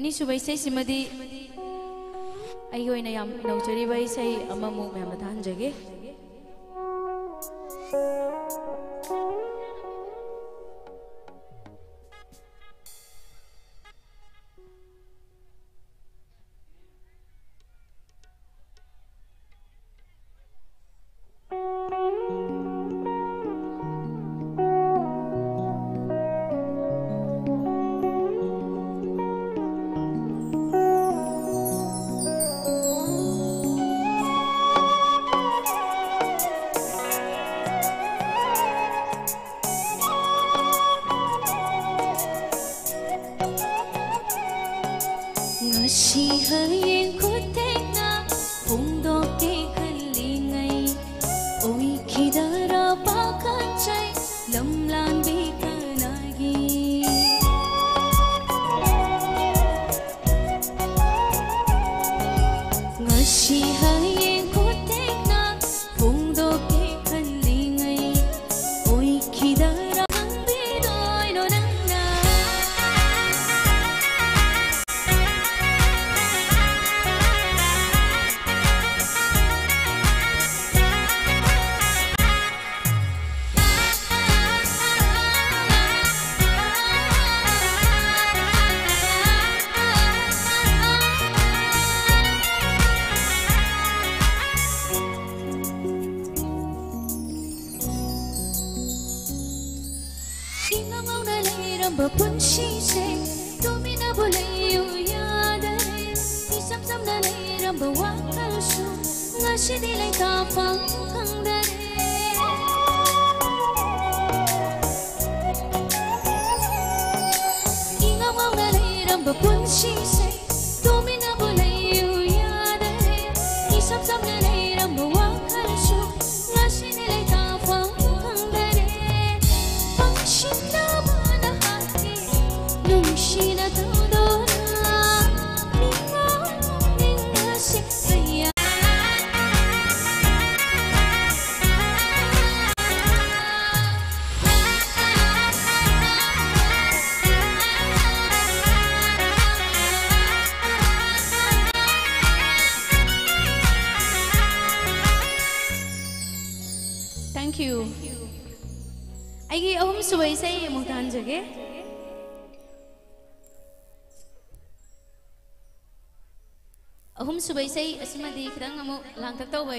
ꯑꯅꯤꯁꯨꯕ ꯏꯁꯩꯁꯤꯃꯗꯤ ꯑꯩꯒꯤ ꯑꯣꯏꯅ ꯌꯥꯝ ꯅꯧꯖꯔꯤꯕ ꯏꯁꯩ ꯑꯃꯃꯨꯛ ꯃꯌꯥꯝꯅ ꯇꯥꯍꯟꯖꯒꯦ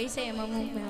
dois, mamãe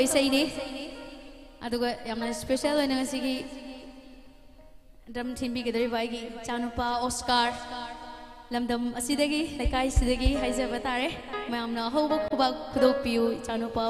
ꯏꯁꯩꯅꯤ ꯑꯗꯨꯒ ꯌꯥꯝꯅ ꯁ꯭ꯄꯦꯁꯦꯜ ꯑꯣꯏꯅ ꯉꯁꯤꯒꯤ ꯗ꯭ꯔꯝ ꯊꯤꯟꯕꯤꯒꯗꯧꯔꯤꯕ ꯑꯩꯒꯤ ꯏꯆꯥꯅꯨꯄꯥ ꯑꯣꯁꯀꯥꯔ ꯂꯝꯗꯝ ꯑꯁꯤꯗꯒꯤ ꯂꯩꯀꯥꯏꯁꯤꯗꯒꯤ ꯍꯥꯏꯖꯕ ꯇꯥꯔꯦ ꯃꯌꯥꯝꯅ ꯑꯍꯧꯕ ꯈꯨꯕꯥꯛ ꯈꯨꯗꯣꯛꯄꯤꯌꯨ ꯏꯆꯥꯅꯨꯄꯥ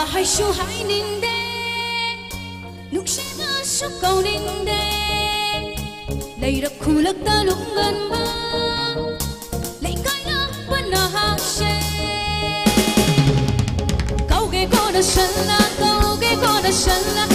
và hai số hai ninh đê. Nụ sẽ ngã số cầu ninh đê. Lấy đập khu lực ta lúc gần bờ lấy cái đó bên là hàng xe. Câu ghê có đã sân là câu ghê có đã sân là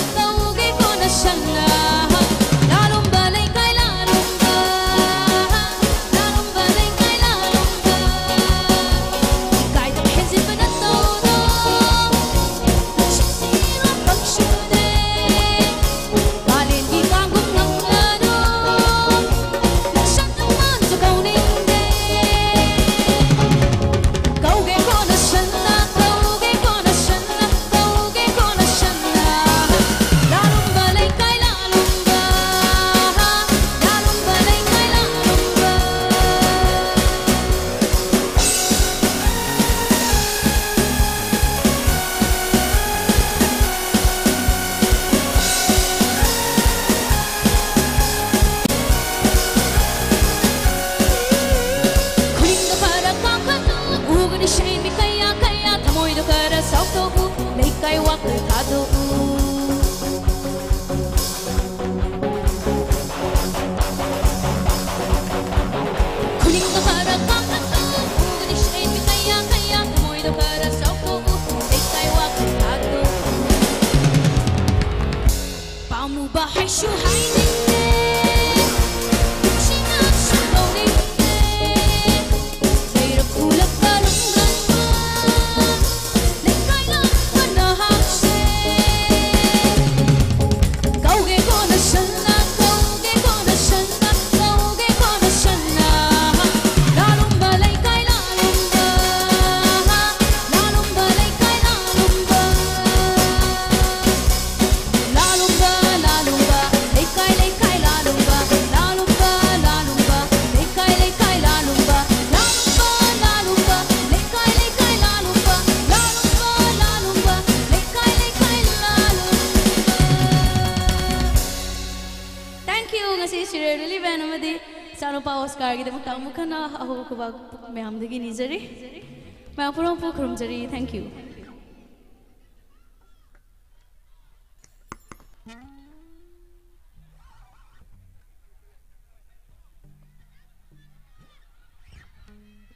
Manjari. thank you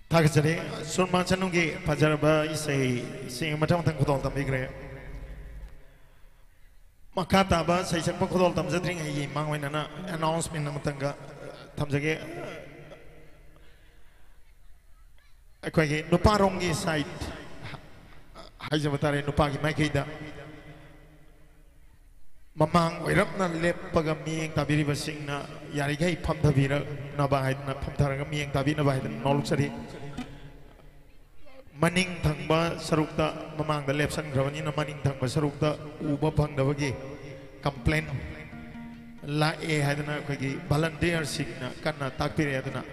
Thank you, jadi sun macam nunggi pajar ba isai sing macam tang kudol tam bigre. Maka taba saya cek kudol tam jadi ngai mang wai nana announcement nama tangga tam jadi. Kau lagi nuparong side hajavatare nupagi mai keida mamang oirapna lep paga mieng tabiri basing na yari gai pham thabira na bahai na pham tharanga mieng tabi na bahai noluk sari maning tangba sarukta mamang da lep sang gravani na maning tangba sarukta uba pang da bagi complain. La e kaki. Balan volunteer sing na takpiri takpire hadna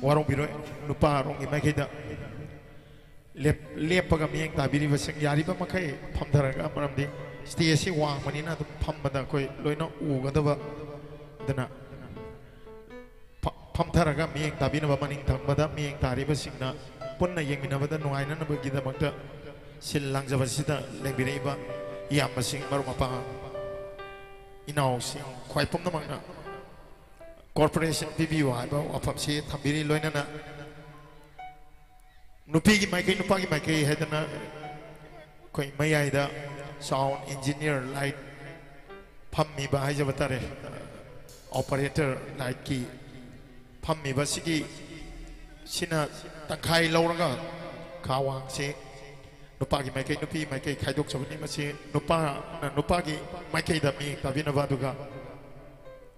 warong biroi nupa rong imai keida ꯂꯦꯞꯄꯒ ꯃꯤꯠꯌꯦꯡ ꯇꯥꯕꯤꯔꯤꯕꯁꯤꯡ ꯌꯥꯔꯤꯕ ꯃꯈꯩ ꯐꯝꯊꯔꯒ ꯃꯔꯝꯗꯤ ꯁ꯭ꯇꯦꯖꯁꯤ ꯋꯥꯡꯕꯅꯤꯅ ꯑꯗꯨꯝ ꯐꯝꯕꯗ ꯑꯩꯈꯣꯏ ꯂꯣꯏꯅ ꯎꯒꯗꯕ ꯑꯗꯨꯅ ꯐ- ꯐꯝꯊꯔꯒ ꯃꯤꯠꯌꯦꯡ ꯇꯥꯕꯤꯅꯕ ꯃꯅꯤꯡ ꯊꯪꯕꯗ ꯃꯤꯠꯌꯦꯡ ꯇꯥꯔꯤꯕꯁꯤꯡꯅ ꯄꯨꯟꯅ ꯌꯦꯡꯃꯤꯟꯅꯕꯗ ꯅꯨꯡꯉꯥꯏꯅꯅꯕꯒꯤꯗꯃꯛꯇ ꯁꯤꯜ ꯂꯥꯡꯖꯕꯁꯤꯗ ꯂꯦꯡꯕꯤꯔꯛꯏꯕ ꯏꯌꯥꯝꯕꯁꯤꯡ ꯃꯔꯨꯞ ꯃꯄꯥꯡ ꯏꯅꯥꯎꯁꯤꯡ ꯈ꯭ꯋꯥꯏ ꯄꯨꯝꯅꯃꯛꯅ ꯀꯣꯔꯄꯣꯔꯦꯁꯟ ꯄꯤꯕꯤꯌꯨ ꯍꯥꯏꯕ ꯋꯥꯐꯝꯁꯤ ꯊꯝꯕꯤꯔꯤ ꯂꯣꯏꯅꯅ नुपी माइक नुपा माइक है मयाद साउंड इंजीनियर लाइट फमीब है तारे ऑपरेटर लाइट की फमीब तंखाई लौरग खावांग से नुपा की मैके नुपी माइक खाइदोचबनी नुपा की माइक मे तबीनबा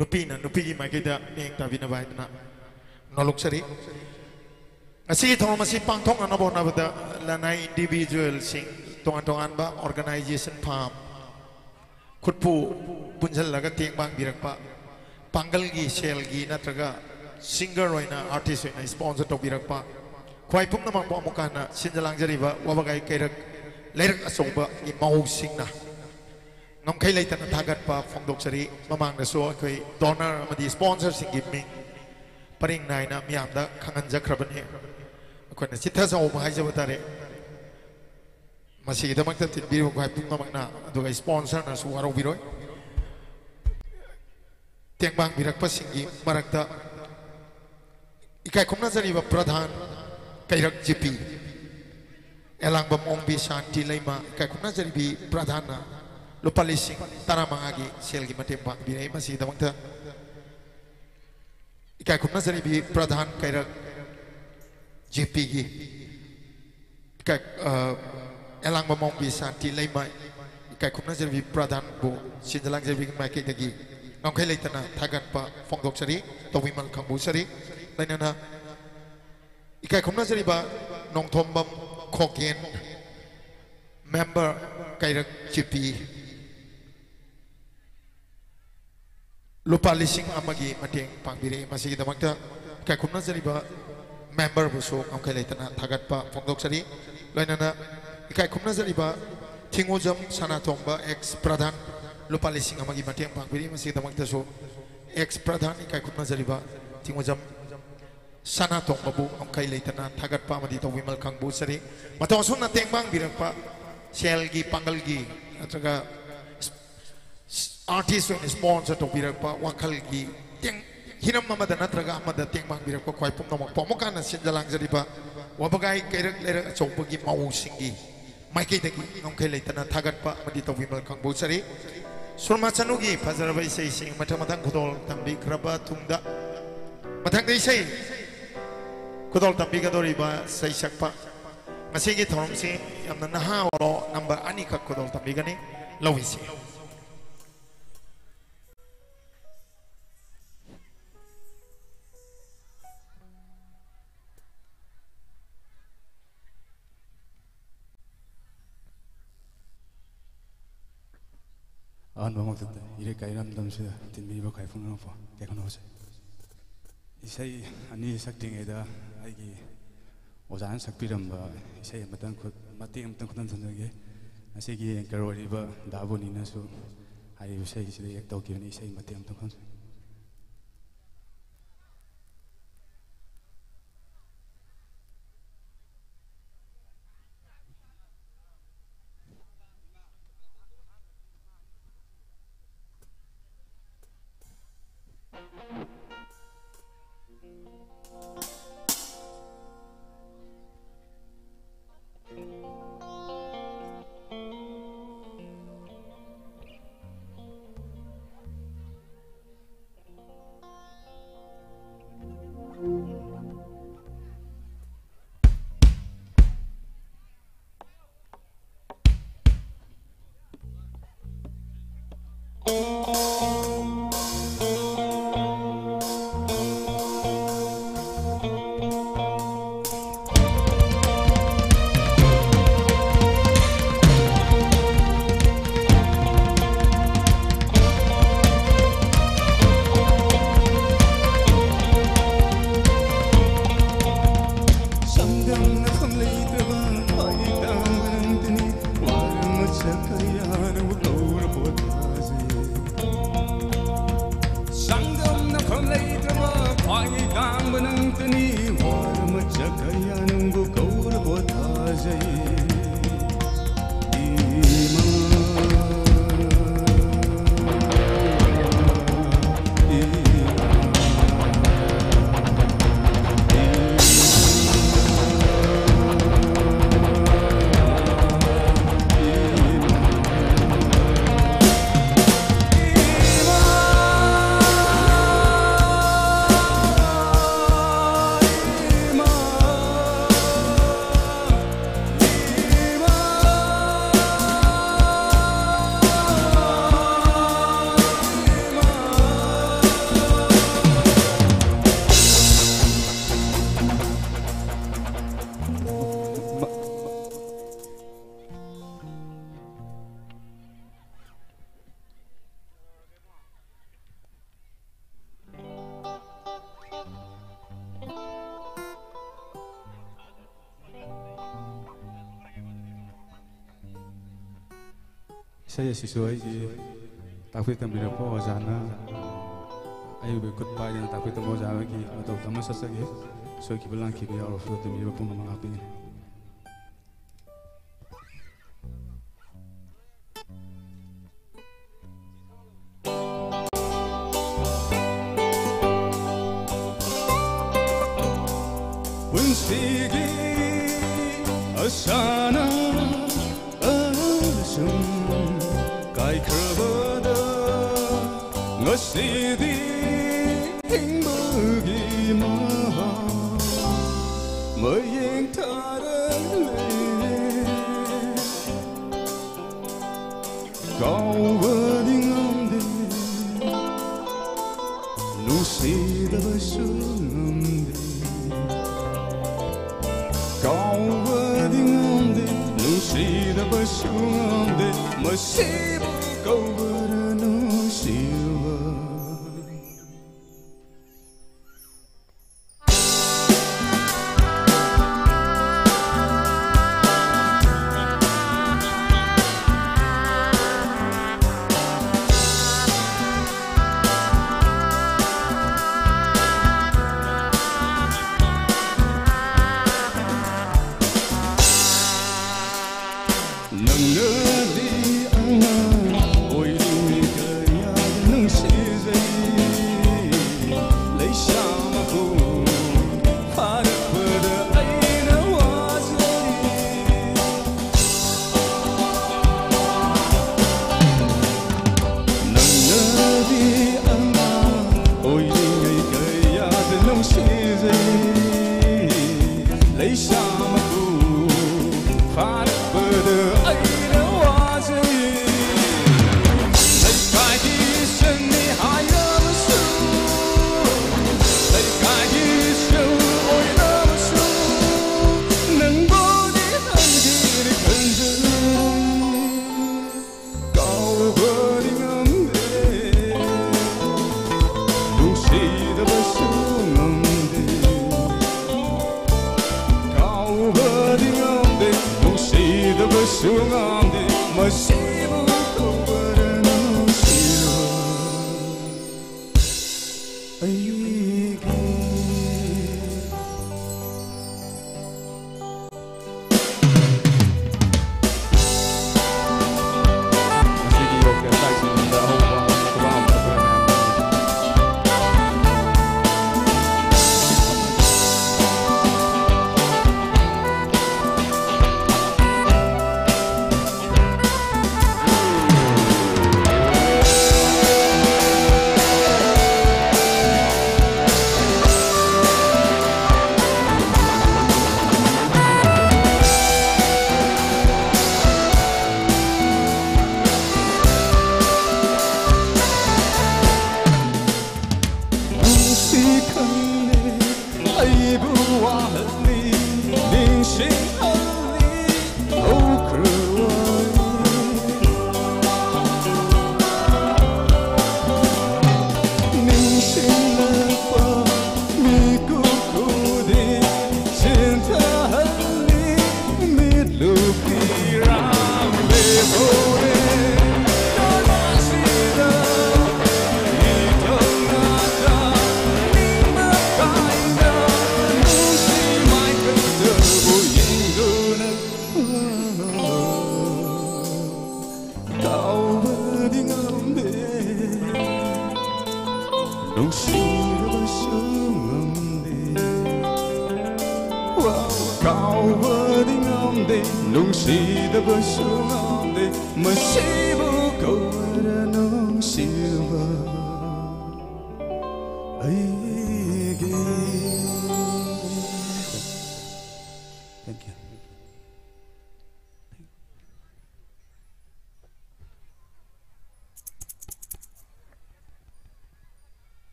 नुपी नुपी की मैके मेंग ताबीनबा नौलुक्सरी Asi thong masi pang thong anabo na bada lana individual sing tongan tongan ba organization, farm, kutpu, punjal, laga tiang bang, birak, pa, pangal gi, shell gi, na, traga, singer, oi, na, artist, oi, na, sponsor to birak, pa, khwai pung na, mang po amukah na, sinjalang, jari, ba wabagai kairak, lairak, asong, ba gi mau, sing, na nong kai lai tan thagat, pa, phong, dok sari mamang, na, so kai donor amadi sponsor, sing, gi, ming, paring, nai, na miyam da, khangan jakrabani अखोन चित्र चौबे मसीदमक तिनबीरबा पुनमना प्रधान कैरक जीपी एलांब मोंबी शांति लेम इकायखोनजरीबी प्रधान लुपा लिंग तरह की सेल की मत पाबीदमक इकायखोनजरीबी प्रधान कैरक JPG kayak uh, eh, elang memang bisa delay mai kayak kumna jadi pradhan si jalan jadi mai kek kayak lagi tenar thagan pa fongdok sari towimal khambu sari lainnya na kayak kumna jadi ba nongthombam kogen member kayak JPG lupa lising amagi yang pangbire masih kita makta. Kayak kumna jadi pak member busu angkai leitana thagat pa pongdok sari. Loinana ikai kumna sari ba thingo jam sana ba ex pradhan lupa lising amagi mateng pangpiri masih tamang tasu ex pradhan ikai kumna sari ba thingo sana tomba bu angkai leitana thagat pa madi tong wimal kang bu sari. Mata osum na teng bang birak pa shell gi pangal gi atraga artist sponsor to birak pa wakal gi teng Hina mama dana traga ama da teng mang birak kwai pum nomok. Pomokan na sin jalang jadi ba. Wabagai kairak lera chompa gi mau singgi, mai kai dagi ngom kai leitana tagat pa madi tawi mal kang bosari surma chanu gi bai sai sing matha matha kudol tambi kraba tumda matha dei sai kudol tambi kadori ba sei sakpa masi gi thorom se yamna naha oro number ani ka khudol tambi ga ni lawisi 아한 방울 듣다 이래까 이런 담시다 뒷미버 가이풍 놓고 대고 놓으세 이사이 아니 삭팅에다 아이기 오자한 삭비람바 이사이 마땅 곧 마땅 마땅 곧한 선정에 아세기 앵커 올리버 나보니나수 아이 이사이 시대 약 더기는 이사이 마땅 마땅 곧 saya siswa aja. Tapi tambah apa wazana ayo ikut pajang tapi tambah wazana lagi. Atau tambah sasa lagi. So kita bilang kita ya Allah tuh demi apa mengapa ini?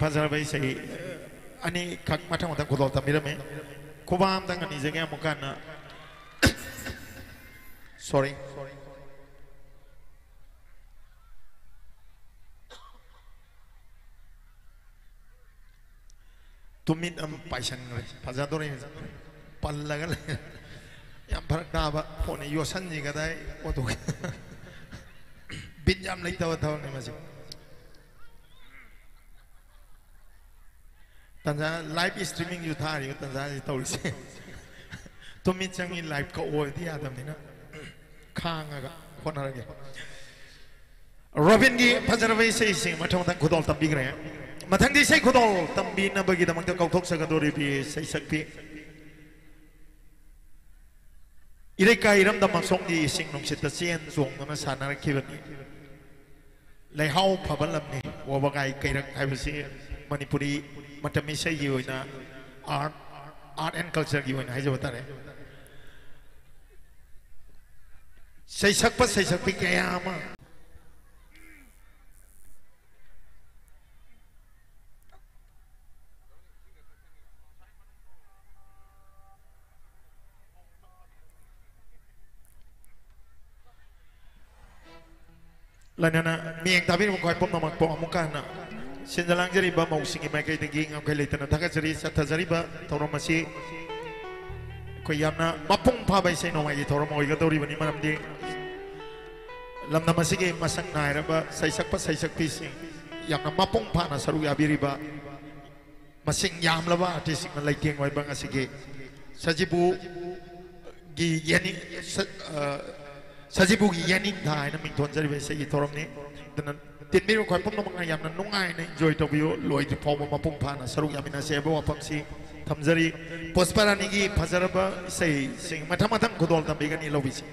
फजरबाई सही अनि खक मठा मठा कुदल तमिर में कुबाम तंग जगह सॉरी तुम्हें अम पाइसन नहीं पल लगा यम फरक ना फ़ोन योसन जी कदाई वो तो लाइफ स्ट्रीमिंग जो था रही तंजा तौरसे तुम चंगी लाइफ का ओरती यादमनी खांगा होनरगे रॉबिन की फजरब इसे इसे मठों तक खुदौल तंबी करे मथंग दी से खुदौल तंबी न बगी दमक तक कौतुक सगदोरी भी से सकती इरे का इरम दमक सोंगी सिंग नुंसित सेन सोंग न सानर किवनी लेहाउ फबलमनी वबगाई कैरक हाइबसी मणिपुरी ꯃꯇꯝ ꯏꯁꯩꯒꯤ ꯑꯣꯏꯅ ꯑꯥꯔꯠ ꯑꯥꯔꯠ ꯑꯦꯟ ꯀꯜꯆꯔꯒꯤ ꯑꯣꯏꯅ ꯍꯥꯏꯖꯕ ꯇꯥꯔꯦ ꯁꯩꯁꯛꯄ ꯁꯩꯁꯛꯄꯤ ꯀꯌꯥ ꯑꯃ Sinjalang jari ba mau singi mai kai tinggi ngam kai leitana taka jari ba toro masei. koi yamna mapung pa bai sei nomai gi thorom oi ga bani maram di lamna masi gi masang nairaba saisak pa saisak pi sing yamna mapung pa na saru abiriba masing yamlaba sing na laiteng wai bang ke. sajibu gi yani ah, sajibu gi yani tha na ming thon jari bai sei thorom ni Tin ko pung no mga yam na nungai na enjoy to view loi di pom ma pum phana sarung yam na sebo wa pam si thamjari posparani gi phajarba sei sing mathamatham khudol tam bigani lobisi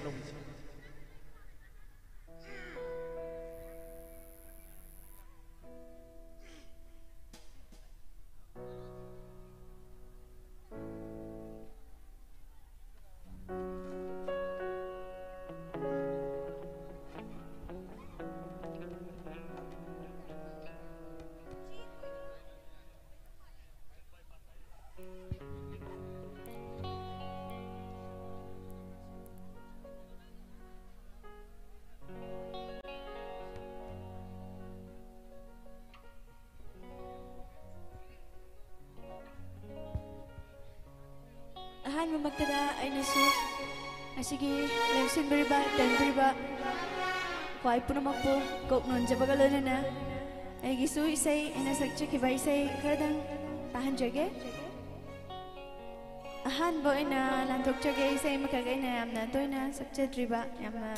Sige, Lemsin Beriba, Dan Beriba. Kuai pun amak po, kau nonja bagalo na na. Ay gisu isay, inasakcha kiba isay, karadang tahan jage. Ahan bo ina, lantok jage isai makagay na amna to ina, sakcha driba, yamma.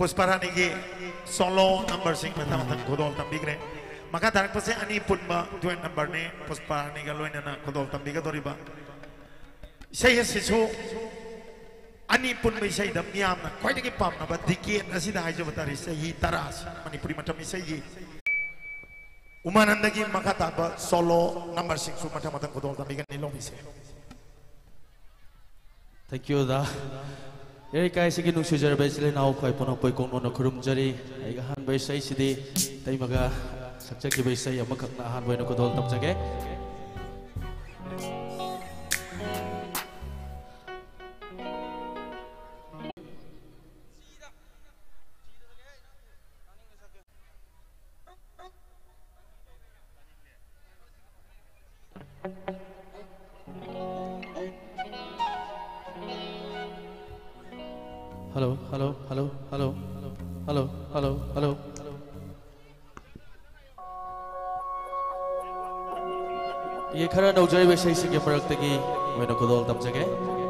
Puspara solo number sing matang-matang kodol tambikre. Maka tarik pasi ani pun ba number ne puspara niki loin na kodol tambiga tori ba. Saya ya sesu ani pun ba saya dam niam na koi niki pam na ba diki na sida hajo batari saya taras manipuri macam ni saya. Umanan lagi maka taba solo number sing su matang-matang kodol tambiga ni long bisa. Thank you dah. 여기까지 기능 수절 베슬레 나오코이 번호보이 공론의 그름자리 이거 한 베이스 CD 때이마가 작작기 베이스 연막각나 한 보이는 그돌 담장에 hello, hello, hello, hello, hello, hello, hello. ये खरा नौजवान वैसे ही सिंगे मरकते की मैंने खुद और तब जगह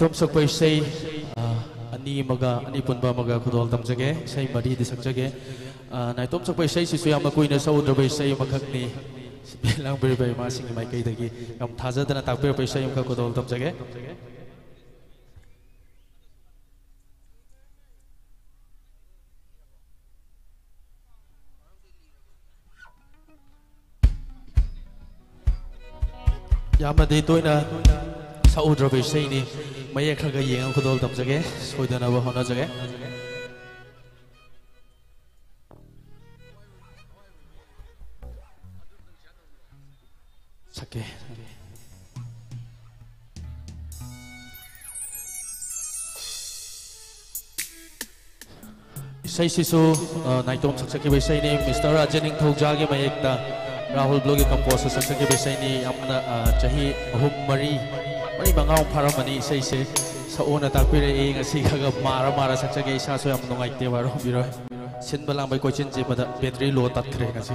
Tom sokpai sai ah, ani maga ani pun maga kudol tam jage sai badi di sak jage. Ah, Na tom sokpai sai si suya ma kuina sau dobai belang beri bai ma sing mai kai dagi tak pai sai ka kudol tam jage. Yamadi toina saudra besi ini ꯃꯌꯦꯛ ꯈꯔ ꯈꯔ ꯌꯦꯡꯉ ꯈꯨꯗꯣꯜ ꯇꯝꯖꯒꯦ ꯁꯣꯏꯗꯅꯕ ꯍꯣꯠꯅꯖꯒꯦ ꯁꯛꯀꯦ ꯏꯁꯩꯁꯤꯁꯨ ꯅꯥꯏꯇꯣꯝ ꯁꯛꯆꯈꯤꯕ ꯏꯁꯩꯅꯤ ꯃꯤꯁꯇꯔ ꯔꯥꯖꯦꯟ ꯅꯤꯡꯊꯧꯖꯥꯒꯤ ꯃꯌꯦꯛꯇ Pani bangaw para mani say say sa una takpire e nga si kaga mara mara sa chage isa so yam nungai te waro biro sin balang bai ko chin ji bada battery low tat kre nga si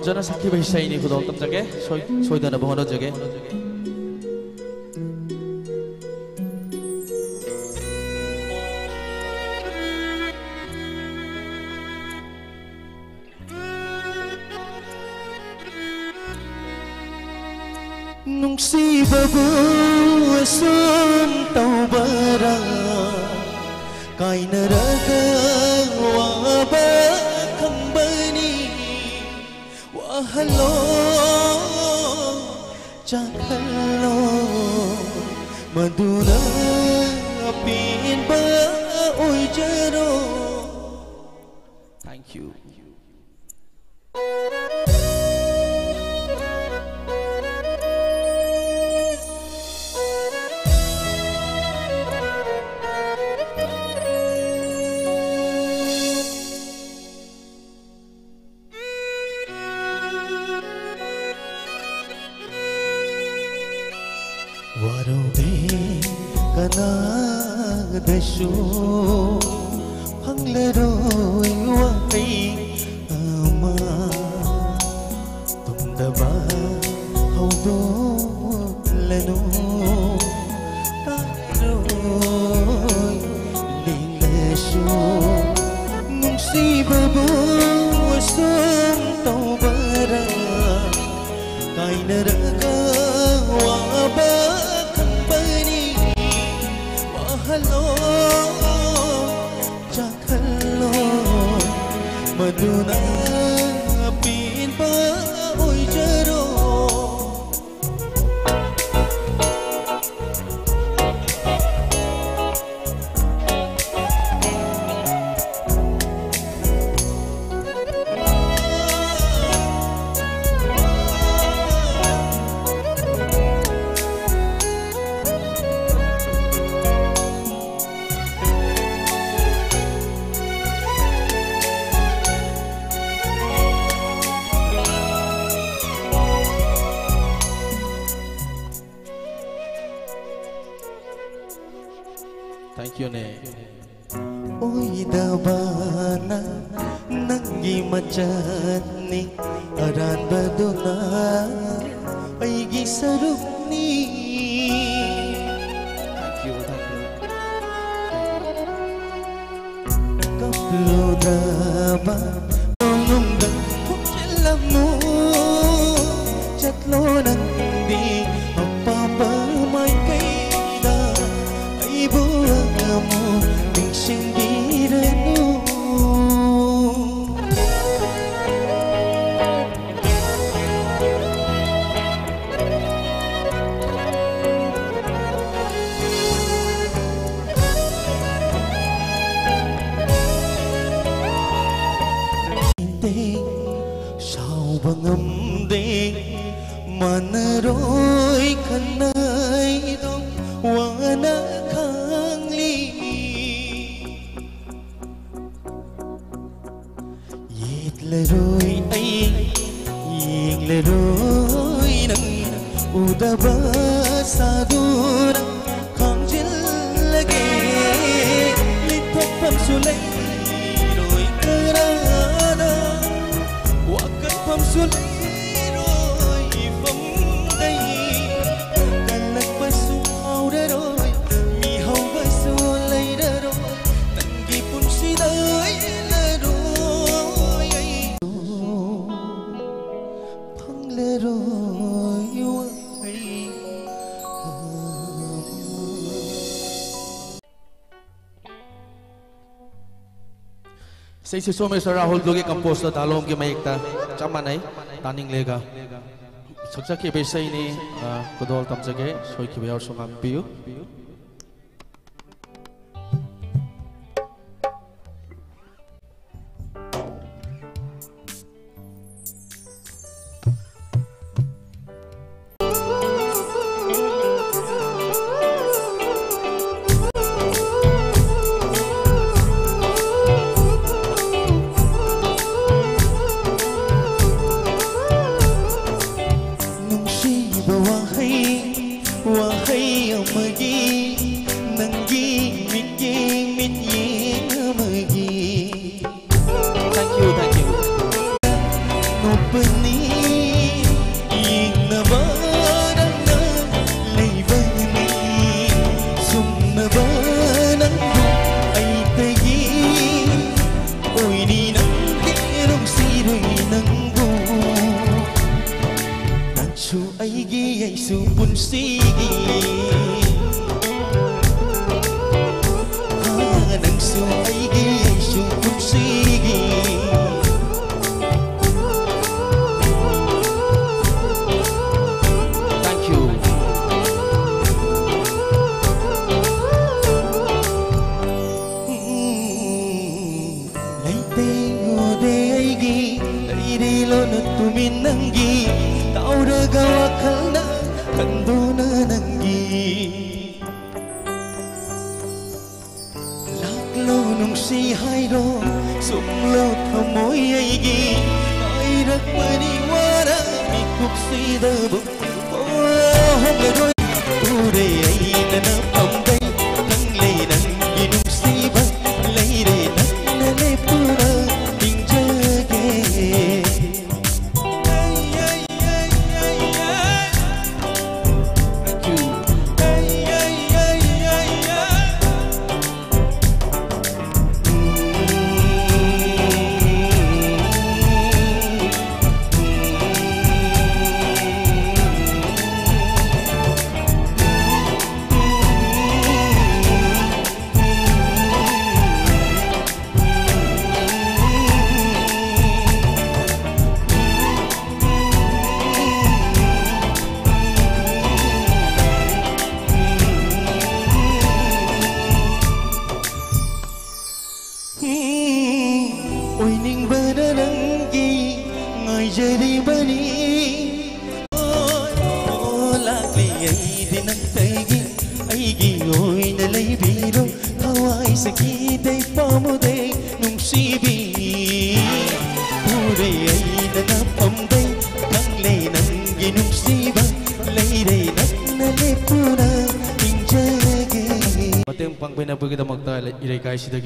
밤전에 사키바 히샤이니 구동 깜짝에 소이다나 번호 저게 nungsi babu sun tau bara kai naraga wa bara hello chẳng hello. Mà dù nơi Thank you nè. Ôi davana ನಂಗಿ ಮಚನಿ ಅರಾನ್ಬದು ಐಗಿ ಸರುಪ್ನಿ ಕಪ್ಲೋದ್ರಬ शिशु में राहुल दुगे कंपोज तालों के मैं एकता चम्मा नहीं, तानिंग लेगा। सच्चा के बेसे ही नहीं कुदौल तम जगे सोई की बेहोश माँ पियू।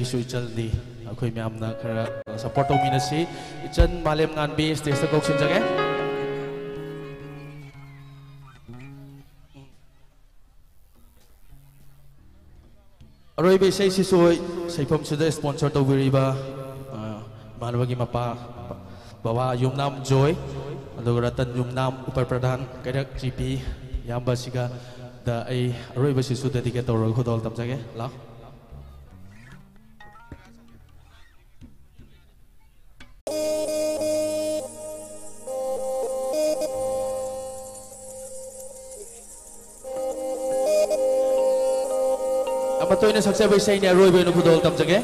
su ichal ni akoi mi amna khara uh, support to mina si. Ichan malem ngan bi stage ta kok sin jage eh? aroi bi sei si su seipom su da sponsor to biri ba. Uh, Manwagi mapa bawa yumnam joy atau ratan yumnam upar pradhan kairak gp Yang siga da ai aroi ba si su dedicate to tam jage la ꯑꯣꯏꯅ ꯁꯛꯆꯕ ꯏꯁꯩꯅꯤ ꯑꯔꯣꯏꯕ ꯑꯣꯏꯅ ꯈꯨꯗꯣꯜ ꯇꯝꯖꯒꯦ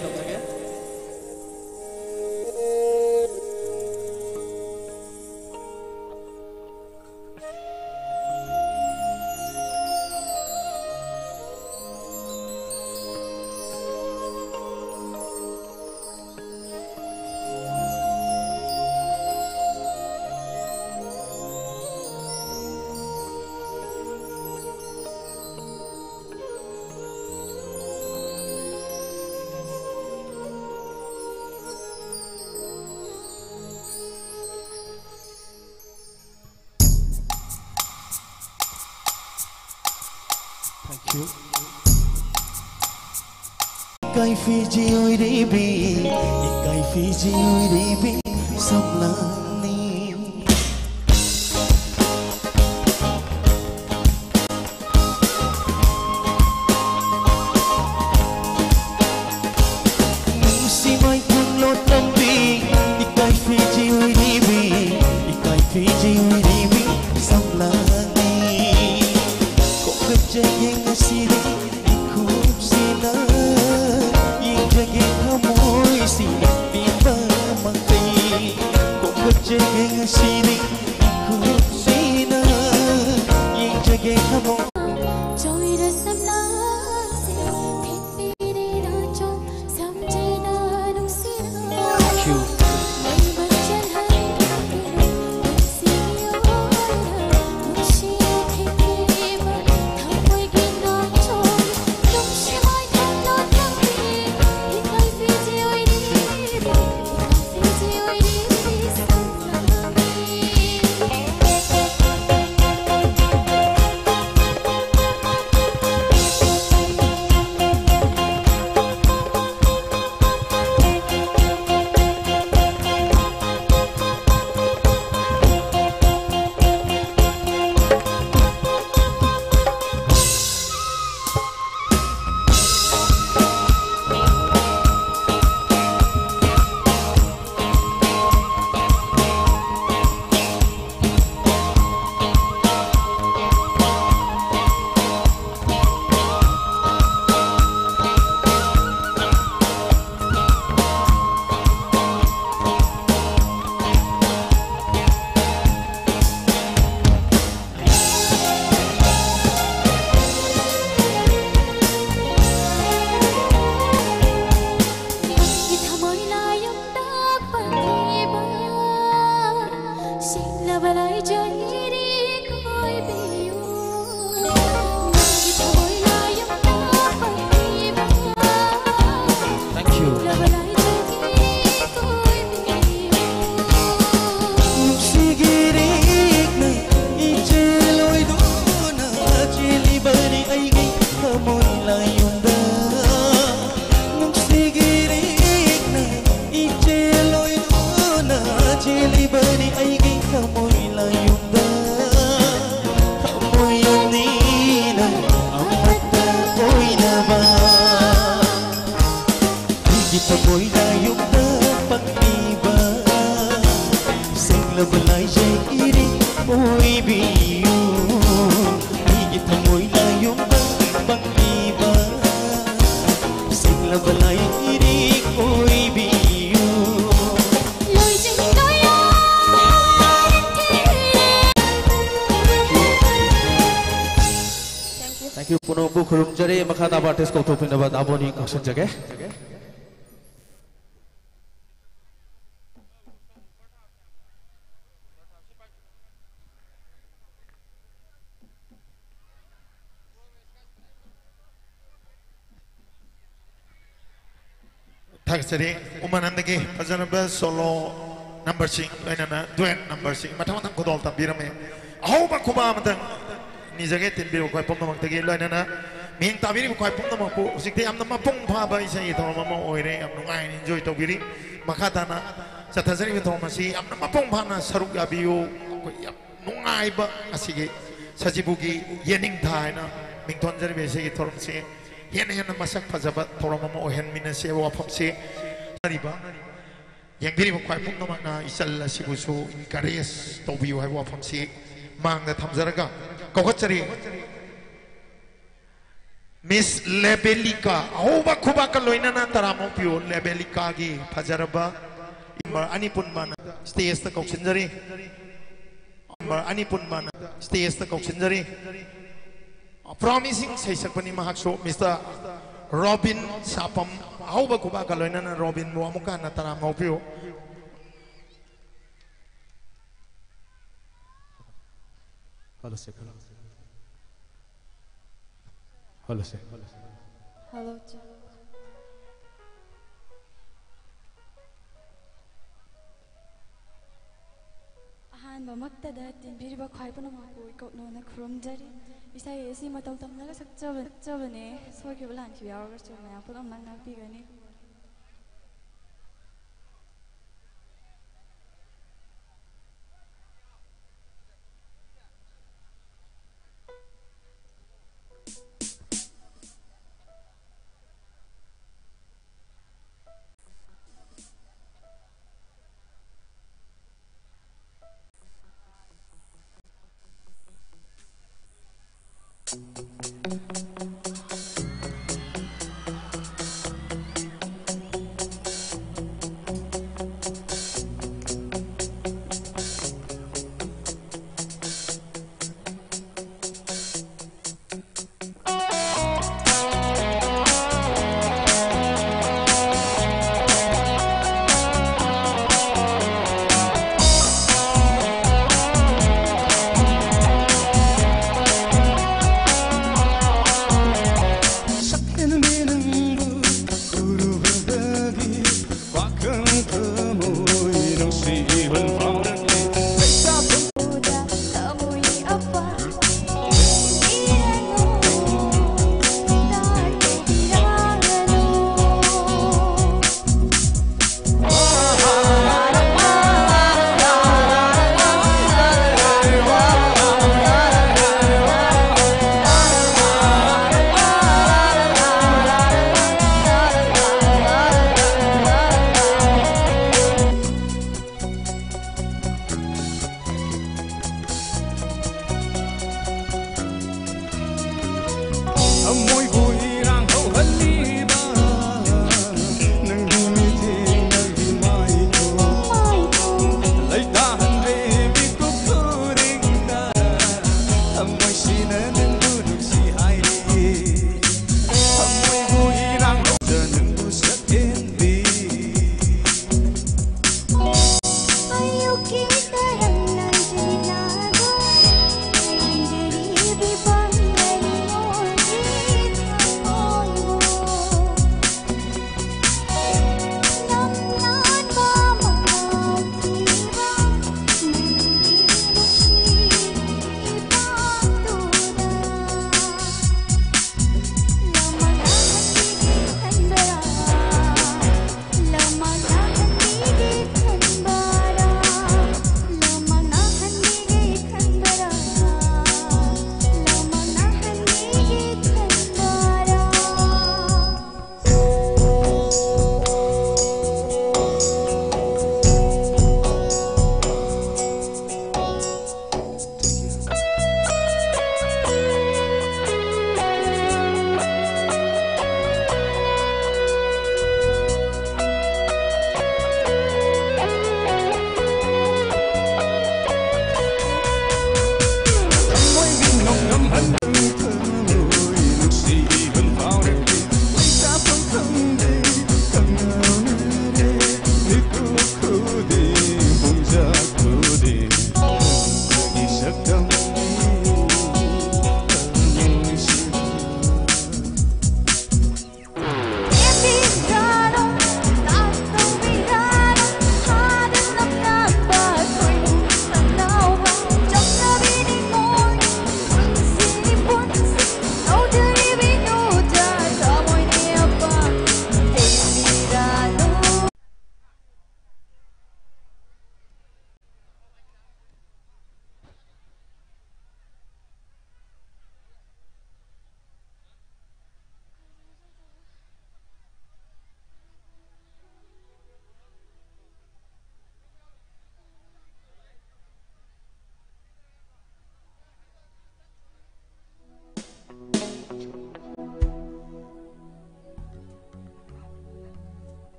pun anda ke, pasal pajanabel solo number sing mana mana dua number sing matang matang kodol tam birame. aku ba kuba matang ni jaga tin biru koi pomno matagi lo mana. ꯃꯤꯌꯦꯡ ꯇꯥꯕꯤꯔꯤꯕ ꯑꯩꯈꯣꯏ ꯄꯨꯝꯅꯃꯛꯄꯨ ꯍꯧꯖꯤꯛꯇꯤ ꯌꯥꯝꯅ ꯃꯄꯨꯡ ꯐꯥꯕ ꯏꯁꯩꯒꯤ ꯊꯧꯔꯝ ꯑꯃ ꯑꯣꯏꯔꯦ ꯌꯥꯝ ꯅꯨꯡꯉꯥꯏꯅ ꯏꯟꯖꯣꯏ ꯇꯧꯕꯤꯔꯤ ꯃꯈꯥ ꯇꯥꯅ ꯆꯠꯊꯖꯔꯤꯕ ꯊꯧꯔꯝ ꯑꯁꯤ ꯌꯥꯝꯅ ꯃꯄꯨꯡ ꯐꯥꯅ ꯁꯔꯨꯛ ꯌꯥꯕꯤꯌꯨ ꯑꯩꯈꯣꯏ ꯌꯥꯝ ꯅꯨꯡꯉꯥꯏꯕ ꯑꯁꯤꯒꯤ ꯁꯖꯤꯕꯨꯒꯤ ꯌꯦꯅꯤꯡꯊꯥ ꯍꯥꯏꯅ ꯃꯤꯡꯊꯣꯟꯖꯔꯤꯕ ꯏꯁꯩꯒꯤ ꯊꯧꯔꯝꯁꯤ ꯍꯦꯟꯅ ꯍꯦꯟꯅ ꯃꯁꯛ ꯐꯖꯕ ꯊꯧꯔꯝ ꯑꯃ ꯑꯣꯏꯍꯟꯃꯤꯟꯅꯁꯤ ꯍꯥꯏꯕ ꯋꯥꯐꯝꯁꯤ ꯍꯥꯏꯔꯤꯕ ꯌꯦꯡꯕꯤꯔꯤꯕ ꯈ꯭ꯋꯥꯏ ꯄꯨꯝꯅꯃꯛꯅ ꯏꯆꯜ ꯑꯁꯤꯕꯨꯁꯨ ꯏꯟꯀꯔꯦꯖ ꯇꯧꯕꯤꯌꯨ ꯍꯥꯏꯕ ꯋꯥꯐꯝꯁꯤ ꯃꯥꯡꯗ ꯊꯝꯖꯔꯒ ꯀꯧꯈꯠꯆꯔꯤ Miss Lebelika. Aoba khubaka loina na taramo pio Lebelika gi phajaraba. Imar ani punmana. Stay the coxinjari. Imar ani punmana. Stay the coxinjari. Promising saisak pani mahakso Mr. Robin Sapam. Aoba khubaka loina nana Robin mo amuka na taramo Kalau Halo. Hello, sir. Hello, sir. Hello, ꯑꯍꯥꯟꯕꯃꯛꯇꯗ ꯇꯤꯟꯕꯤꯔꯤꯕ ꯈ꯭ꯋꯥꯏ ꯄꯨꯝꯅꯃꯛꯄꯨ ꯏꯀꯣꯛꯅꯣꯅ ꯈꯨꯔꯨꯝꯖꯔꯤ ꯏꯁꯩ ꯑꯁꯤ ꯃꯇꯧ ꯇꯝꯂꯒ ꯁꯛꯆꯕꯅꯤ ꯁꯣꯏꯈꯤꯕ ꯂꯥꯟꯈꯤꯕ ꯌꯥꯎꯔꯒꯁꯨ ꯃꯌꯥꯝ ꯄꯨꯝꯅꯃꯛ ꯉꯥꯛꯄꯤꯒꯅꯤ you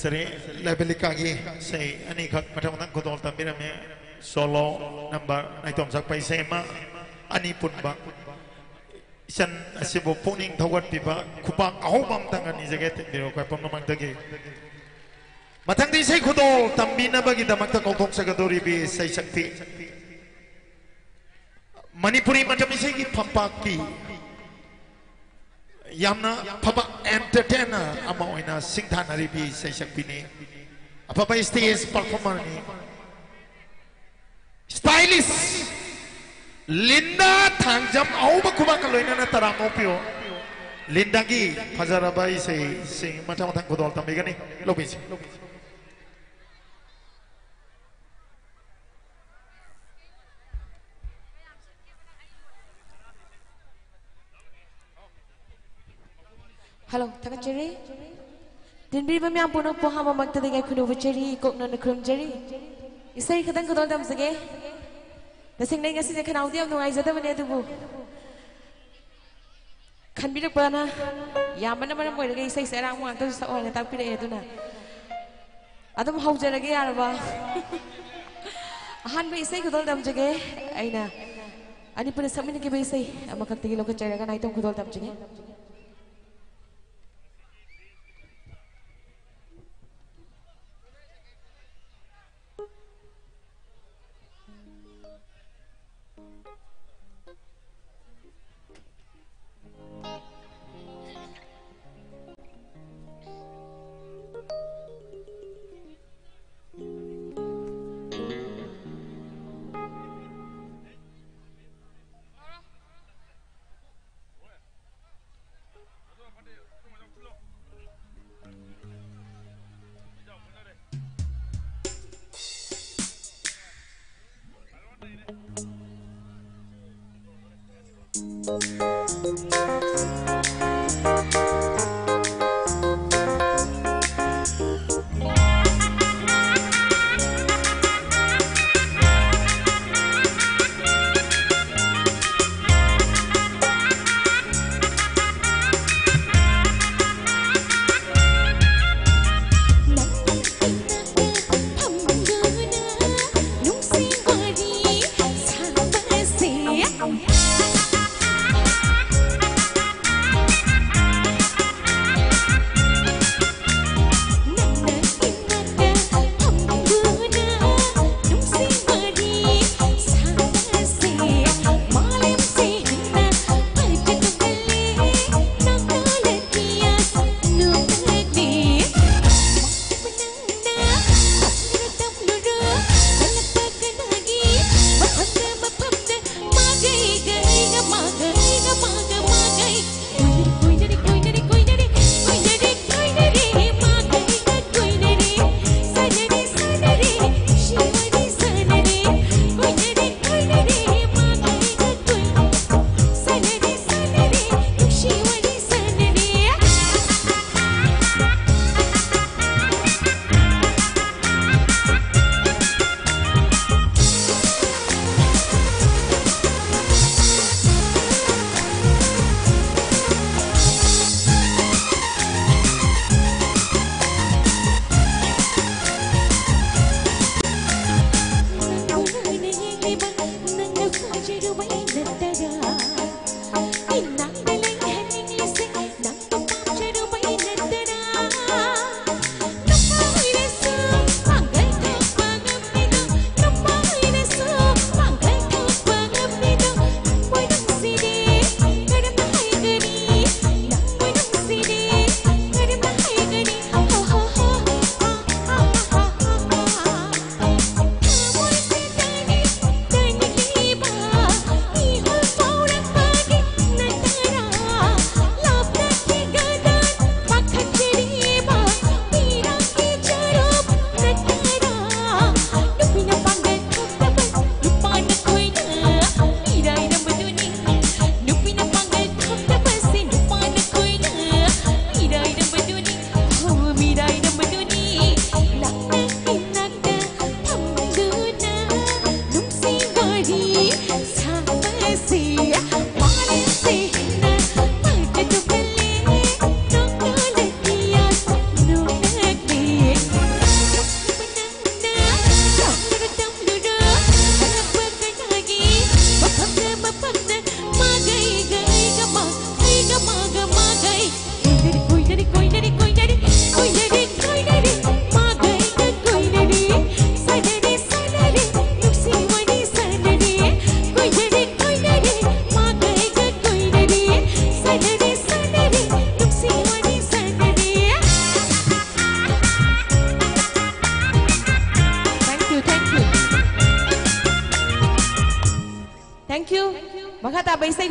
Nagasari, Labellikagi, say, ani kak matang matang kutol tambirame, solo number, naitom sakpay sema, ani pun ba. Isan asibo puning tawat piba, kupang ahumam tangan ni jagat, biro kay pamamang dagi. Matang di say kutol, tambina bagi damak ta kokok sa gadori bi say sakti. Manipuri macam isay ki. pampaki, yamna phaba entertainer ama oina singthanari bi sai sakpini phaba stage performer ni stylish linda thangjam auba kuba kaloina na taramo pio linda gi phajara bai sai sing mata mata kodol tambe gani lobisi Hello, tagachiri. Dinbiriba miyang puno po hama magtadigay kuno vachiri ikok na nakrum jari. Isay kadang kadol dam sige. Nasing nai ngasi na kanau diam nung ay zata mani adubu. Kan bidak pa na. Yaman naman ang mo ilagay isay sa erang mo ang tayo sa ohay na tagpira edo na. Adam hau jarage yaraba. Ahan ba isay kadol dam sige. Ay na. Ani pa na sa amin na kiba isay. Makagtigilo ka jaraga na itong kadol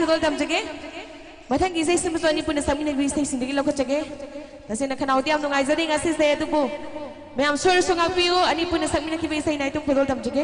sugal tam jage matang gi sei sim so ni puna samina gi sei sim gi lokho jage tase na khana uti am nungai jari ngasi se tu bu मैं आम सोर सोंगा पियो अनि पुनः समिना की बेसाई नाइटम फदोल तम जगे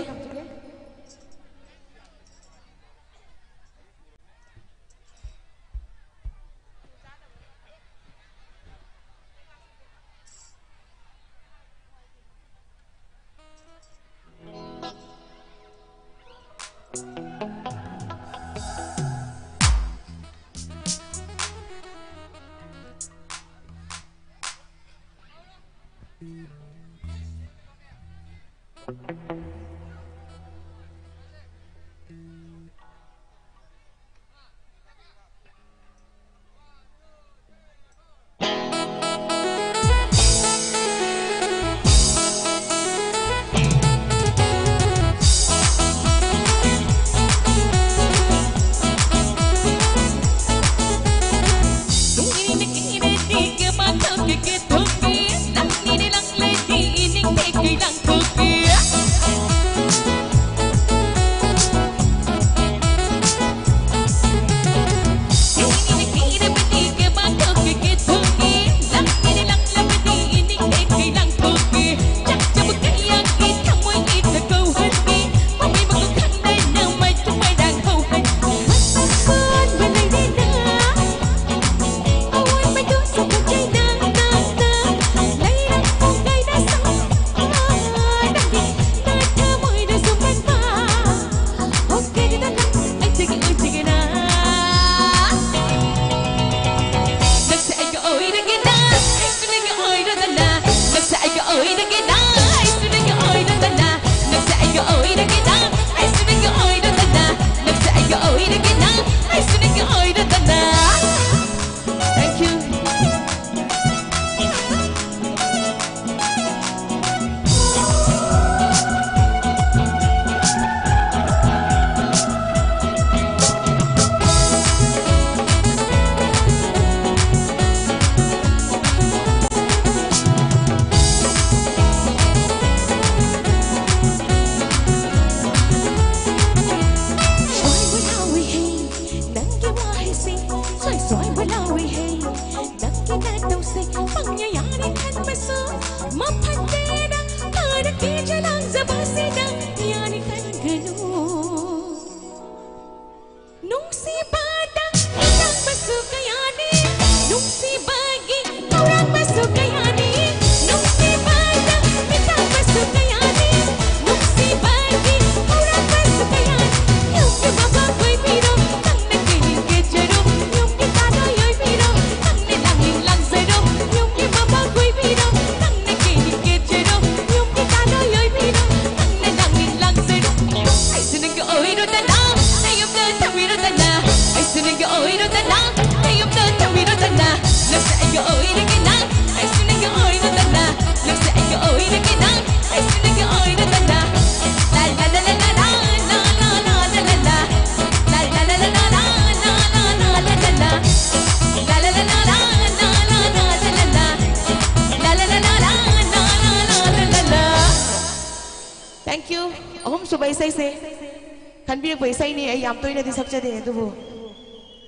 ꯇꯣꯏꯅꯗꯤ ꯁꯛꯆꯗꯦ ꯑꯗꯨꯕꯨ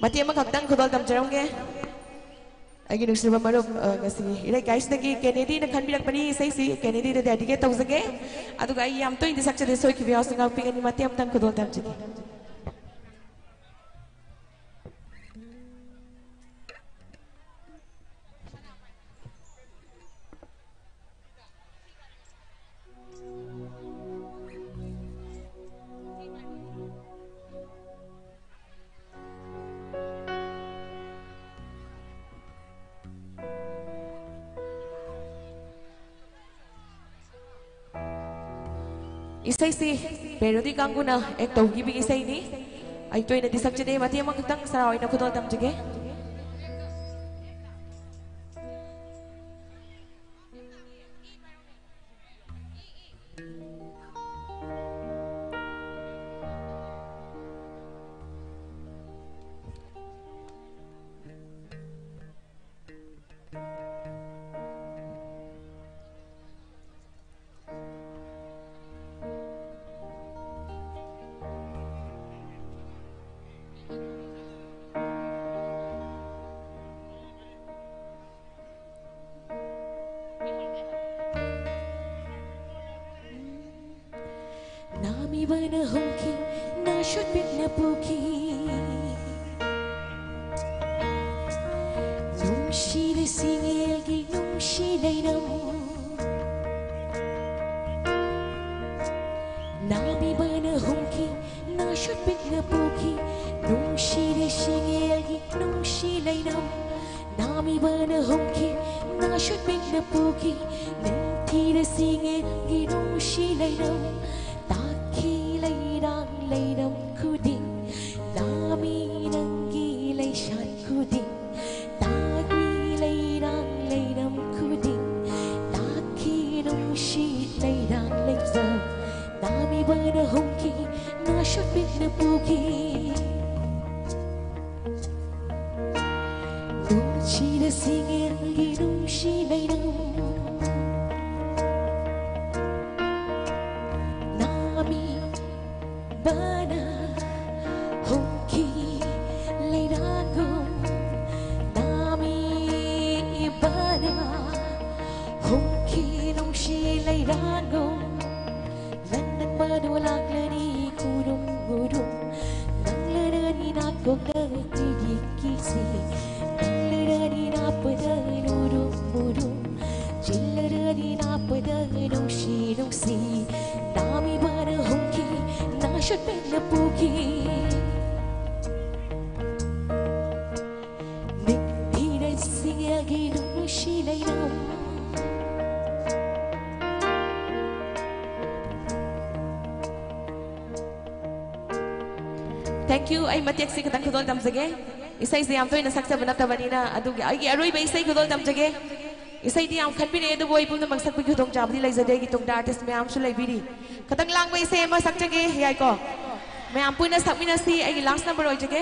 ꯃꯇꯦꯛ ꯑꯃꯈꯛꯇꯪ ꯈꯨꯗꯣꯜ ꯇꯝꯖꯔꯝꯒꯦ ꯑꯩꯒꯤ ꯅꯨꯡꯁꯤꯕ ꯃꯔꯨꯞ ꯑ, ꯉꯁꯤ ꯏꯔꯩꯀꯥꯏꯁꯤꯗꯒꯤ ꯀꯦꯅꯦꯗꯤꯅ ꯈꯟꯕꯤꯔꯛꯄꯅꯤ ꯏꯁꯩꯁꯤ ꯀꯦꯅꯦꯗꯤꯗ ꯗꯦꯗꯤꯀꯦꯠ ꯇꯧꯖꯒꯦ ꯑꯗꯨꯒ ꯑꯩ ꯌꯥꯝ ꯇꯣꯏꯅꯗꯤ ꯁꯛꯆꯗꯦ ꯁꯣꯏꯈꯤꯕ ꯌꯥꯎꯁꯤ ꯉꯥꯛꯄꯤꯒꯅꯤ ꯃꯇꯦꯛ ꯑꯃꯇꯪ ꯈꯨꯗꯣꯜ ꯇꯝꯖꯒꯦ Melody kang guna ek eh, tau gibi ini. Ay tuay na disak mati emang kitang saraway na kutol tam. isai si am ini ina saksa benda tawani na adu gai aroi bai isai kudol tam jage isai dia, am khat pinai adu boy pun tuh maksak pikyu tong jabri lai zade gi tong artist, artis me am shulai biri katang lang bai isai ema sak jage Hei aku, me am pun ina sak minasi last number oi jage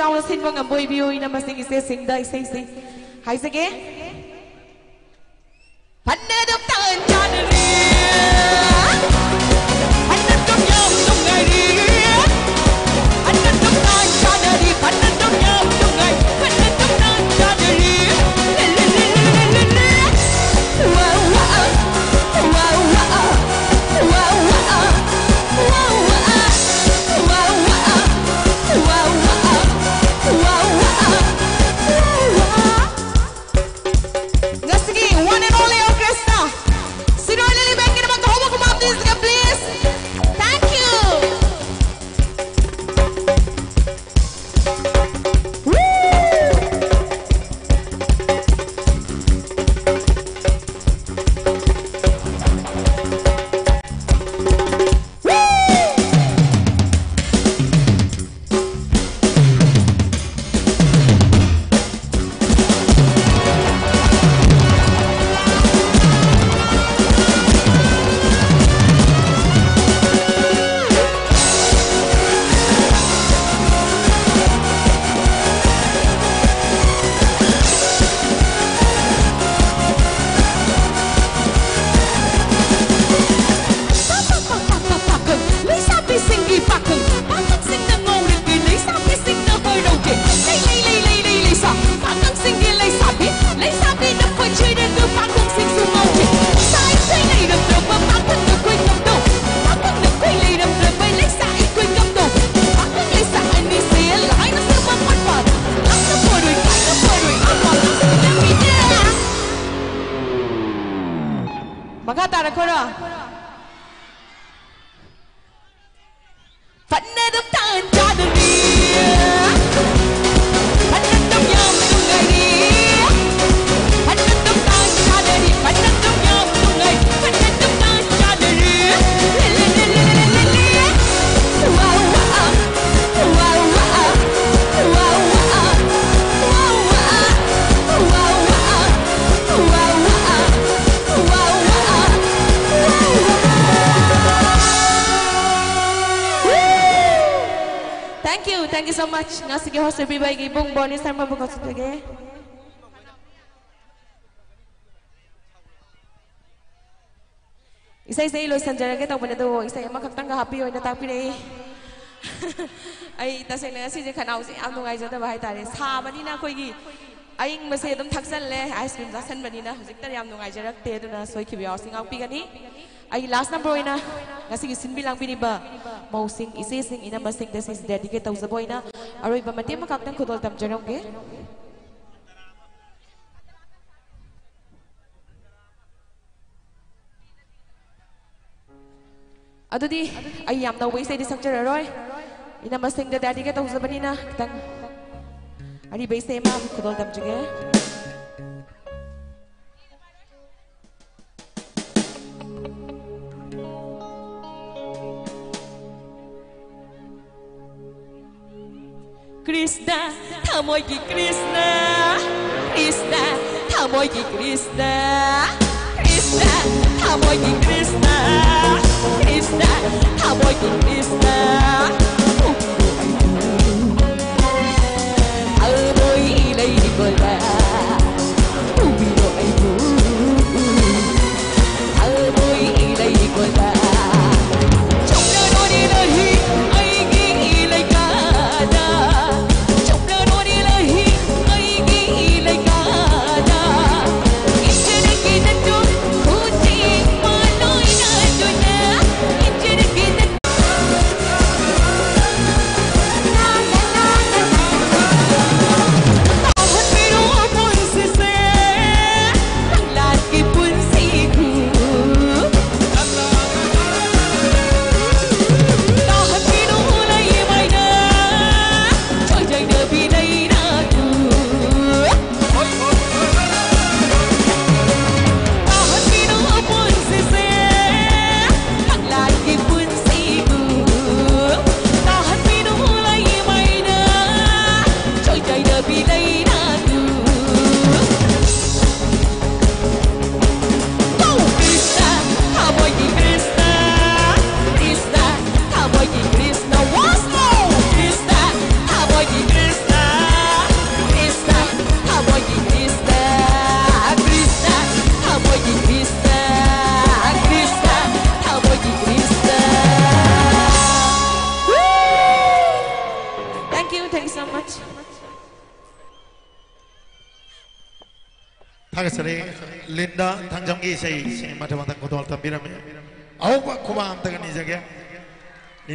cawan sinwang ambui biu ina masing isi sing dai sing sing. Hai sige, Bonnie sama bukan sebagai Isai isai loh sanjara kita punya tu isai emak kakak tangga happy orang tak pilih. Ai tasai nasi je kanau si am nungai jatuh bahaya tadi. Sama ni nak kau gigi. Ai masih itu thaksan le ice cream thaksan bani na. Jikta am nungai jarak teh tu na soi kibia sing aku pikan ni. Ai last number ina. Nasi gisin bilang bini ba. Mau sing isai sing ina masing this is dedicated to the boy na. aroiba mati ma kakten kudol tam janonge adudi ai yamna waste di sakjar aroi. Ina masing da dadi ke tawzabani na kitang ari baise ke kudol tam jange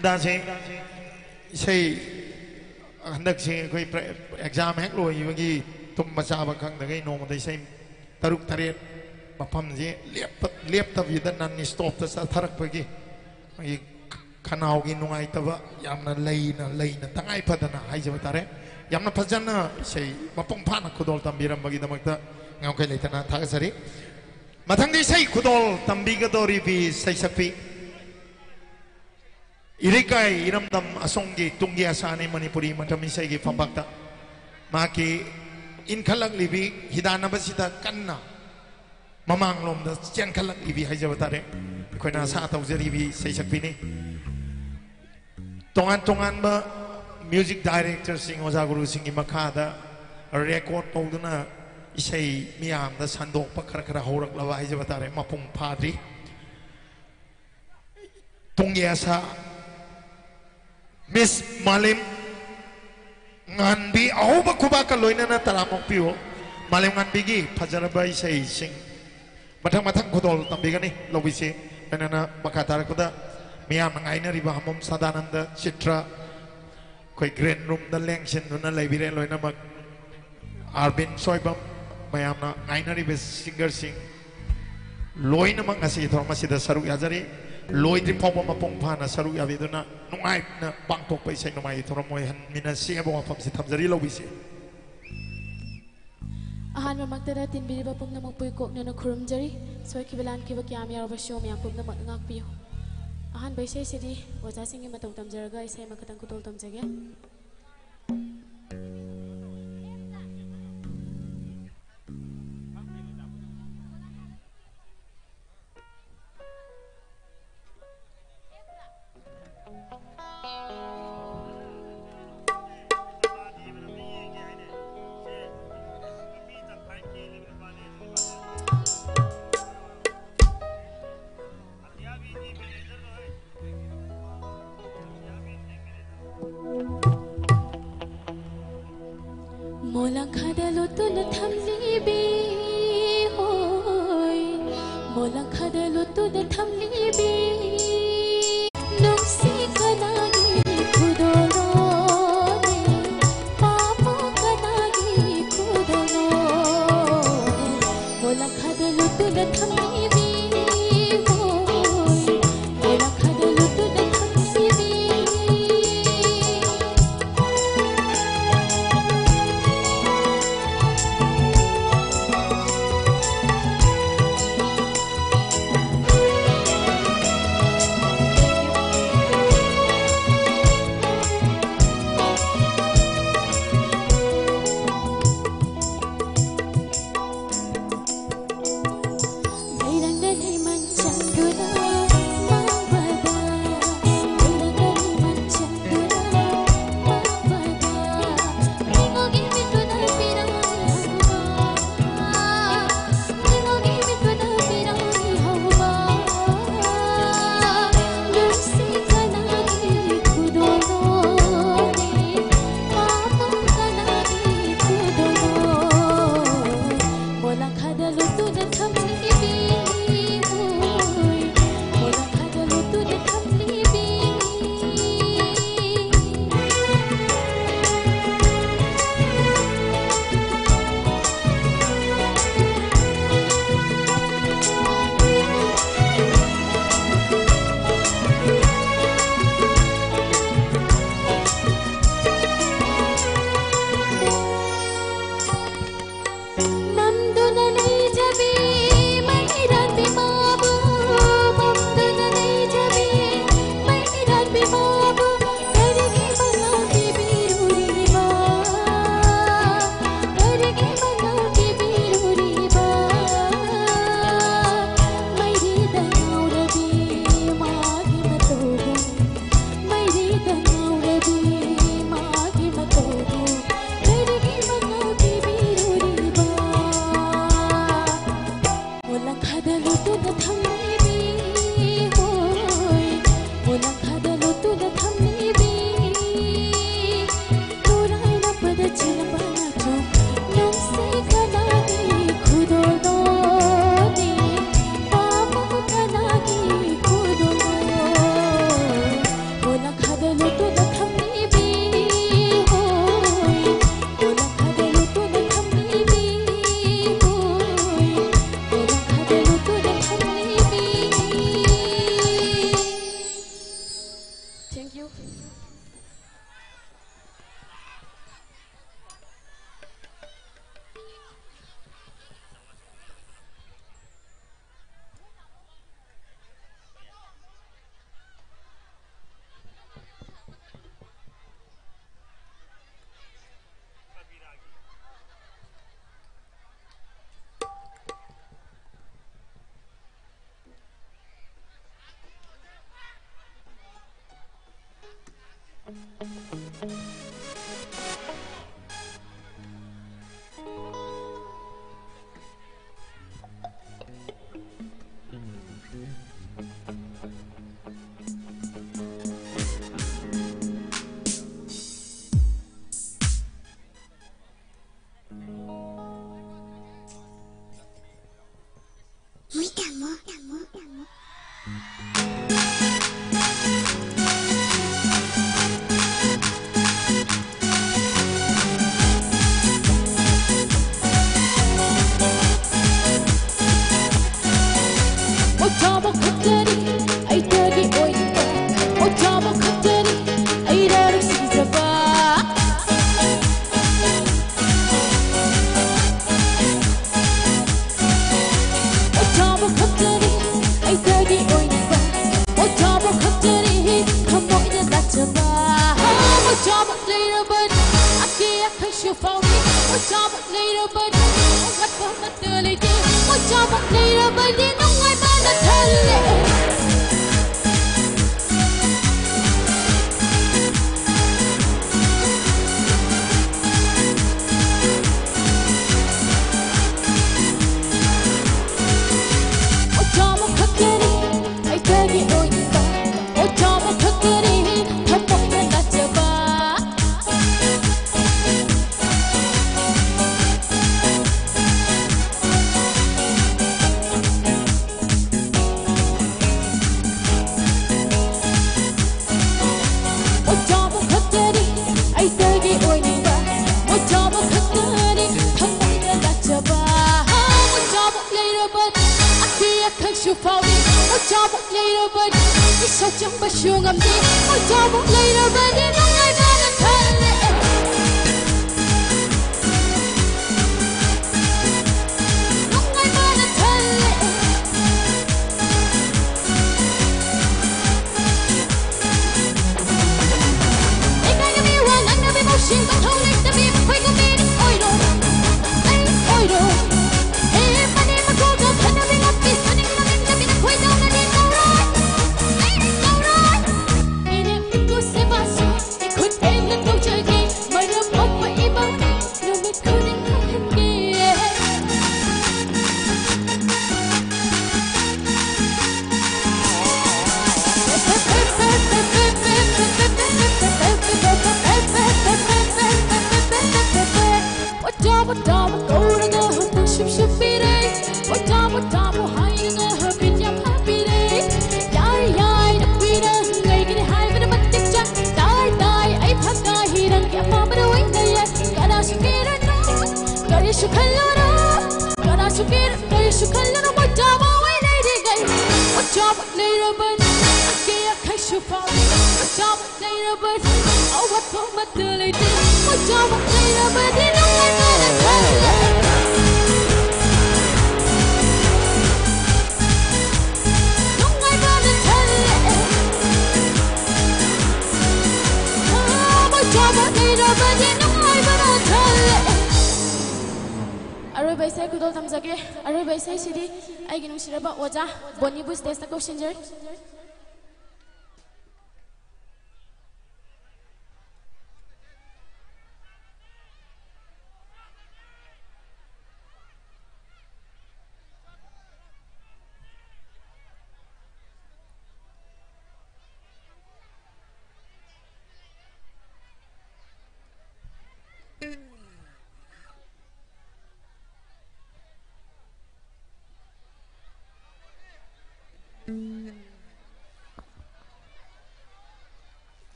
ज़िंदा से। सही। हंदक से कोई एग्ज़ाम हेक लोगी तुम चाब खंगदे नोमद इसे तरुक तरह मफमजे लेप लेपीद नन स्टॉप चथरपी खनाव लई लेना तंगाई पदना हाई जब तारे। फजन इसे मफम फान खुदोल तंबीरमगीदमक लेना थागसरी मथंग इसे खुदोल तंबीगदौरीबी सैसपी Irikay iramdam asonggi tunggi asani manipuri matamisay gi pambakta. Maki inkalag libi, hidana basita kanna mamang lom da chen kalag libi, hai jabatare. Koi na sa tau zeri bi say sakpini. Tongan tongan ba, music director sing oza guru sing gi makada record tolguna isay miyam da sandok pakar kara horak lawa hai jabatare, mapung padri. Tunggi asa Miss Malim Ngandi au ba kubaka loina na talamok malim Ngandi gi phajarabai sei sing. Matang matang kudol tambigani lobisi menana makatara kuda miyam ngaina riba sadananda citra koi green room da lengsin duna laibire loina mak arbin soibam. Mayam na ngaina riba singer sing. Loina mak ngasi saru loi di papa ma pong saru ya viduna nung aip na pang tok pa isay numay toro mo han. Minasi nga bong si tamzari lo bisi ahan ma magtara tin biri ba pum na magpuy kok na kurum jari. Soy ki bilan ki ba kyam show mi pum na mat ngak piyo. Ahan ba isay sidi waja singi matau tamzarga isai makatang kutol tamzage Thank you. come here.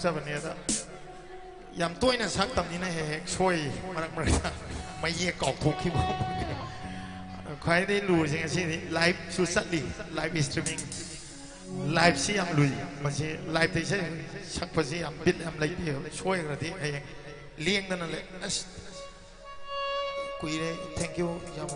ꯁꯛꯆꯕꯅꯦꯗ ꯌꯥꯝ ꯇꯣꯏꯅ ꯁꯛꯇꯕꯅꯤꯅ ꯍꯦꯛ ꯍꯦꯛ ꯁꯣꯏ ꯃꯔꯛ ꯃꯔꯛꯇ ꯃꯌꯦꯛ ꯀꯥꯎꯊꯣꯛꯈꯤꯕ ꯈ꯭ꯋꯥꯏꯗꯒꯤ ꯂꯨꯔꯤꯁꯦ ꯉꯁꯤꯗꯤ ꯂꯥꯏꯚꯁꯨ ꯆꯠꯂꯤ ꯂꯥꯏꯚ ꯁ꯭ꯇ꯭ꯔꯤꯃꯤꯡ ꯂꯥꯏꯚꯁꯤ ꯌꯥꯝ ꯂꯨꯏ ꯃꯁꯤ ꯂꯥꯏꯚꯇ ꯏꯁꯩ ꯁꯛꯄꯁꯤ ꯌꯥꯝ ꯕꯤꯠ ꯌꯥꯝ ꯂꯩꯇꯦ ꯁꯣꯏꯈ꯭ꯔꯗꯤ ꯍꯌꯦꯡ ꯂꯦꯡꯗꯅ ꯂꯩ ꯑꯁ ꯀꯨꯏꯔꯦ ꯊꯦꯡꯛ ꯌꯨ ꯌꯥꯝ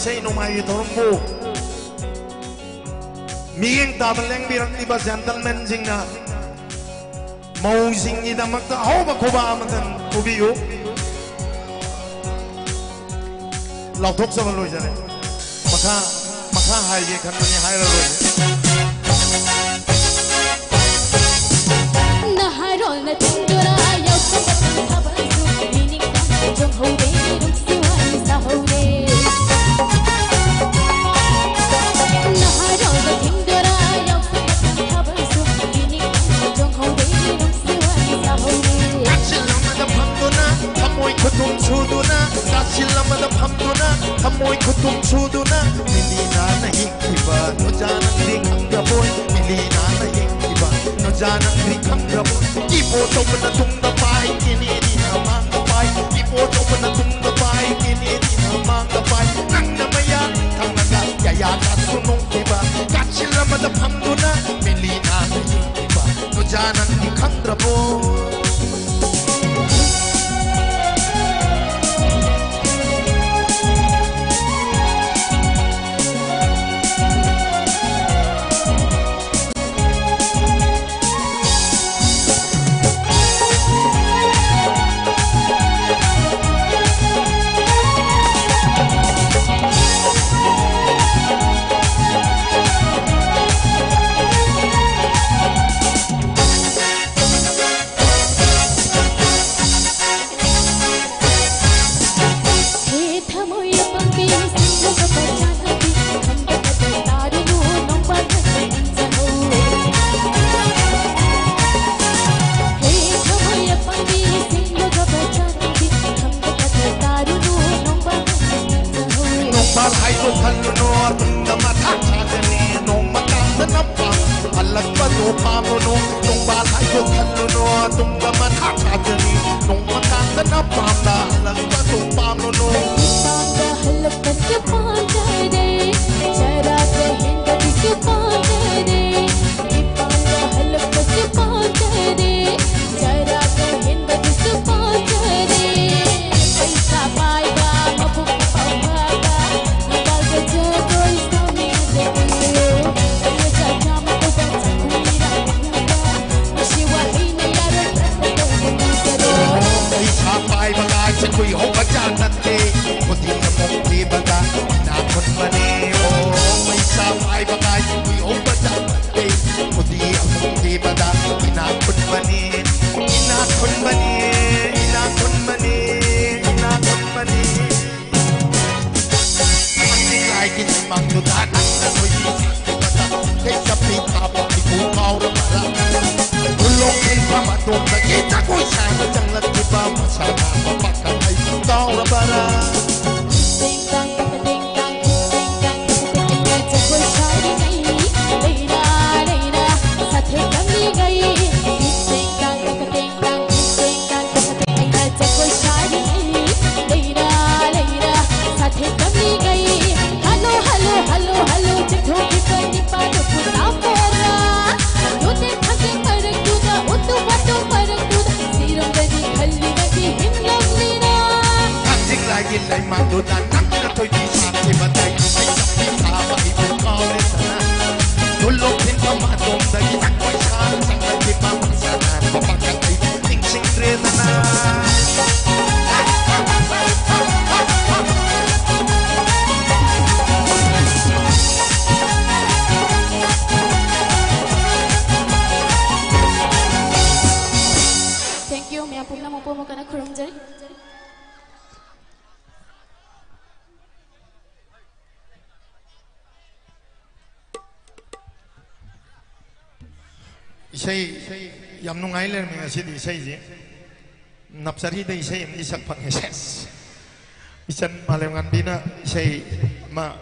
sino maitormo. Miyeng tabaleng birang tiba gentleman sing na. Mau sing ida magta ho makuba amatan ubiyo. Lautok sa maloy jare. Maka maka hayge kan mani hayra loy.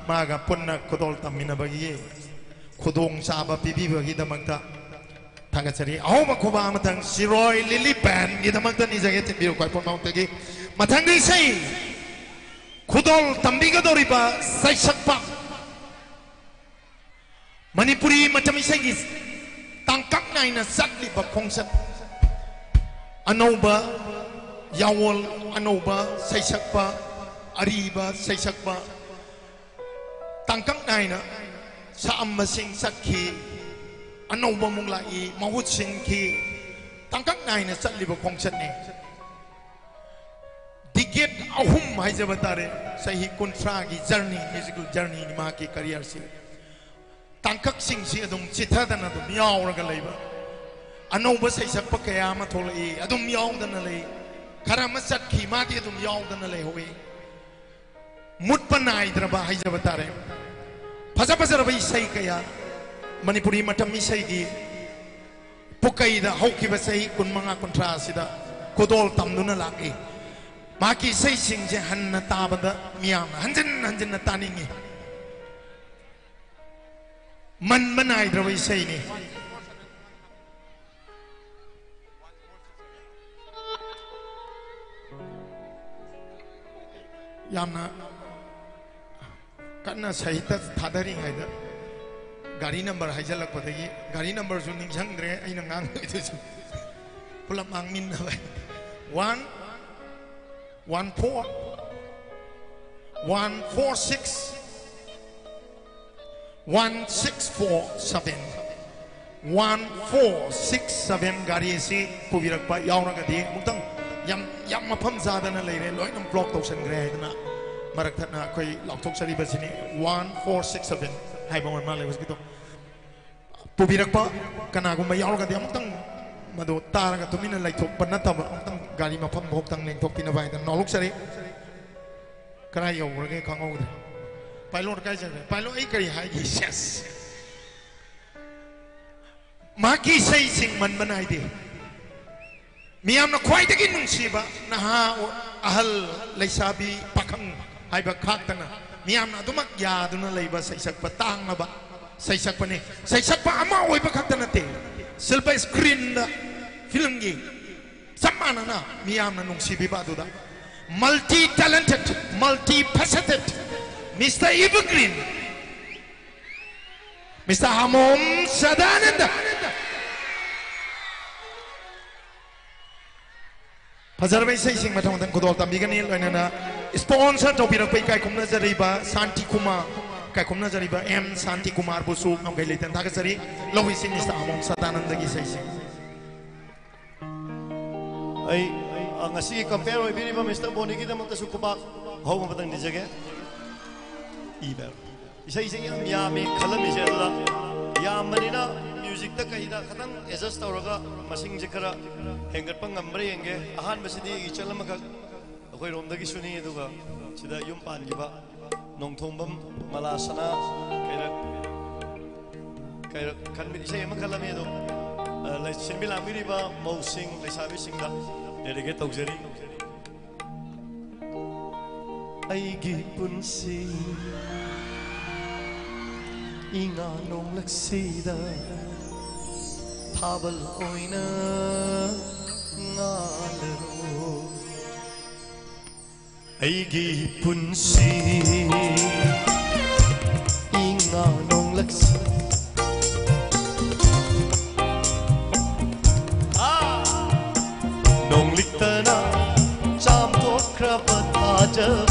마가 뻔나 고돌다 미나버기에 고동사바 비비버기다막다 다가처리 아우마 고바마탕 시로이 릴리반 이다막다 니자게 팀비로 과포 마운트기 마탕들 세이 고돌 담비가 도리바 사이삭바 마니푸리 마참이 세기 땅깍 나이나 싹리바 콩삭 अनौबा यावल अनौबा सैसकपा अरीबा सैसकपा ꯂꯩꯀꯥꯏꯅ ꯁꯛꯑꯝꯕꯁꯤꯡ ꯁꯛꯈꯤ ꯑꯅꯧꯕ ꯑꯃꯨꯛ ꯂꯥꯛꯏ ꯃꯍꯨꯠ ꯁꯤꯟꯈꯤ ꯇꯥꯡꯀꯛ ꯅꯥꯏꯅ ꯆꯠꯂꯤꯕ ꯈꯣꯡꯆꯠꯅꯤ ꯗꯤꯒꯦꯠ ꯑꯍꯨꯝ ꯍꯥꯏꯖꯕ ꯇꯥꯔꯦ ꯆꯍꯤ ꯀꯨꯟꯊ꯭ꯔꯥꯒꯤ ꯖꯔꯅꯤ ꯃ꯭ꯌꯨꯖꯤꯀꯦꯜ ꯖꯔꯅꯤꯅꯤ ꯃꯍꯥꯛꯀꯤ ꯀꯔꯤꯌꯔꯁꯤ ꯇꯥꯡꯀꯛꯁꯤꯡꯁꯤ ꯑꯗꯨꯝ ꯆꯤꯊꯗꯅ ꯑꯗꯨꯝ ꯌꯥꯎꯔꯒ ꯂꯩꯕ ꯑꯅꯧꯕ ꯁꯩꯁꯛꯄ ꯀꯌꯥ ꯑꯃ ꯊꯣꯛꯂꯛꯏ ꯑꯗꯨꯝ ꯌꯥꯎꯗꯅ ꯂꯩ ꯈꯔ ꯑꯃ ꯆꯠꯈꯤ ꯃꯥꯗꯤ ꯑꯗꯨꯝ ꯌꯥꯎꯗꯅ ꯂꯩꯍꯧꯋꯤ ꯃꯨꯠꯄ ꯅꯥꯏꯗ꯭ꯔꯕ ꯍꯥꯏꯖꯕ ꯇꯥꯔꯦ ꯐꯖ ꯐꯖꯔꯕ ꯏꯁꯩ ꯀꯌꯥ ꯃꯅꯤꯄꯨꯔꯤ ꯃꯇꯝ ꯏꯁꯩꯒꯤ ꯄꯨꯀꯩꯗ ꯍꯧꯈꯤꯕ ꯆꯍꯤ ꯀꯨꯟꯃꯉꯥ ꯀꯨꯟꯊ꯭ꯔꯥ ꯑꯁꯤꯗ ꯈꯨꯗꯣꯜ ꯇꯝꯗꯨꯅ ꯂꯥꯛꯏ ꯃꯍꯥꯛꯀꯤ ꯏꯁꯩꯁꯤꯡꯁꯦ ꯍꯟꯅ ꯇꯥꯕꯗ ꯃꯤꯌꯥꯝꯅ ꯍꯟꯖꯤꯟ ꯍꯟꯖꯤꯟꯅ ꯇꯥꯅꯤꯡꯉꯤ ꯃꯟꯕ ꯅꯥꯏꯗ꯭ꯔꯕ ꯏꯁꯩꯅꯤ ꯌꯥꯝꯅ ꯀꯟꯅ ꯁꯍꯤꯗ ꯊꯥꯗꯔꯤꯉꯩꯗ ꯒꯥꯔꯤ ꯅꯝꯕꯔ ꯍꯥꯏꯖꯜꯂꯛꯄꯗꯒꯤ ꯒꯥꯔꯤ ꯅꯝꯕꯔꯁꯨ ꯅꯤꯡꯁꯤꯡꯗ꯭ꯔꯦ ꯑꯩꯅ ꯉꯥꯡꯉꯤꯗꯨꯁꯨ ꯄꯨꯂꯞ ꯉꯥꯡꯃꯤꯟꯅꯕ one one four one four six one six four seven one four six seven ꯒꯥꯔꯤ ꯑꯁꯤ ꯄꯨꯕꯤꯔꯛꯄ ꯌꯥꯎꯔꯒꯗꯤ ꯑꯃꯨꯛꯇꯪ ꯌꯥꯝ ꯌꯥꯝ ꯃꯐꯝ ꯆꯥꯗꯅ ꯂꯩꯔꯦ ꯂꯣꯏꯅ ꯕ꯭ꯂꯣꯛ ꯇꯧꯁꯟꯈ꯭ꯔꯦ ꯍꯥꯏꯗꯅ marak thana koi loktok sari basini one four six seven. Hai bangon ma lewas gitu? Pubirakpa kanagumba yaunagadi muktang madu taraga tumina laithok panataba muktang gari mafam hoktang lengthok pina baida noluk sari. Kara yaurage khangogre pilot kai jare pilot ai kari hai gi ses maki sai sing man manai de. Miyamna khwaidagi nungsiba naha ahal ꯍꯥꯏꯕ ꯈꯥꯛꯇꯅ ꯃꯤꯌꯥꯝꯅ ꯑꯗꯨꯃꯛ ꯌꯥꯗꯨꯅ ꯂꯩꯕ ꯁꯩꯁꯛꯄ ꯇꯥꯡꯂꯕ ꯁꯩꯁꯛꯄꯅꯤ ꯁꯩꯁꯛꯄ ꯑꯃ ꯑꯣꯏꯕ ꯈꯛꯇ ꯅꯠꯇꯦ ꯁꯤꯜꯚꯔ ꯁ꯭ꯀ꯭ꯔꯤꯟꯗ ꯐꯤꯂꯝꯒꯤ ꯆꯞ ꯃꯥꯟꯅꯅ ꯃꯤꯌꯥꯝꯅ ꯅꯨꯡꯁꯤꯕꯤꯕ ꯑꯗꯨꯗ multi talented multi faceted mister evergreen mister Hamom Sadananda फजरब इसम मथम खुद तमीगनी लोनना स्पोंसर तौरप कायखोमनजरीब शांति कुमार कायखोमनजरीब एम शांति कुमार बुसु गई लेटन थागजरी लवी सिनिस्ता अमोम सदानंद की सैसे ऐ ngasi compare oi biri ba mr boni ki dam tasu kuba ho ma batang ni jage iber isai isai yam ya me khalam ni jada ya manina ꯃ꯭ꯌꯨꯖꯤꯛꯇ ꯀꯩꯗ ꯈꯤꯇꯪ ꯑꯦꯗꯖꯁ ꯇꯧꯔꯒ ꯃꯁꯤꯡꯁꯦ ꯈꯔ ꯍꯦꯟꯒꯠꯄ ꯉꯝꯕ꯭ꯔꯥ ꯌꯦꯡꯒꯦ ꯑꯍꯥꯟꯕꯁꯤꯗꯤ ꯏꯆꯜ ꯑꯃꯈꯛ ꯑꯩꯈꯣꯏꯔꯣꯝꯗꯒꯤꯁꯨꯅꯤ ꯑꯗꯨꯒ ꯁꯤꯗ ꯌꯨꯝ ꯄꯥꯟꯈꯤꯕ ꯅꯣꯡꯊꯣꯡꯕꯝ ꯃꯂꯥꯁꯅꯥ ꯀꯩꯔꯛ ꯀꯩꯔꯛ ꯈꯟꯕꯤ ꯏꯁꯩ ꯑꯃ ꯈꯜꯂꯝꯃꯤ ꯑꯗꯣ ꯁꯤꯟꯕꯤ ꯂꯥꯡꯕꯤꯔꯤꯕ ꯃꯧꯁꯤꯡ ꯂꯩꯁꯥꯕꯤꯁꯤꯡꯗ ꯗꯦꯗꯤꯀꯦꯠ ꯇꯧꯖꯔꯤ ꯑꯩꯒꯤ ꯄꯨꯟꯁꯤ ꯏꯉꯥ ꯅꯣꯡꯂꯛꯁꯤꯗ أصحاب الأوينا نالرو أيجي بنسي إنا نونلكس نونلكتنا جام تو كربت آجب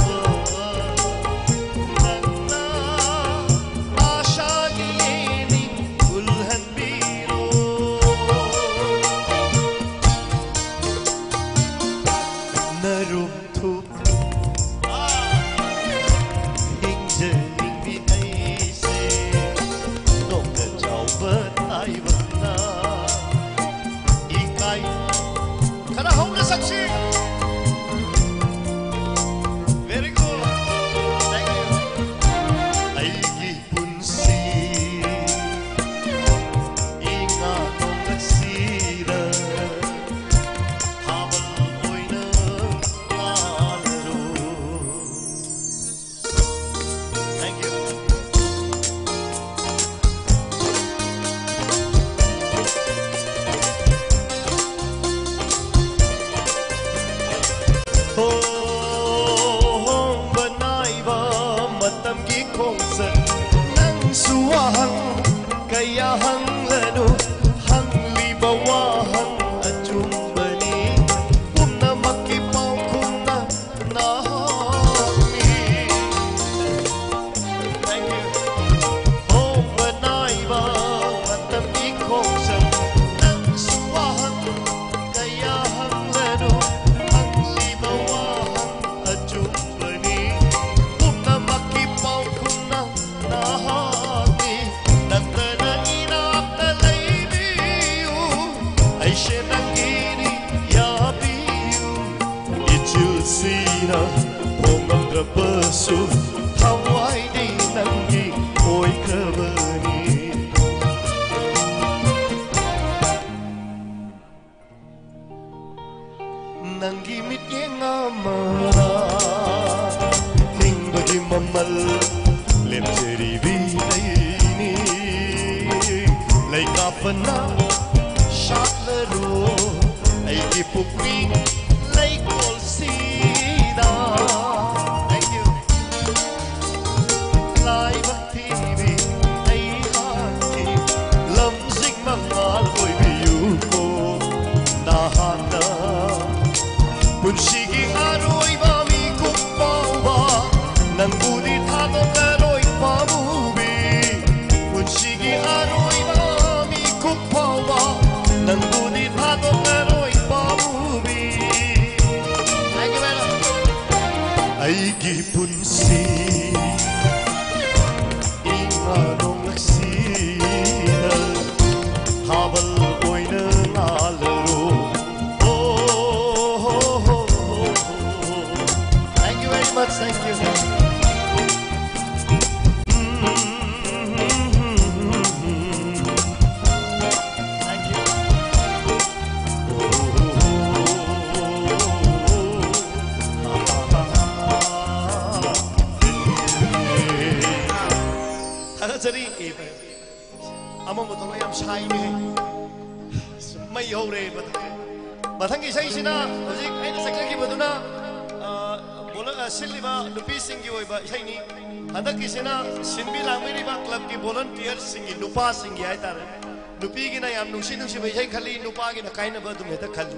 काही नको तुम्ही तर खाली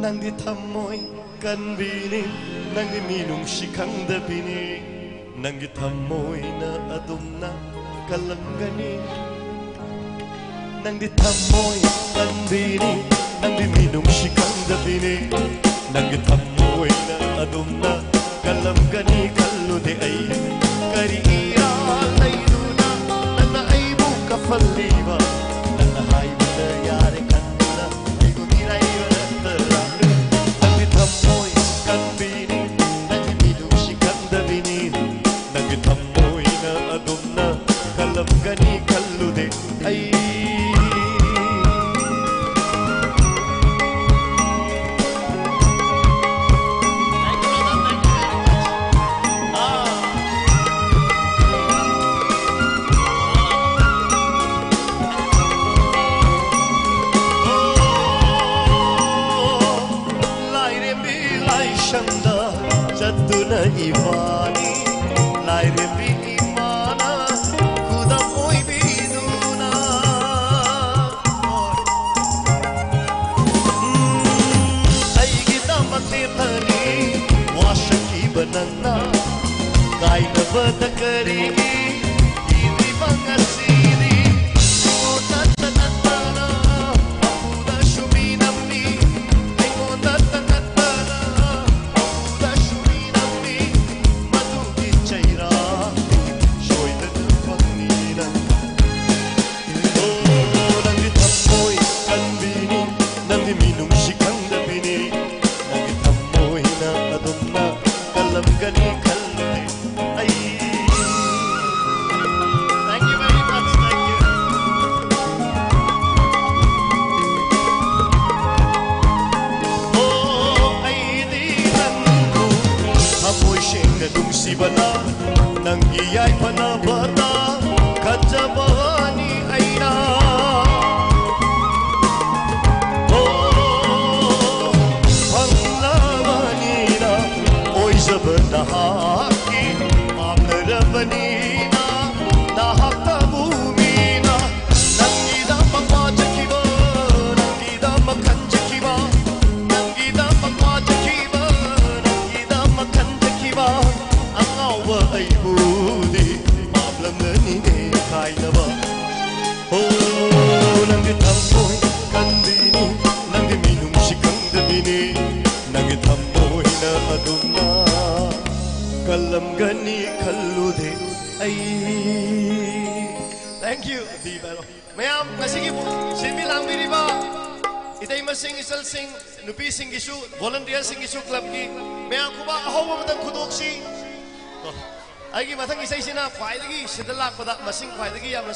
ꯅꯪꯗꯤ ꯊꯝꯃꯣꯏ ꯀꯟꯕꯤꯅꯤ ꯅꯪꯒꯤ ꯃꯤꯅꯨꯡꯁꯤ ꯈꯪꯗꯕꯤꯅꯤ ꯅꯪꯒꯤ ꯊꯝꯃꯣꯏꯅ ꯑꯗꯨꯝꯅ ꯀꯜꯂꯝꯒꯅꯤ ꯅꯪꯗꯤ ꯊꯝꯃꯣꯏ ꯀꯟꯕꯤꯅꯤ ꯅꯪꯒꯤ ꯃꯤꯅꯨꯡꯁꯤ ꯈꯪꯗꯕꯤꯅꯤ ꯅꯪꯒꯤ ꯊꯝꯃꯣꯏꯅ ꯑꯗꯨꯝꯅ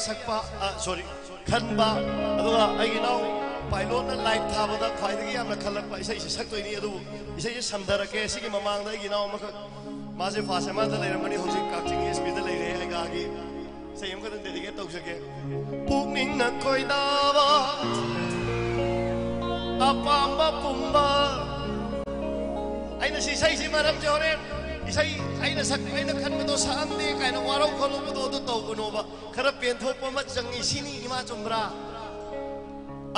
ꯈ꯭ꯋꯥꯏꯗꯒꯤ ꯌꯥꯝꯅ ꯁꯛꯄ ꯁꯣꯔꯤ ꯈꯟꯕ ꯑꯗꯨꯒ ꯑꯩꯒꯤ ꯏꯅꯥꯎ ꯄꯥꯏꯂꯣꯠꯅ ꯂꯥꯏꯠ ꯊꯥꯕꯗ ꯈ꯭ꯋꯥꯏꯗꯒꯤ ꯌꯥꯝꯅ ꯈꯜꯂꯛꯄ ꯏꯁꯩꯁꯤ ꯁꯛꯇꯣꯏꯅꯤ ꯑꯗꯨꯕꯨ ꯏꯁꯩꯁꯤ ꯁꯝꯊꯔꯛꯀꯦ ꯁꯤꯒꯤ ꯃꯃꯥꯡꯗ ꯑꯩꯒꯤ ꯏꯅꯥꯎ ꯑꯃꯈꯛ ꯃꯥꯁꯦ ꯐꯥꯁ ꯑꯃꯗ ꯂꯩꯔꯝꯕꯅꯤ ꯍꯧꯖꯤꯛ ꯀꯛꯆꯤꯡ ꯑꯦꯁ ꯄꯤꯗ ꯂꯩꯔꯦ ꯑꯩꯒꯥꯒꯤ ꯏꯁꯩ ꯑꯃꯈꯛꯇꯪ ꯗꯦꯗꯤꯀꯦꯠ ꯇꯧꯖꯒꯦ ꯄꯨꯛꯅꯤꯡꯅ ꯈꯣꯏꯗꯥꯕ ꯑꯄꯥꯝꯕ ꯄꯨꯝꯕ ꯑꯩꯅ ꯁꯤ ꯏꯁꯩꯁꯤ ꯃꯔꯝꯁꯦ ꯍꯣꯔꯦꯟ ꯏꯁꯩ ꯑꯩꯅ ꯁꯛ ꯑꯩꯅ ꯈꯟꯕꯗꯣ ꯁꯛꯑꯝꯗꯦ ꯀꯥꯏꯅ ꯋꯥꯔꯧ ꯈꯣꯠꯂꯧꯕꯗꯣ ꯑꯗꯨ ꯇꯧꯒꯅꯣꯕ khara pen tho pa ma chang isini ima chumra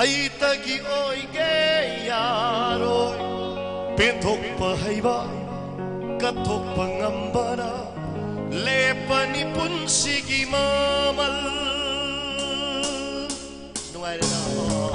ai ta gi oi ge yaro. Pen thok pa hai ba ka thok pa ngam ba na le pa ni pun si gi ma mal nuai na.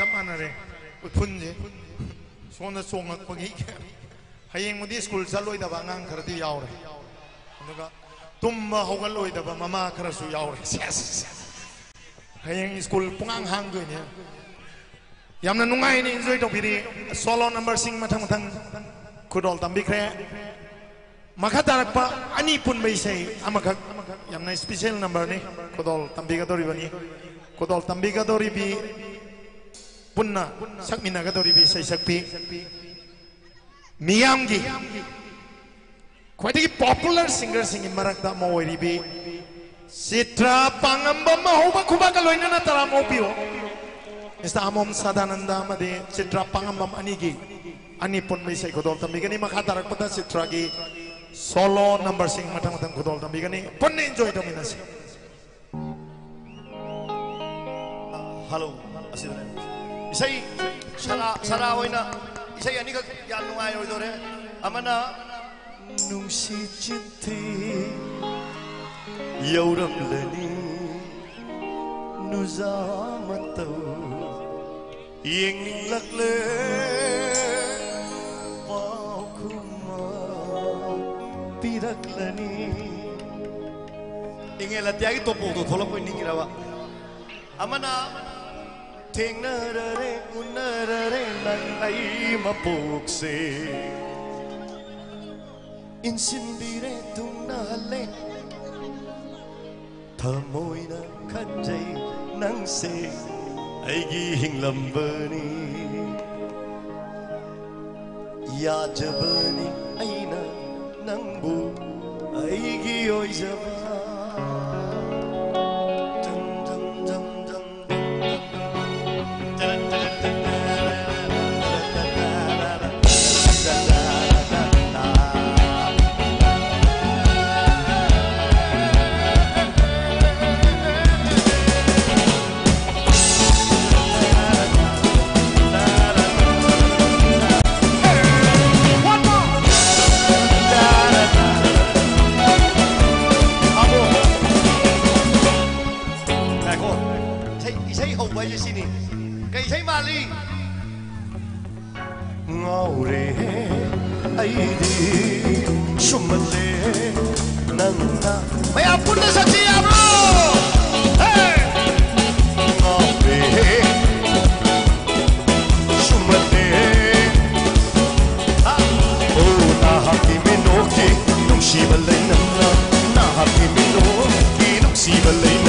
ꯆꯞ ꯃꯥꯟꯅꯔꯦ ꯎꯐꯨꯟꯁꯦ ꯁꯣꯝꯗ ꯆꯣꯡꯉꯛꯄꯒꯤ ꯍꯌꯦꯡꯕꯨꯗꯤ ꯁ꯭ꯀꯨꯜ ꯆꯠꯂꯣꯏꯗꯕ ꯑꯉꯥꯡ ꯈꯔꯗꯤ ꯌꯥꯎꯔꯦ ꯑꯗꯨꯒ ꯇꯨꯝꯕ ꯍꯧꯒꯠꯂꯣꯏꯗꯕ ꯃꯃꯥ ꯈꯔꯁꯨ ꯌꯥꯎꯔꯦ ꯁꯦꯁ ꯍꯌꯦꯡ ꯁ꯭ꯀꯨꯜ ꯄꯨꯡꯉꯥꯡ ꯍꯥꯡꯗꯣꯏꯅꯦ ꯌꯥꯝꯅ ꯅꯨꯡꯉꯥꯏꯅ ꯏꯟꯖꯣꯏ ꯇꯧꯕꯤꯔꯤ ꯁꯣꯂꯣ ꯅꯝꯕꯔꯁꯤꯡ ꯃꯊꯪ ꯃꯊꯪ ꯈꯨꯗꯣꯜ ꯇꯝꯕꯤꯈ꯭ꯔꯦ ꯃꯈꯥ ꯇꯥꯔꯛꯄ ꯑꯅꯤ ꯄꯨꯟꯕ ꯏꯁꯩ ꯑꯃꯈꯛ ꯌꯥꯝꯅ special punna. Sakminagadoribi sai sakpi. Miyamgi khwaidagi popular singer singi marakda ma oiribi sitra pangamba mahuba khubaka loinana tara mobiyo ista Amom Sadananda made sitra pangambam anigi. Ani pun mai sai kodol ma makha tarak pada sitra gi. Solo number sing matang matang kodol tambigani. Pun enjoy dominasi. Halo, asyik ꯏꯁꯩ ꯁꯔꯥ ꯁꯔꯥ ꯑꯣꯏꯅ ꯏꯁꯩ ꯑꯅꯤꯈꯛ ꯌꯥꯝ ꯅꯨꯡꯉꯥꯏꯔꯣꯏꯗꯣꯔꯦ ꯑꯃꯅ ꯅꯨꯡꯁꯤ ꯆꯤꯊꯤ ꯌꯧꯔꯝꯂꯅꯤ ꯅꯨꯖꯥ ꯃꯇꯧ ꯌꯦꯡꯅꯤꯡꯂꯛꯂꯦ ꯄꯥꯎꯈꯨꯝꯃ ꯄꯤꯔꯛꯂꯅꯤ ꯏꯪꯉꯦꯜ ꯑꯇꯤꯌꯥꯒꯤ ꯇꯣꯄꯣꯛꯇꯣ ꯊꯣꯛꯂꯛꯄꯣꯏ ꯅꯤꯡꯉꯤꯔꯕ ꯑꯃꯅ Tingnărăre, unărăre, nanai mă puxe Insimbire tungnale Thamoina khanjai nang se Aigi hinglambani Yajabani aina nangbu Aigi oizabani Bayu sini. Kay say mali. Ngaure aidi shumale nanda. May apunta sa diablo. Hey. Ngaure. She will lay numb, not happy below, he looks evil.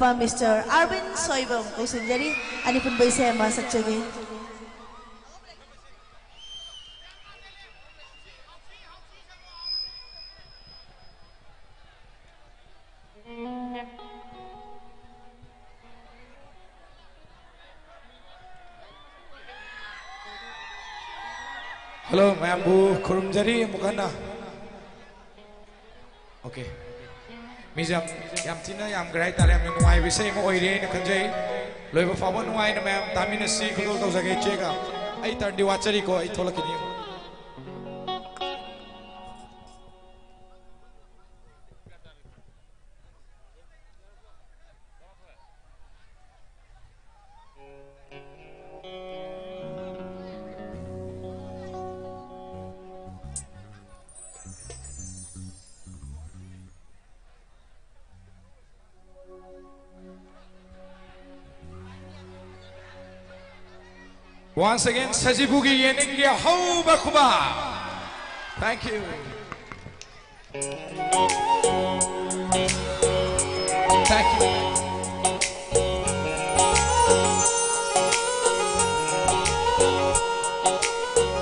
पप्प् mister are पनिैभो सुन्जरी अनि पनि बैसामा सच्ची fa bon wine mem tamine si ko do chega kini Once again, Saji Boogie Yenenge Ho Bakuba. Thank you. Thank you.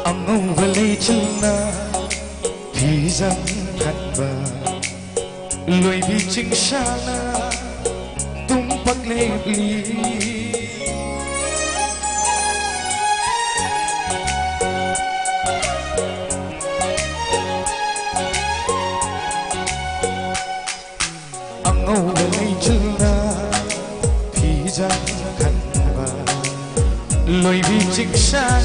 Ông ông vừa lấy chân na Thì dâm thật bờ Lùi vì chính xa na Tung bắc lê lì solution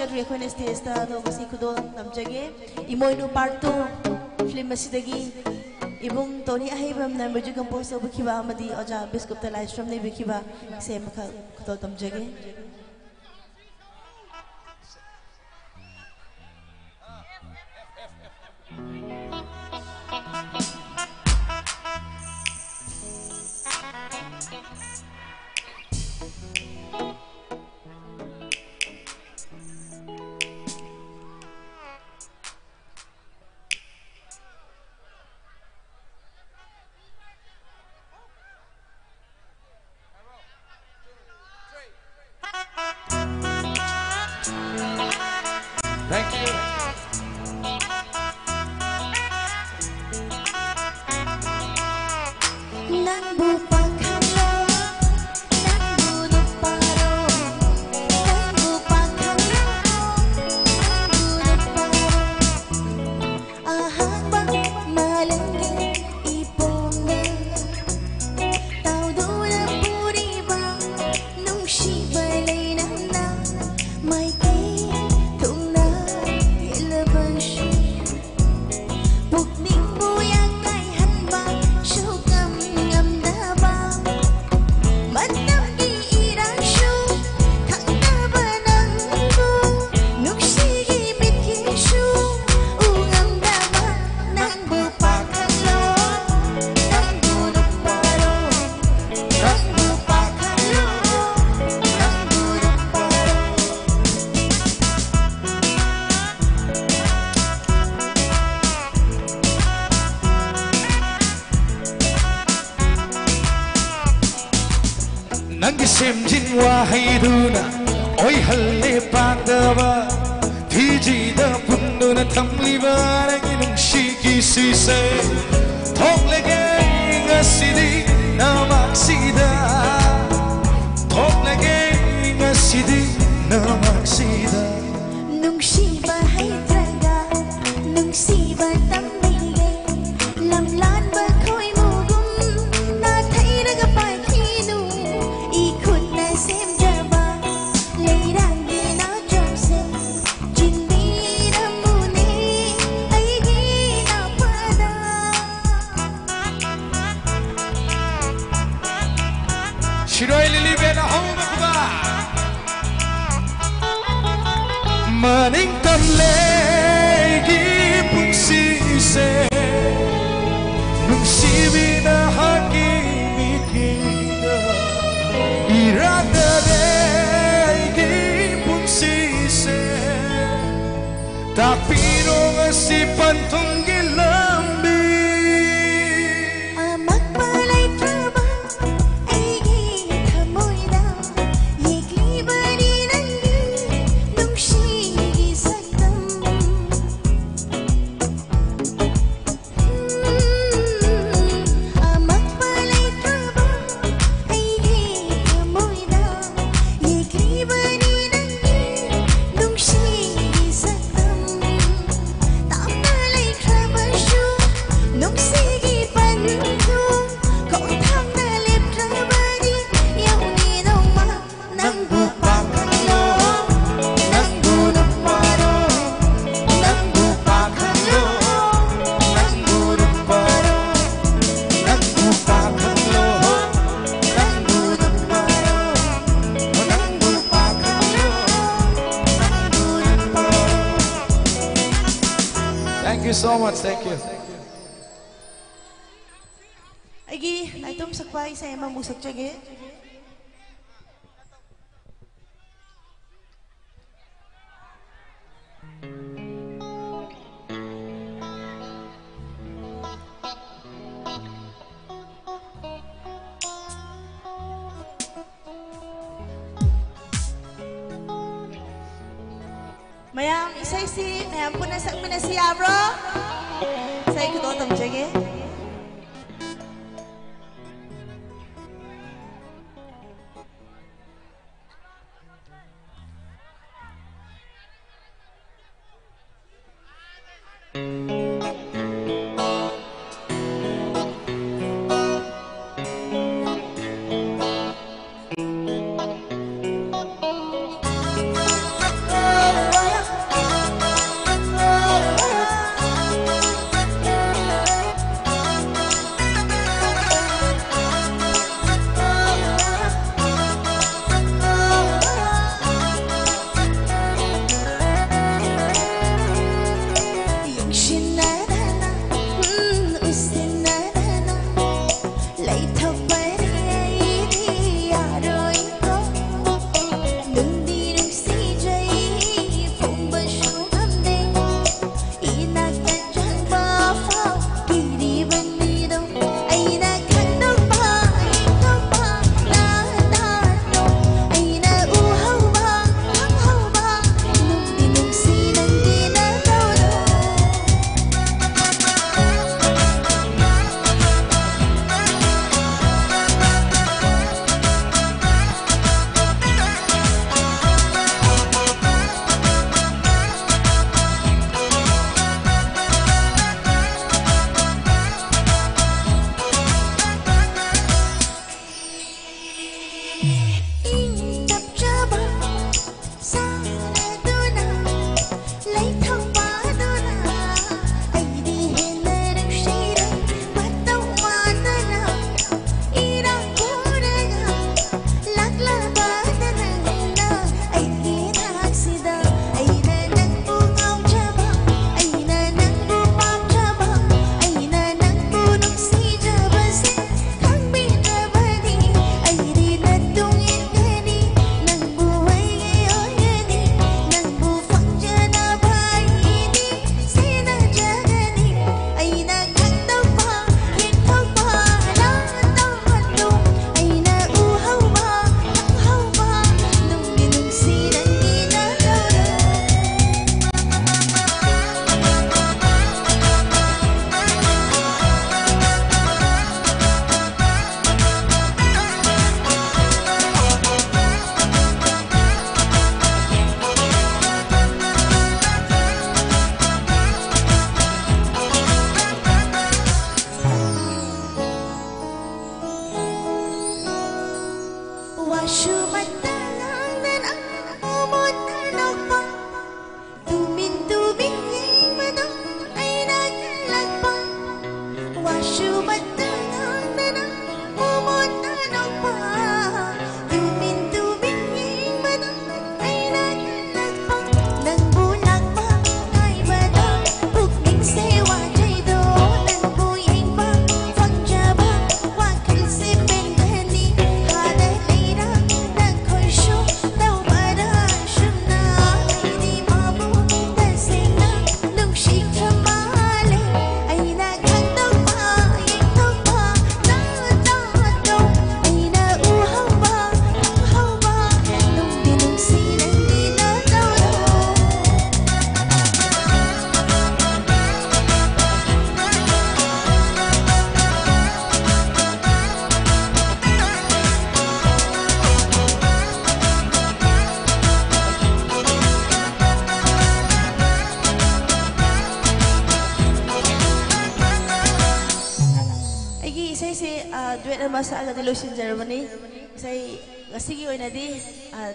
चल रही है ꯑꯗꯣ ꯉꯁꯤ ꯈꯨꯗꯣꯜ ꯇꯝꯖꯒꯦ टू film ꯇꯨ film तोनी अहिबमना म्यूज़िक कंपोज तौबखिबा अमदी ओजा बिस्कुप्ता लाइस्ट्रम ने बिखिबा से मखा तमजगे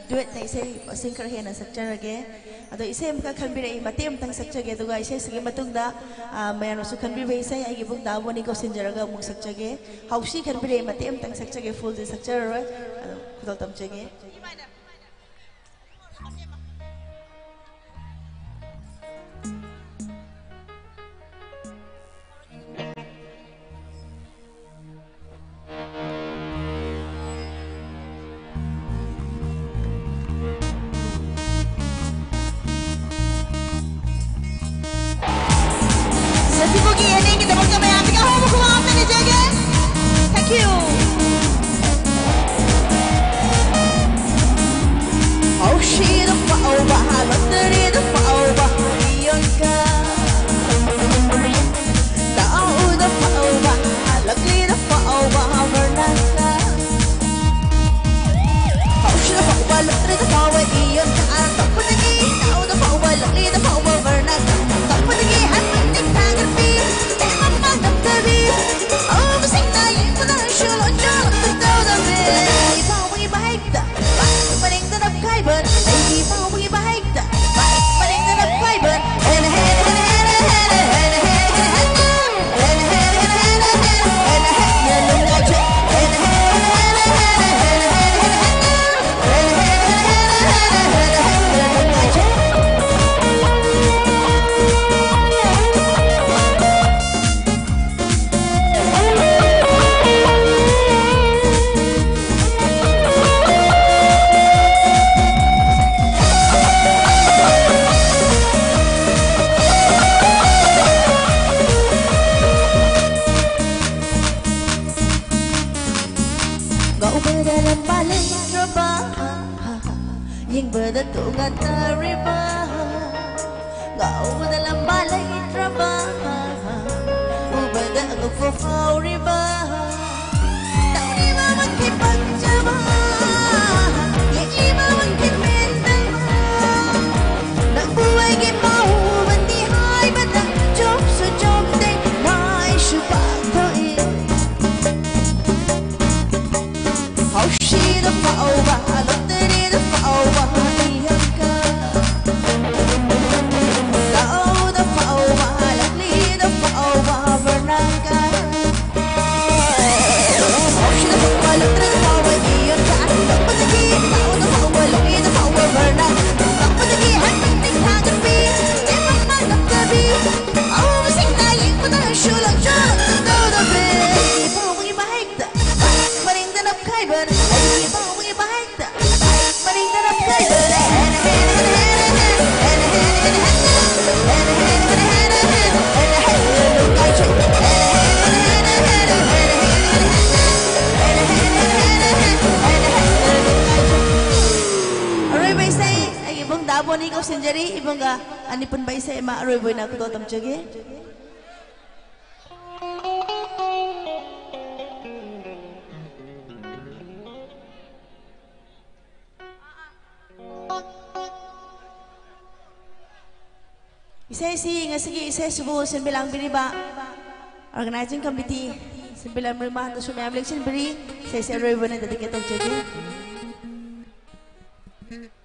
duet na isay singer hena sakchar ge. Ado ise mka khanbire i matem tang sakchar ge duga ise sige matung da mayano su khanbire be ise ai gibung da boni ko sinjar ga mung sakchar ge. Hausi khanbire matem tang sakchar ge full de sakchar ro ado khudal tam chege Sai ibangga anipun ba saya ima aroy boy na kutotam choge? Isa si nga sige isa subo sen bilang. Organizing committee sembilang bilang biriba sumi ablik sen biri. Isa si aroy boy na dati. Thank you.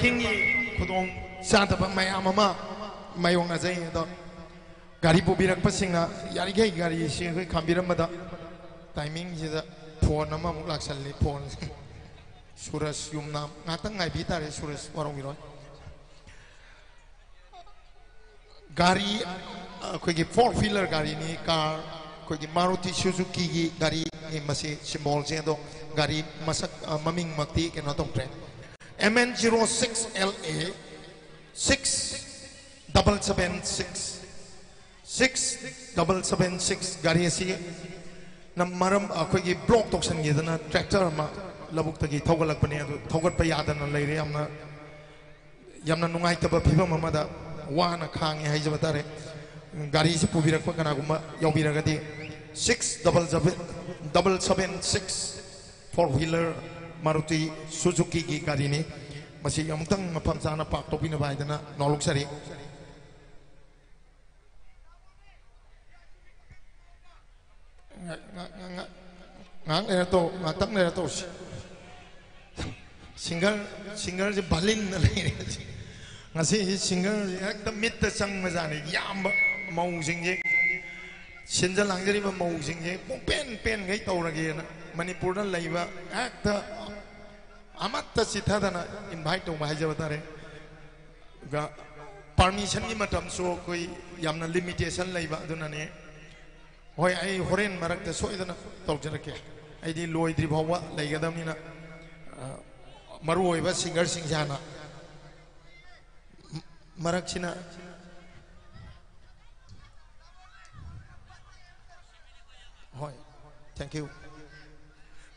ꯃꯔꯨꯑꯣꯏꯅ ꯄꯥꯔꯀꯤꯡꯒꯤ ꯈꯨꯗꯣꯡ ꯆꯥꯗꯕ ꯃꯌꯥꯝ ꯑꯃ ꯃꯥꯌꯣꯛꯅꯖꯩ ꯑꯗꯣ ꯒꯥꯔꯤ ꯄꯨꯕꯤꯔꯛꯄꯁꯤꯡꯅ ꯌꯥꯔꯤꯈꯩ ꯒꯥꯔꯤꯁꯤ ꯑꯩꯈꯣꯏ ꯈꯥꯝꯕꯤꯔꯝꯕꯗ ꯇꯥꯏꯃꯤꯡꯁꯤꯗ ꯐꯣꯟ ꯑꯃꯃꯨꯛ ꯂꯥꯛꯁꯜꯂꯤ ꯐꯣꯟ ꯁꯨꯔꯁ ꯌꯨꯝꯅꯥꯝ ꯉꯥꯛꯇꯪ ꯉꯥꯏꯕꯤ ꯇꯥꯔꯦ ꯁꯨꯔꯁ ꯋꯥꯔꯧꯕꯤꯔꯣꯏ ꯒꯥꯔꯤ ꯑꯩꯈꯣꯏꯒꯤ ꯐꯣꯔ ꯋꯤꯂꯔ ꯒꯥꯔꯤꯅꯤ ꯀꯥꯔ ꯑꯩꯈꯣꯏꯒꯤ ꯃꯥꯔꯨꯇꯤ ꯁꯨꯖꯨꯀꯤꯒꯤ ꯒꯥꯔꯤꯅꯤ ꯃꯁꯤ ꯁꯤꯝꯕꯣꯜꯁꯦ ꯑꯗꯣ ꯒꯥꯔꯤ ꯃꯁꯛ ꯑ, ꯃꯃꯤꯡꯃꯛꯇꯤ ꯀꯩꯅꯣ ꯇꯧꯗ꯭ꯔꯦ MN06LA 6776 6776 gari asi na maram akoi gi block toxan gi dana tractor ma labuk ta gi thogalak pane adu thogat pa yadana leire amna yamna nungai ta ba phiba mama da wa na khang hai jaba tare gari si pubi rakpa kana gumma yobi ragati 6776 four wheeler Maruti Suzuki ki kari ni yang tentang mapam sana pak topi na bai dana nolok sari ngang era to ngatak era to single single je balin na lai ngasi single ya mit mita sang mazani yam mau sing je sinja lang jari ma mau sing je pen pen ngai tau lagi ya na Manipur हेक्त अमत चिथदना invite तौब है permission की मतमसु लिमिटेशन लेने हई हरें मरक सोदन तौजर के फाव लेगदमी मरुब सिंगर सिंह मरक Thank you.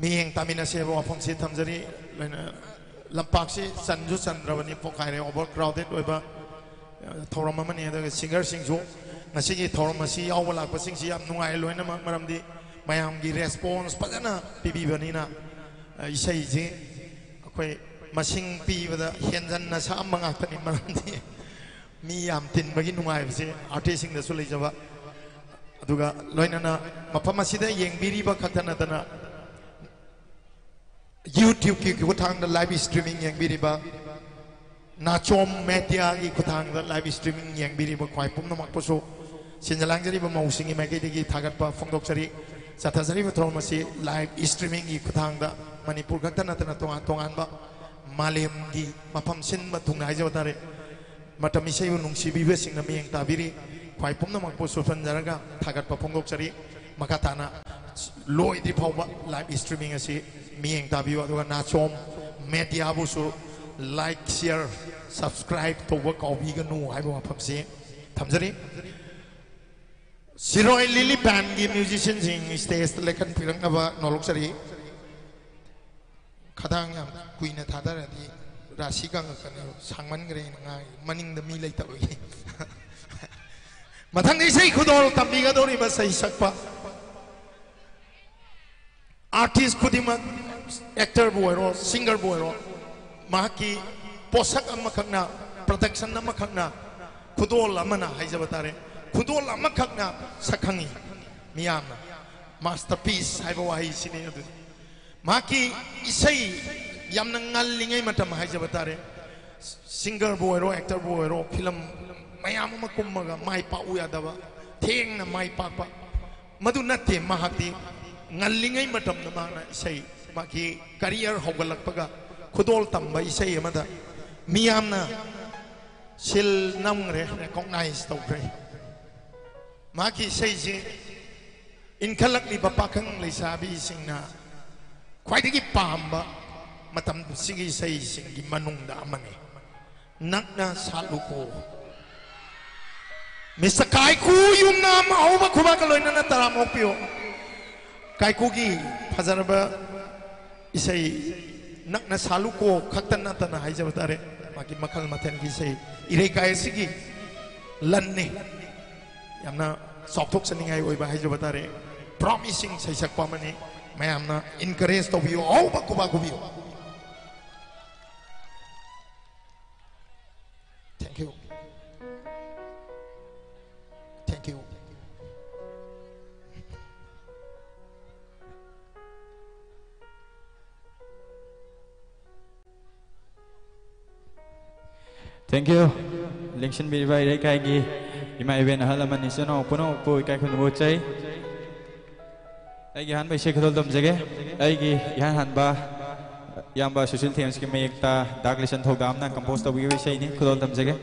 मिंग तामिना से वो अपन से थमजरी लंपाक से संजू चंद्रवनी पोखाई रहे ओवर क्राउडेड वेबा थोरम मन ये तो सिंगर सिंगजो नसी की थोरम मसी आओ वाला पसिंग सी आप नुआई लोए ना मरम दी मैं हम की रेस्पोंस पता ना पीपी बनी ना इसे ही जी कोई मसिंग पी वदा हिंजन ना साम मंगात नहीं मरम दी मी आम तीन बगी नुआई से आर्टिस्टिंग सिंग दसुले जवा अधुगा लोए ना ना मप्पा मसी दे येंग बीरी बा खतन ना YouTube ki kuthang da live streaming yang biri ba. Na chom media ki kuthang live streaming yang biri ba kwai pum poso sinjalang jari ba mau singi magi ki thagat pa phongdok chari satha jari ba trauma si live streaming ki kuthang da manipur na tana tongan tongan ba. Malem gi mapam sin ma thungai jaw tare matami sei bu nungsi bi be singna miyang ta biri kwai pum poso phan jara ga thagat pa phongdok chari makatana loi di phawba live streaming asih. mieng tabi wa tuan nachom media bu su like share subscribe to work of iganu hai bu pham se thamjari siroi lily band gi musician sing stage lekan pirang na ba nolok sari khadang yam kuina thadar di rasi gang kan sangman gre ngai maning da mi lai ta oi mathang ni sei khudol tambi ga dori ba sei sakpa ꯑꯥꯔꯇꯤꯁ ꯈꯨꯗꯤꯡꯃꯛ ꯑꯦꯛꯇꯔꯕꯨ ꯑꯣꯏꯔꯣ ꯁꯤꯡꯒꯔꯕꯨ ꯑꯣꯏꯔꯣ ꯃꯍꯥꯛꯀꯤ ꯄꯣꯠꯁꯛ ꯑꯃꯈꯛꯅ ꯄ꯭ꯔꯗꯛꯁꯟ ꯑꯃꯈꯛꯅ ꯈꯨꯗꯣꯜ ꯑꯃꯅ ꯍꯥꯏꯖꯕ ꯇꯥꯔꯦ ꯈꯨꯗꯣꯜ ꯑꯃꯈꯛꯅ ꯁꯛꯈꯪꯉꯤ ꯃꯤꯌꯥꯝꯅ ꯃꯥꯁꯇꯔ ꯄꯤꯁ ꯍꯥꯏꯕ ꯋꯥꯍꯩꯁꯤꯅꯤ ꯑꯗꯨ ꯃꯍꯥꯛꯀꯤ ꯏꯁꯩ ꯌꯥꯝꯅ ꯉꯜꯂꯤꯉꯩ ꯃꯇꯝ ꯍꯥꯏꯖꯕ ꯇꯥꯔꯦ ꯁꯤꯡꯒꯔꯕꯨ ꯑꯣꯏꯔꯣ ꯑꯦꯛꯇꯔꯕꯨ ꯑꯣꯏꯔో ꯐꯤꯂꯝ ꯃꯌꯥꯝ ꯑꯃ ꯀꯨꯝꯃꯒ ꯃꯥꯏ ꯄꯥꯛꯎ ꯌꯥꯗꯕ ꯊꯦꯡꯅ ꯃꯥꯏ ꯄꯥꯛꯄ ꯃꯗꯨ ꯅꯠꯇꯦ ꯃꯍꯥꯛꯇꯤ ngallingay madam na mana isay maki career hogalakpaga khudol tamba isay amada. Miyamna sil namre recognize tawre maki isay ji inkalak ni bapakang laysabi singna kwaidigi pamba matam sigi isay singi manungda amane nakna saluko. Mr. Kaiku yung na mahuba kumakaloy na nataramok piyo. कायकू की फजरब इसे को खत नतना हाइजबदारे माकी मखल मथन की से इरे कायसी की लन्ने यामना प्रॉमिसिंग से मैं हमना इनकरेज तो भी हो औ भी हो thank you Thank you. Lingsin bilibay ray kaigi. Ima even halaman ni suno puno po ikay kun wuchay. Ay gihan ba shekhrol dom jage? Ay gi yan han ba? Yan ba social themes ki may ekta dark lesson thog damna compose tabi wi shay ni khudol dom jage?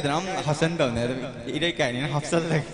එකයිද නම් හසන්ට ඕනේ. ඉර එකයි නේ හෆ්සල්ට.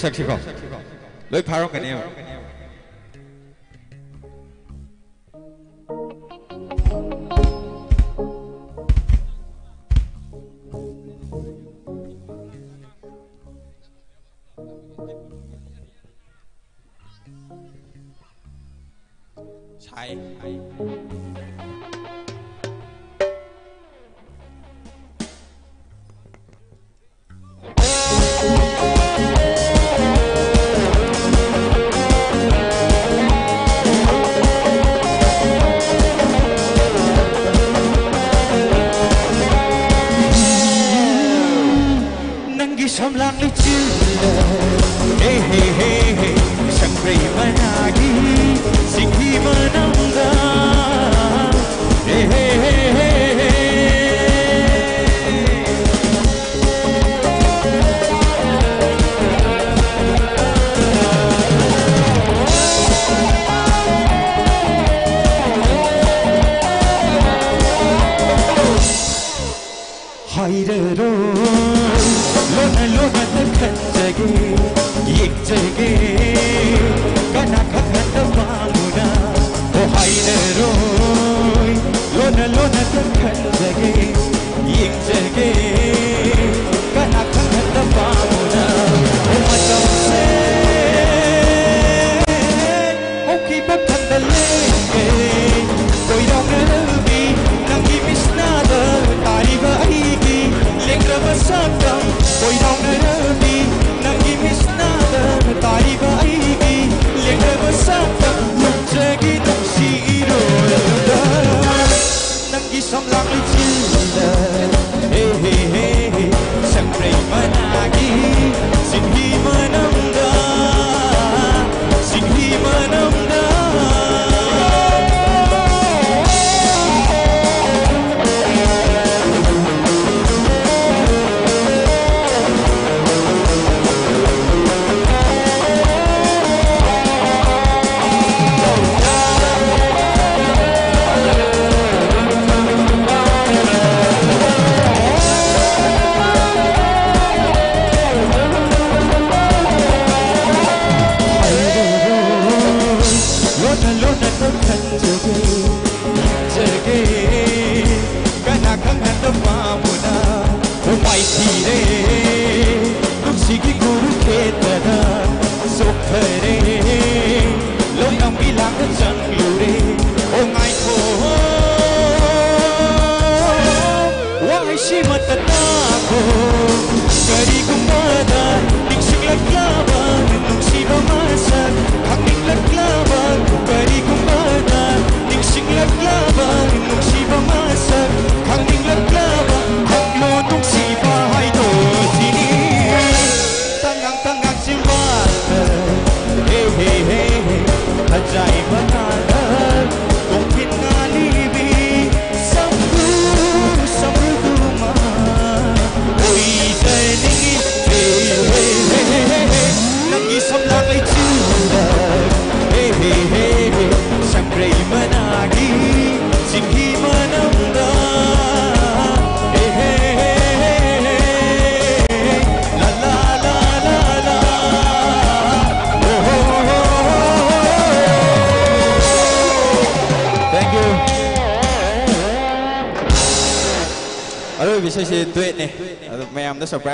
saxofón.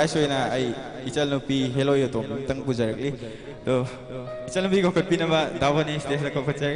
ꯂꯥꯏꯁꯣꯏꯅ ꯑꯩ ꯏꯆꯜꯅꯨꯄꯤ ꯍꯦꯂꯣꯏ ꯑꯇꯣꯝꯇꯪ ꯄꯨꯖꯔꯛꯂꯤ ꯑꯗꯣ ꯏꯆꯜꯅꯨꯄꯤ ꯀꯧꯈꯠꯄꯤꯅꯕ ꯗꯥꯕꯣꯅꯤ ꯁ꯭ꯇꯦꯖꯇ ꯀꯧꯈꯠꯆꯔꯤ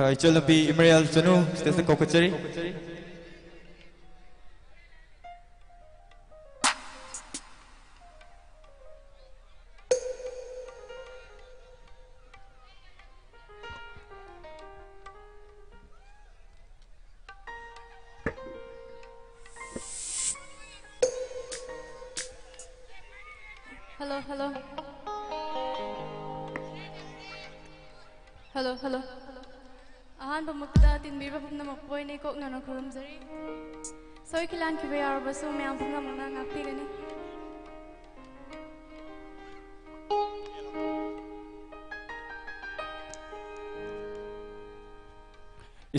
Uh, it will be Imreal Chanu, Station Kokacheri.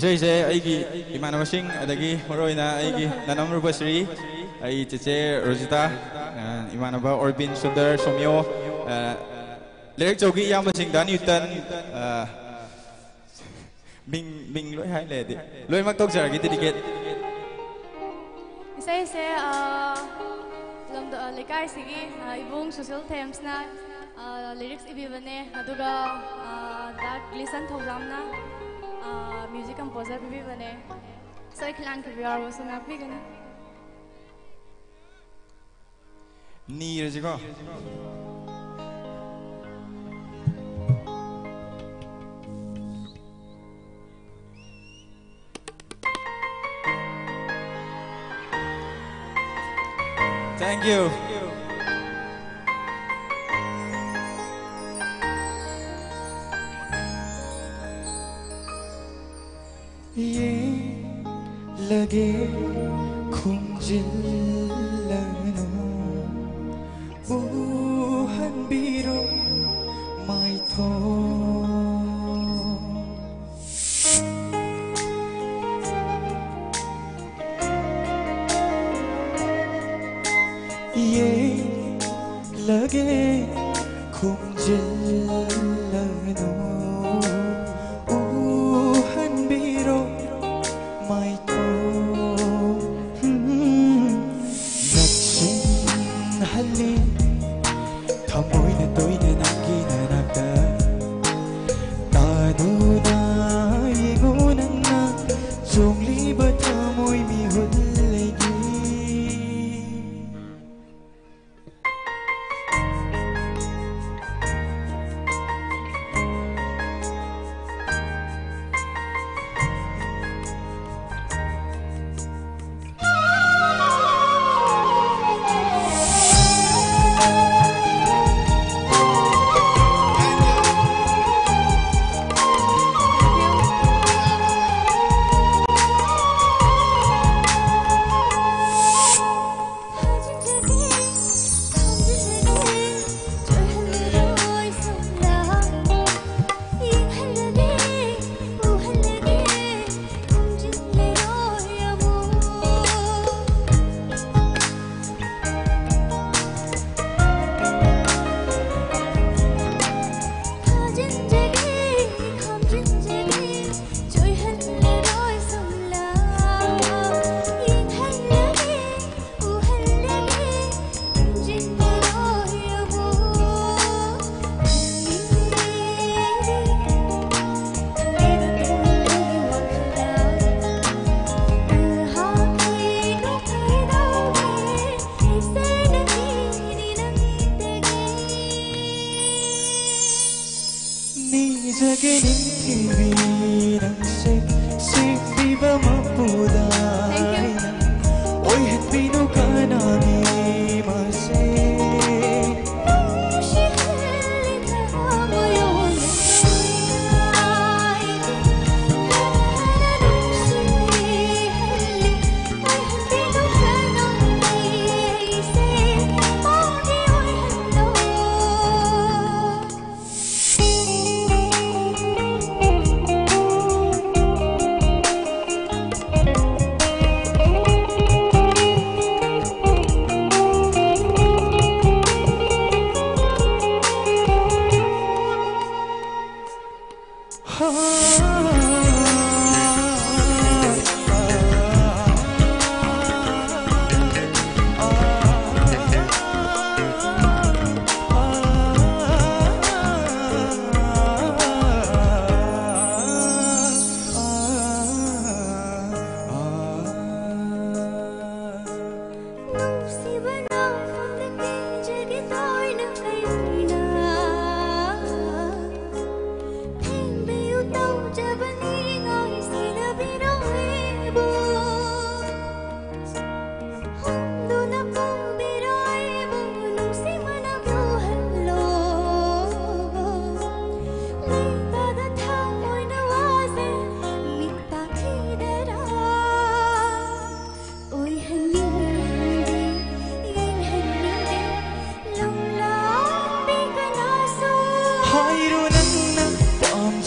ꯏꯁꯩꯁꯦ ꯑꯩꯒꯤ ꯏꯃꯥꯟꯅꯕꯁꯤꯡ ꯑꯗꯒꯤ ꯃꯔꯨꯑꯣꯏꯅ ꯑꯩꯒꯤ ꯅꯅꯝꯔꯨꯕꯁ꯭ꯔꯤ ꯑꯩ ꯆꯦꯆꯦ ꯔꯣꯖꯤꯇꯥ ꯏꯃꯥꯟꯅꯕ ꯑꯣꯔꯕꯤꯟ ꯁꯨꯟꯗꯔ ꯁꯣꯃꯤꯌꯣ ꯂꯥꯏꯔꯤꯛ ꯆꯧꯒꯤ ꯏꯌꯥꯝꯕꯁꯤꯡꯗ ꯅ꯭ꯌꯨꯇꯟ ꯃꯤꯡ ꯃꯤꯡ ꯂꯣꯏ ꯍꯥꯏ ꯂꯩꯔꯗꯤ ꯂꯣꯏꯅꯃꯛ ꯇꯧꯖꯔꯒꯦ ꯗꯤꯗꯤꯀꯦꯠ ꯏꯁꯩꯁꯦ ꯂꯩꯀꯥꯏꯁꯤꯒꯤ ꯏꯕꯨꯡ ꯁꯣꯁꯤꯌꯦꯜ ꯊꯦꯝꯁꯅ ꯂꯤꯔꯤꯛꯁ ꯏꯕꯤꯕꯅꯦ ꯑꯗꯨꯒ ꯗꯥ ꯒ꯭ꯂꯤꯁꯟ ꯊꯧꯖꯥꯝꯅ music composer bhi bane so I can't vyar so main bhi gane neer ji ko Thank. Thank you.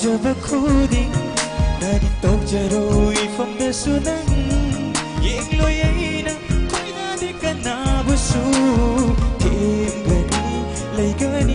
어쩌면 코디 나긴 똑자로 이폼대 수능 잉로예이나 코이나니까 나부수 팀가니 레이가니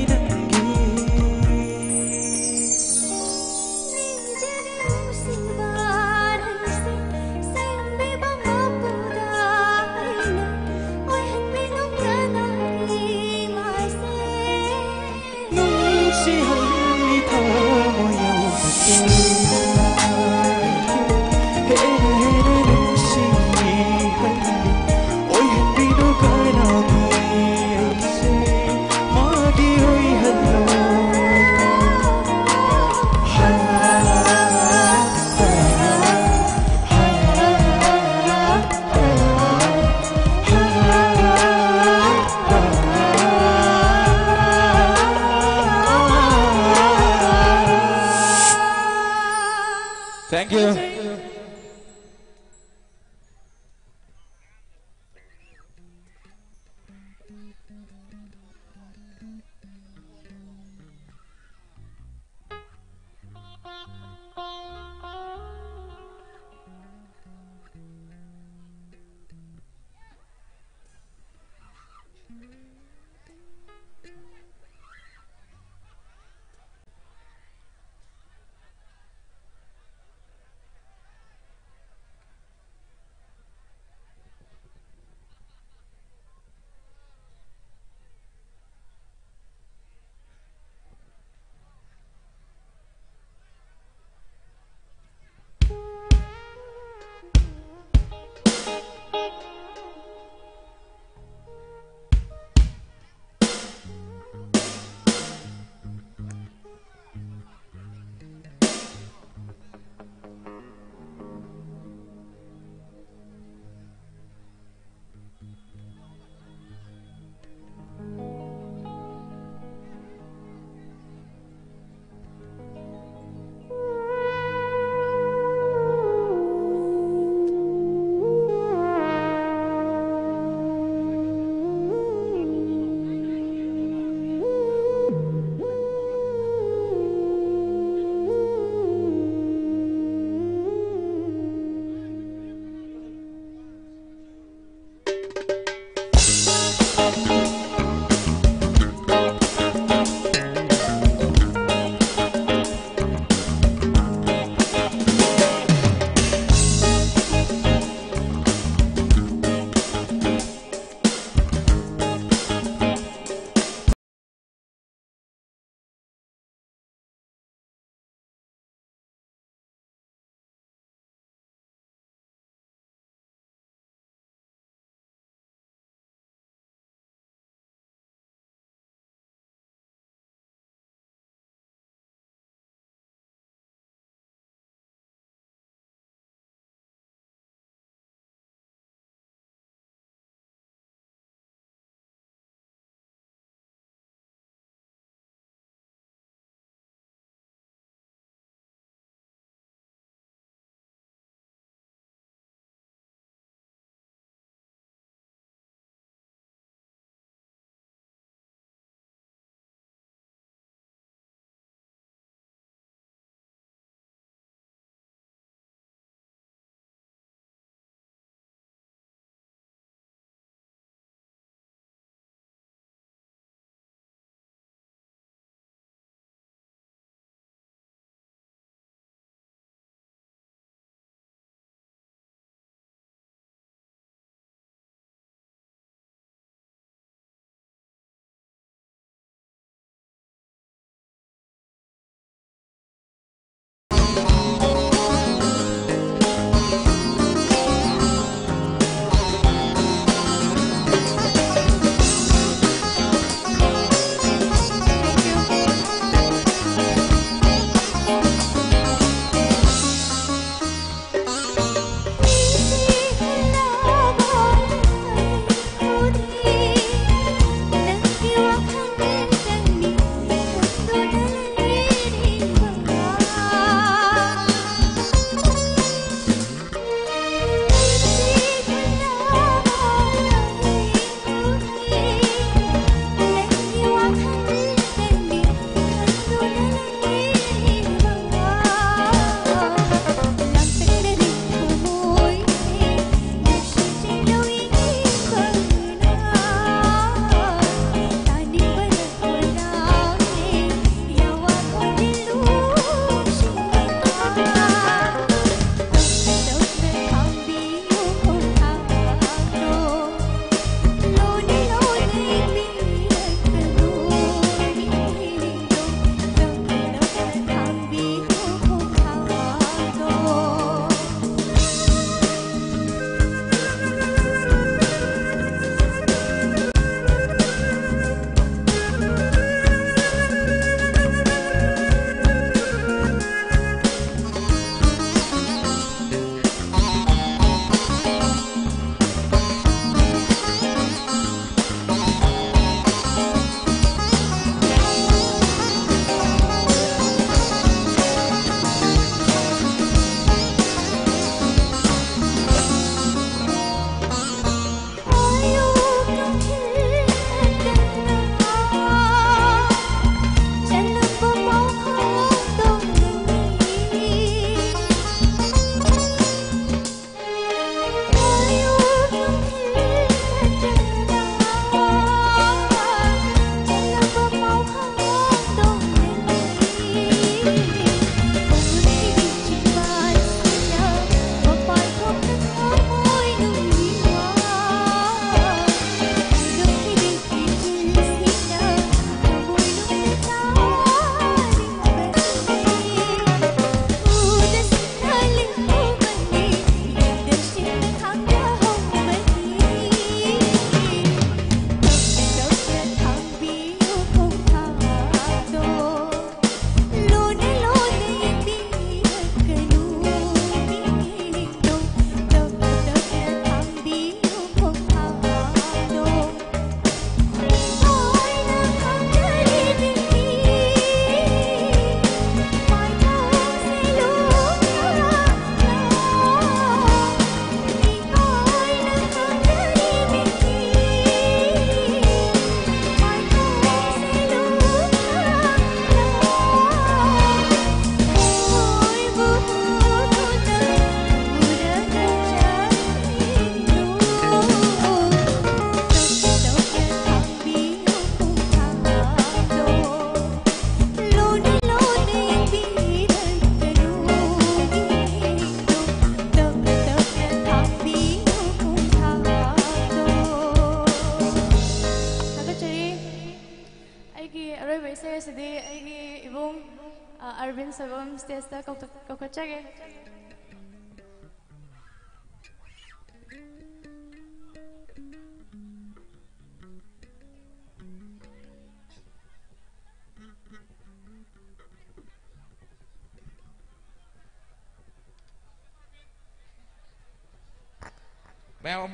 갑자기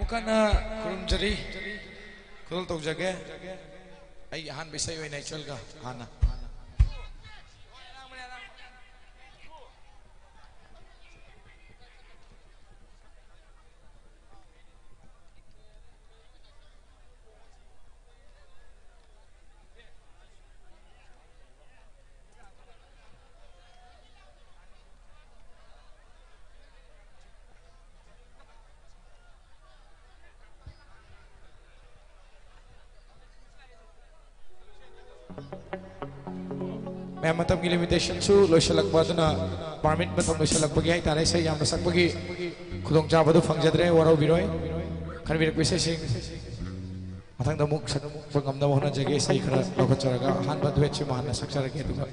Mukana kurum jari kurul tok jaga ai han bisai wai natural ka hana matamgi limitation su loi salakpa duna permit matam loi salakpa gi hai tare sai yam sakpa gi khudong cha badu fangjadre warau biroi kan birak pese sing matang da muk sak pangam da mohna jage sai khara lokachara ga han badwe chi mahana sakchara ge duga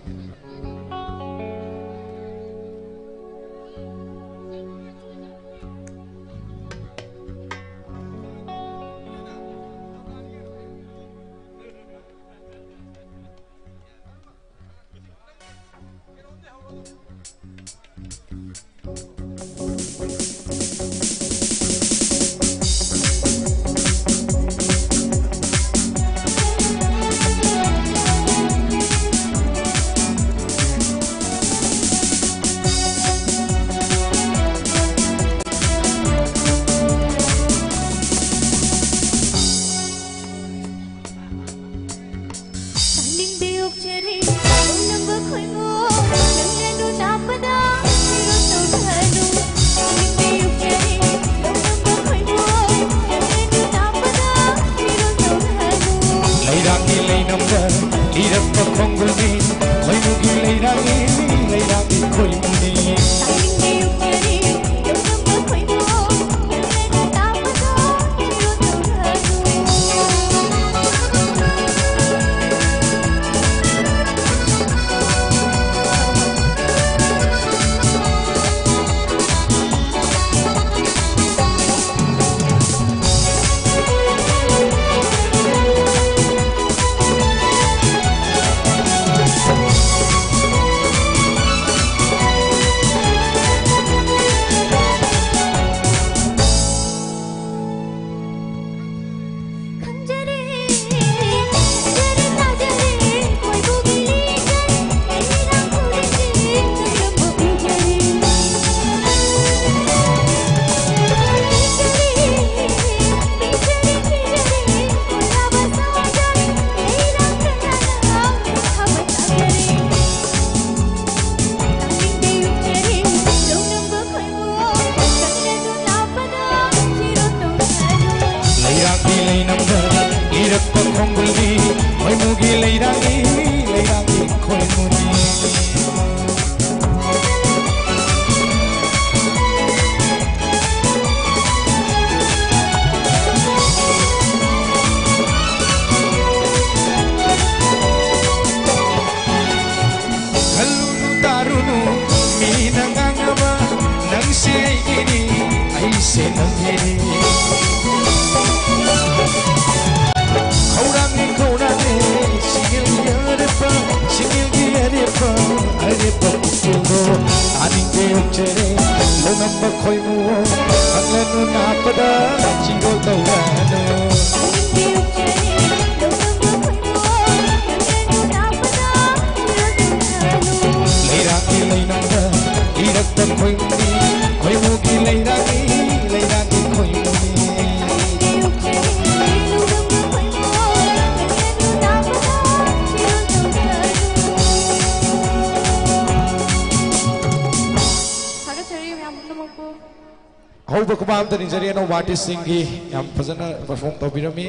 आर्टिस्टिंग यम फजन perform तौरमी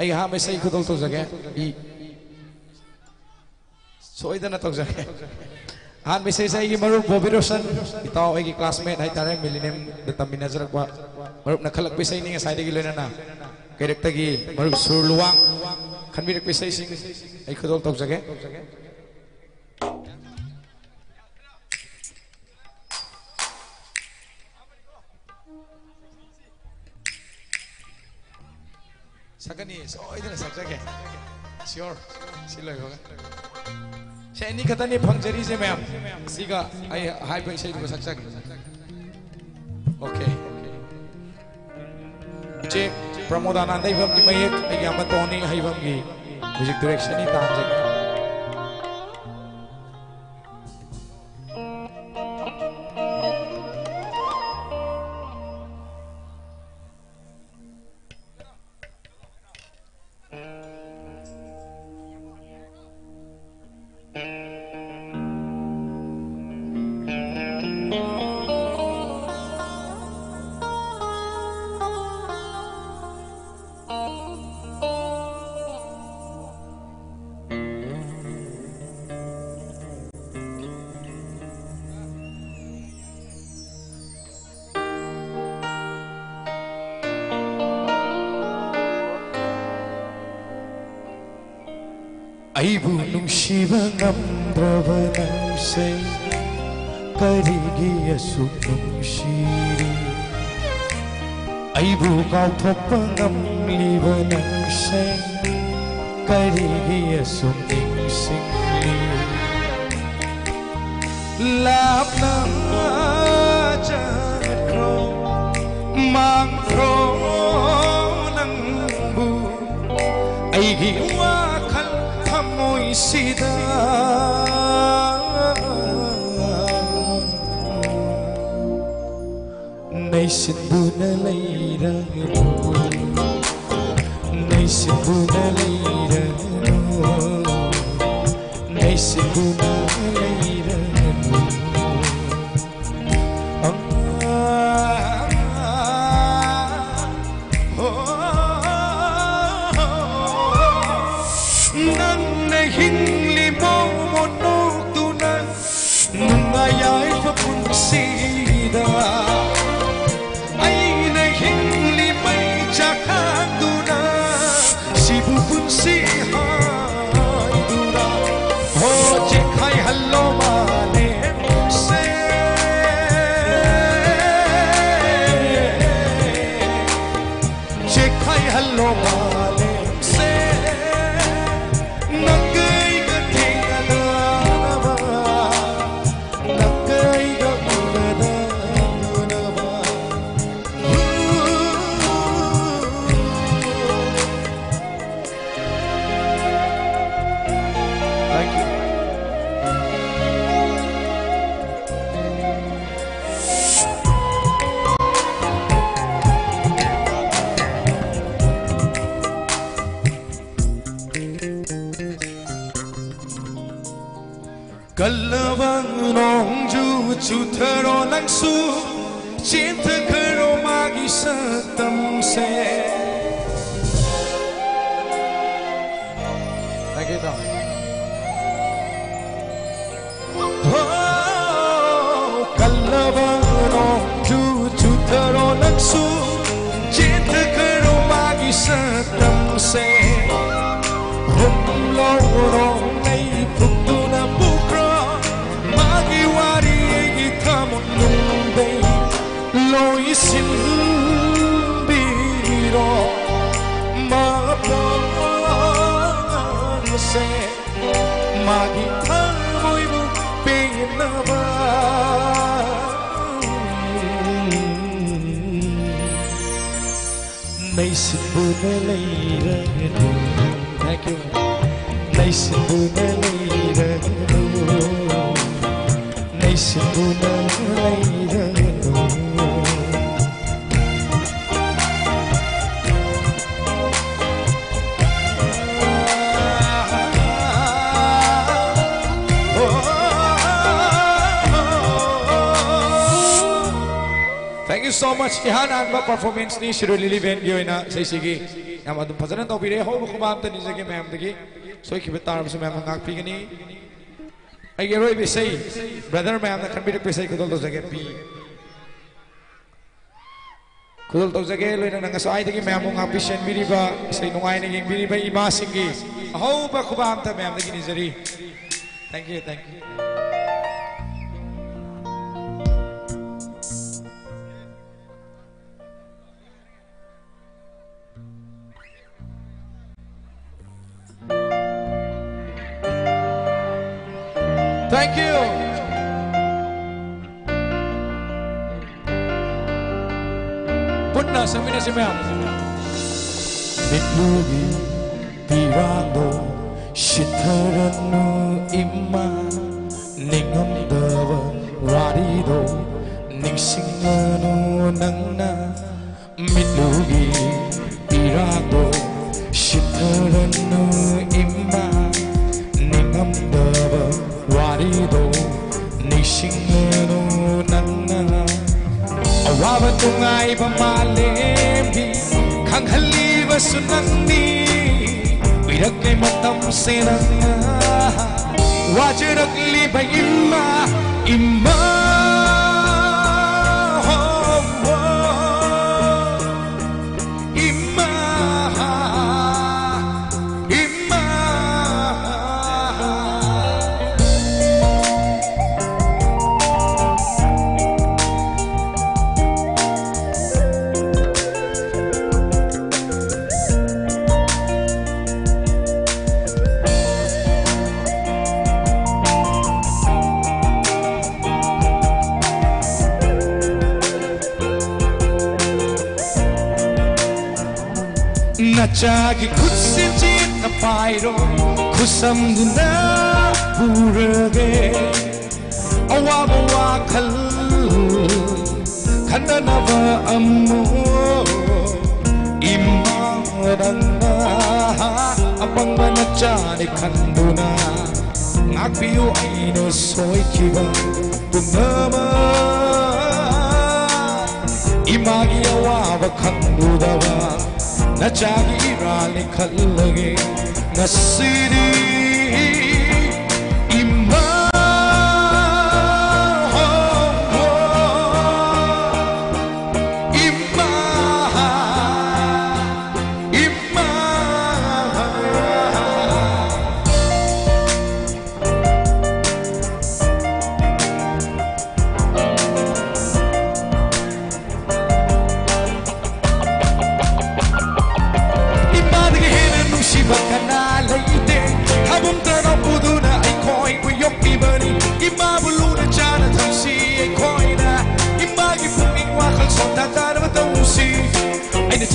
अहम इस खुद तौजगे सोईदन तौजगे अहम इस बॉबी रोशन इताव क्लासमेट है तारे तमीनजर तमीनजरब मरुपन खलक इसने कैरेक्टर की मरुप सुर लुवांग खनबीरक इसने खुद तौजगे ma'am. Siga, ay haipan siya oke. Okay. Che Pramod Anandai Vamgi Mayek, Ayyamatoni Haivamgi. Music direction ni Tanjik. ಶ್ರವಣಂ ಸೈ ಕರಿಗೆಯ ಸುಖಂಶೀರಿ ಐಬು ಕಾಥೊಪ್ಪಂ ಲಿವನಂ ಸೈ ಕರಿಗೆಯ ಸುಖಂಶೀರಿ ಲಾಪ್ನಂ ಮಾಚಕ್ರೋ ಮಾಂಗ್ರೋ ನಂಬು ಐಗಿ ಸಿದ nay xin bu na lay ra bu nay xin bu na lay ra nay xin bu na 마기 타보이부 빼나봐 Naisin buna leirano Thank you Naisin buna leirano Naisin buna leirano so much. Ihanan ba performance ni Shiro Lily Bendio na sa isigi. Yang adun pasanan tau pire ho ko bam tan isigi ma'am dagi. So ikibitar mo sa ma'am ngak pi gani. Ay gero ibi say brother ma'am na kanbi pe say kudol to sa pi. Kudol to sa loy nang nangaso ay dagi ma'am ngak pi shen biri ba say nungay naging biri ba ima singi. Ho ba ko bam ta ma'am dagi ni zari. Thank you, thank you. Thank you. Punna sa mina siya. Mitlugi pirado shitaranu ningam dava ning singanu nangna mitlugi pirado shitaranu ima ningam dava ಯಾರಿದೋ ನಿಶಿಂಗನು ನನ್ನ ಅವಾವ ತುಂಗಾಯಿಬ ಮಾಲೇಂಬಿ ಖಂಗಲ್ಲಿವ ಸುನಂದಿ ವಿರಕ್ಕೆ ಮತಂ ಸೇನನ್ನ ವಾಜರಕ್ಲಿ ಬ ಇಮ್ಮ ಇಮ್ಮ 갑자기 9cm 가파이로 구삼 누나 부르게. 어와보와 칼 간다나봐 안무. 임마란다 아빵바나 짜리 칸두나. 낙비오 아이노 소이키바 뚜나마 이마기야와바 칸두다와 न जागीरा लिखल लगे न सीरी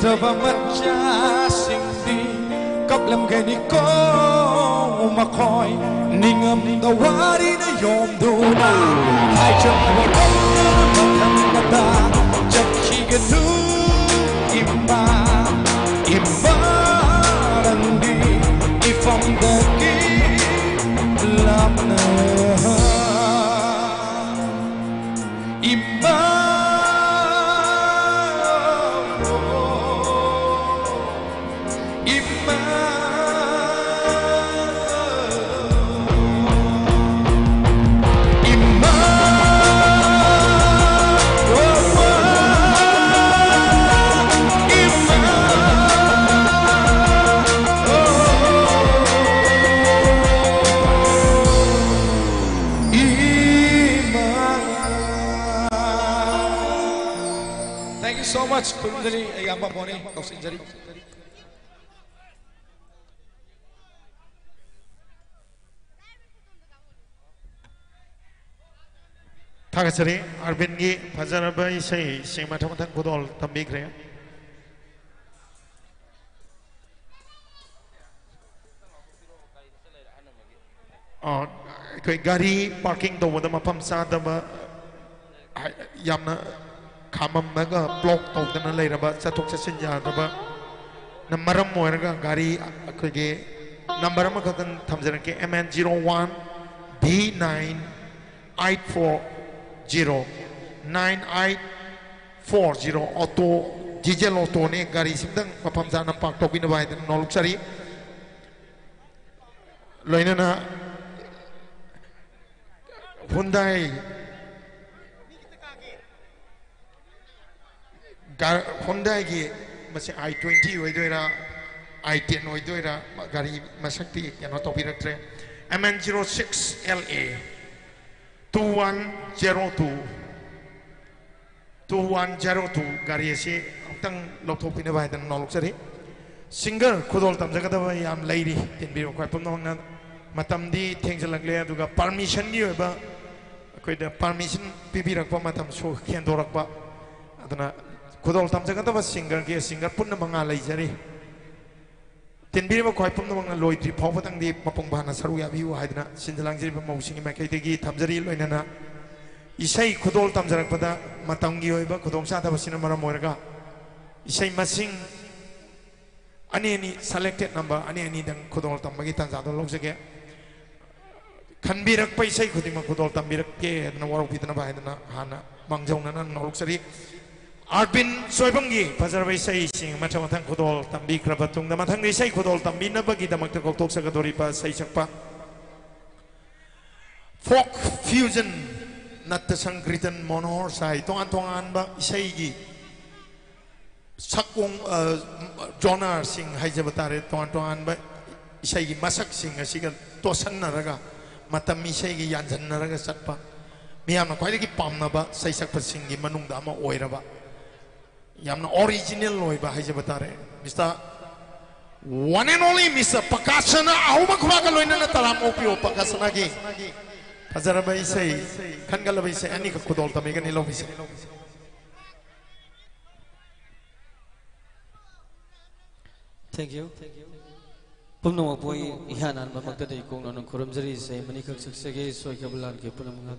tava matya singdi kaklam gani ko umakoy ningam dawari na yom duna hai chak wa kong na matang mata chak chi ganu ಸುಂದರಿ ಈ ಅಂಬ ಮೋನಿ ಕೌಸಿಂಜರಿ थागसरी अरविंद की फजनब इसई सिंह मठ मथक गुदोल तंबीक रहे और, कोई गाड़ी, पार्किंग तो वो दम अपम साथ यामना खाममगा ब्लॉक तौदना लेरब चथोक चसिन यादब न मरम मोरगा गाड़ी अखगे नंबर म खतन थमजन के एमएन 01 B9840 9840 ऑटो डीजल ऑटो ने गाड़ी सिमदंग मफम जाना पाक टोपिन बाय नोलुक सरी लोइना Hyundai M N zero one V nine eight four zero nine eight four zero auto diesel ꯑꯣꯇꯣꯅꯦ ꯒꯥꯔꯤꯁꯤꯝꯇꯪ ꯃꯐꯝ ꯆꯥꯅ ꯄꯥꯔꯛ ꯇꯧꯕꯤꯅꯕ ꯍꯥꯏꯗꯅ ꯅꯣꯜꯂꯨꯛꯆꯔꯤ ꯂꯣꯏꯅꯅ Hyundai Hyundai-ꯒꯤ ꯃꯁꯤ i20 ꯑꯣꯏꯗꯣꯏꯔꯥ i10 ꯑꯣꯏꯗꯣꯏꯔꯥ ꯒꯥꯔꯤ ꯃꯁꯛꯇꯤ ꯀꯩꯅꯣ ꯇꯧꯕꯤꯔꯛꯇ꯭ꯔꯦ MN06LA 2102 2102 ꯒꯥꯔꯤ ꯑꯁꯤ ꯑꯃꯨꯛꯇꯪ ꯂꯧꯊꯣꯛꯄꯤꯅꯕ ꯍꯥꯏꯗꯅ ꯅꯣꯜꯂꯛꯆꯔꯤ ꯁꯤꯡꯒꯔ ꯈꯨꯗꯣꯜ ꯇꯝꯖꯒꯗꯕ ꯌꯥꯝ ꯂꯩꯔꯤ ꯇꯤꯟꯕꯤꯔꯣ ꯈ꯭ꯋꯥꯏ ꯄꯨꯝꯅꯃꯛꯅ ꯃꯇꯝꯗꯤ ꯊꯦꯡꯖꯤꯜꯂꯛꯂꯦ ꯑꯗꯨꯒ ꯄꯥꯔꯃꯤꯁꯟꯒꯤ ꯑꯣꯏꯕ ꯑꯩꯈꯣꯏꯗ ꯄꯥꯔꯃꯤꯁꯟ ꯄꯤꯕꯤꯔꯛꯄ ꯃꯇꯝꯁꯨ ꯍꯦꯟꯗꯣꯔꯛꯄ ꯑꯗꯨꯅ kudol tam jang ta singgal ge singer pun na manga lai jari tin bi ma khoi pum na manga loi tri phau patang di mapung bana saru ya bi hai haidna sinjalang jiri ma using ma kai te tam jari loi isai kudol tam jarak pada matang gi hoiba kudong sa ta ba mara isai masing ani ani selected number. ani ani dang kudol tam bagi tan jadol lok jage khanbirak paisai khudima kudol tam birak ke na warok pitna bahai haidna hana mangjong nana noluk sari Arbin Soibamgi Pasar Isai Sing Macam Matang Kudol Tambi Krabatung na Matang Isai Kudol Tambi Napa Kita Makta Koktok Sakadori Pa Sai Sakpa Folk Fusion Natta Sangkritan Monohor Sai Tongan Tongan Ba Isai Gi. Sakung uh, Jonar Sing hai jabatare Tongan Tongan Ba Isai Gi. Masak Sing Asiga Tosan Naraga Matam Isai Gi Yansan Naraga Sakpa miyama Kwa Lagi Pam Naba Sai Sakpa Sing Gi Manung Dama Oiraba yamna original loh noy bahaje batare bisa one and only mr. Pakashana ahuma khura galo inna tara mopio pakashana gi. Hazar bhai sei khan galo bhai sei ani ka khudol ta mega nilo thank you. Pumno boy ihanan ba magdai kong no khuram jari sei menikah sukses sakse ge soi ke bulan ke pumno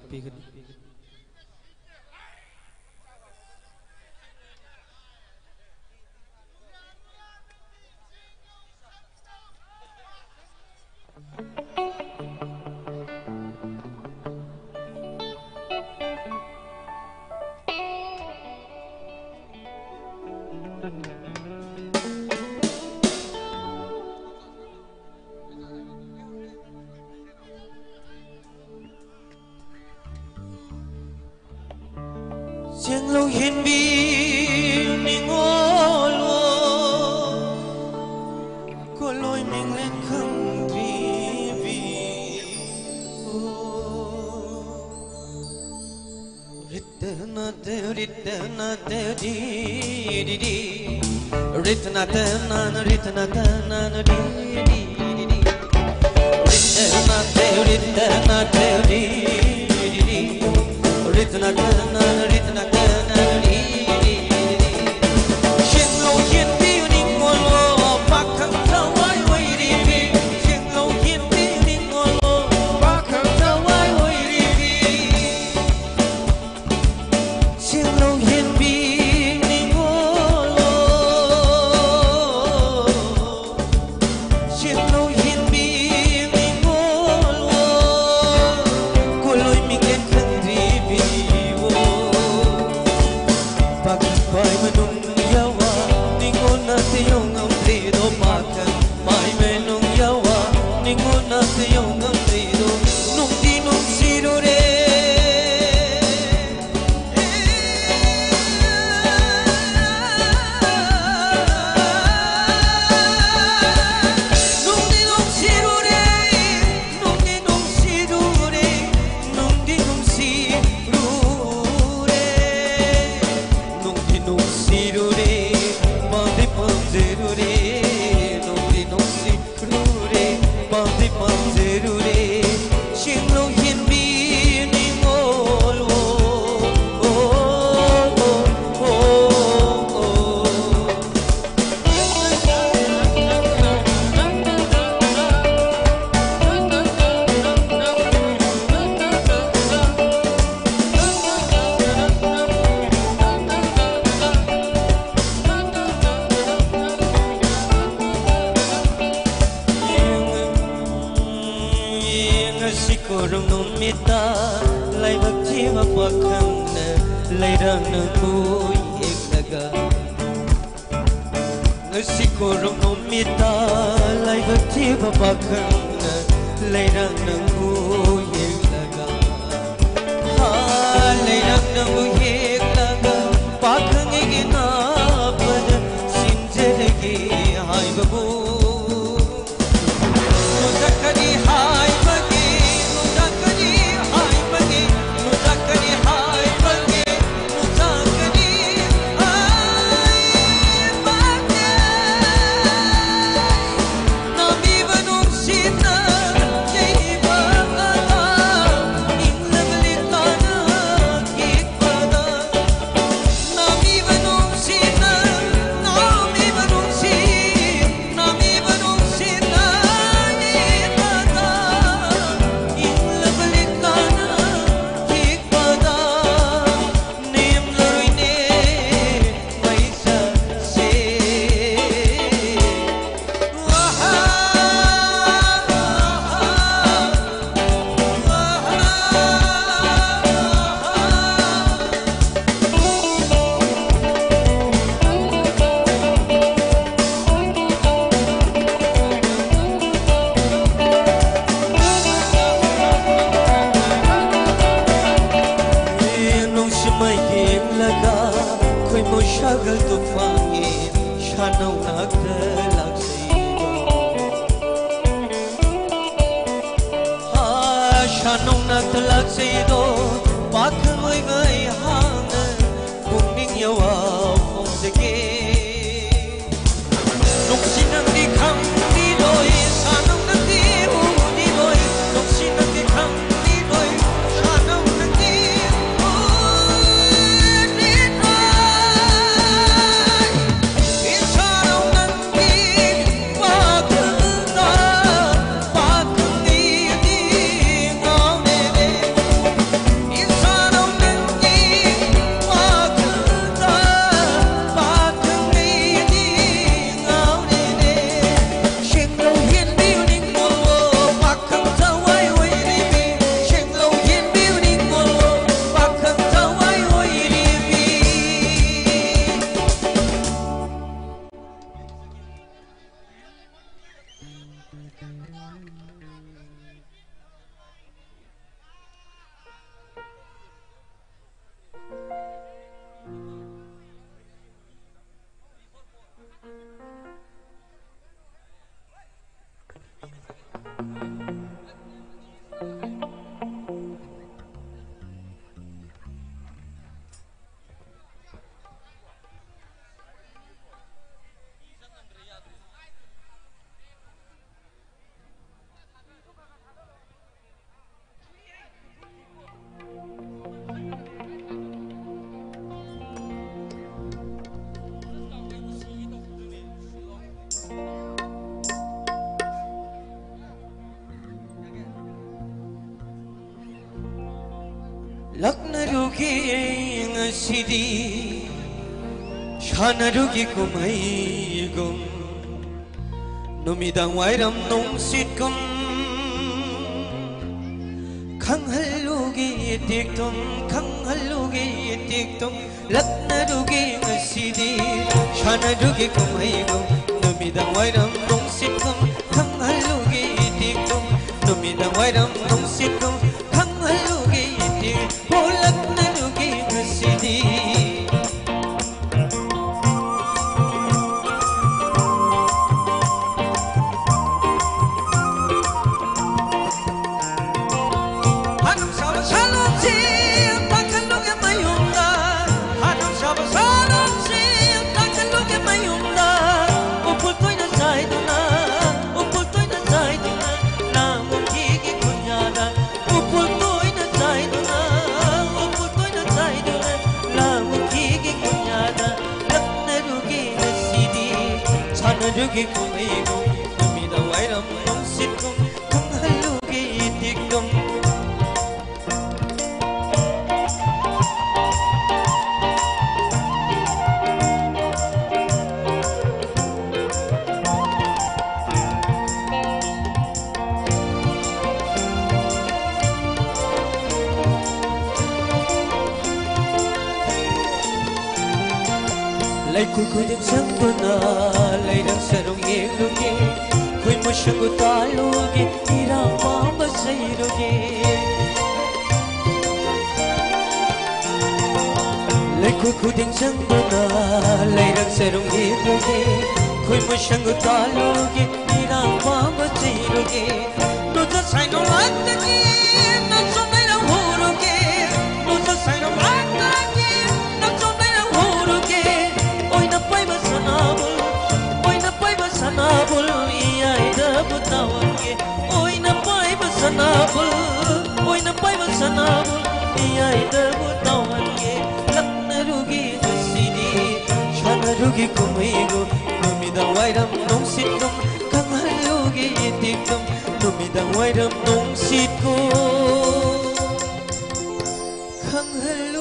Thank you.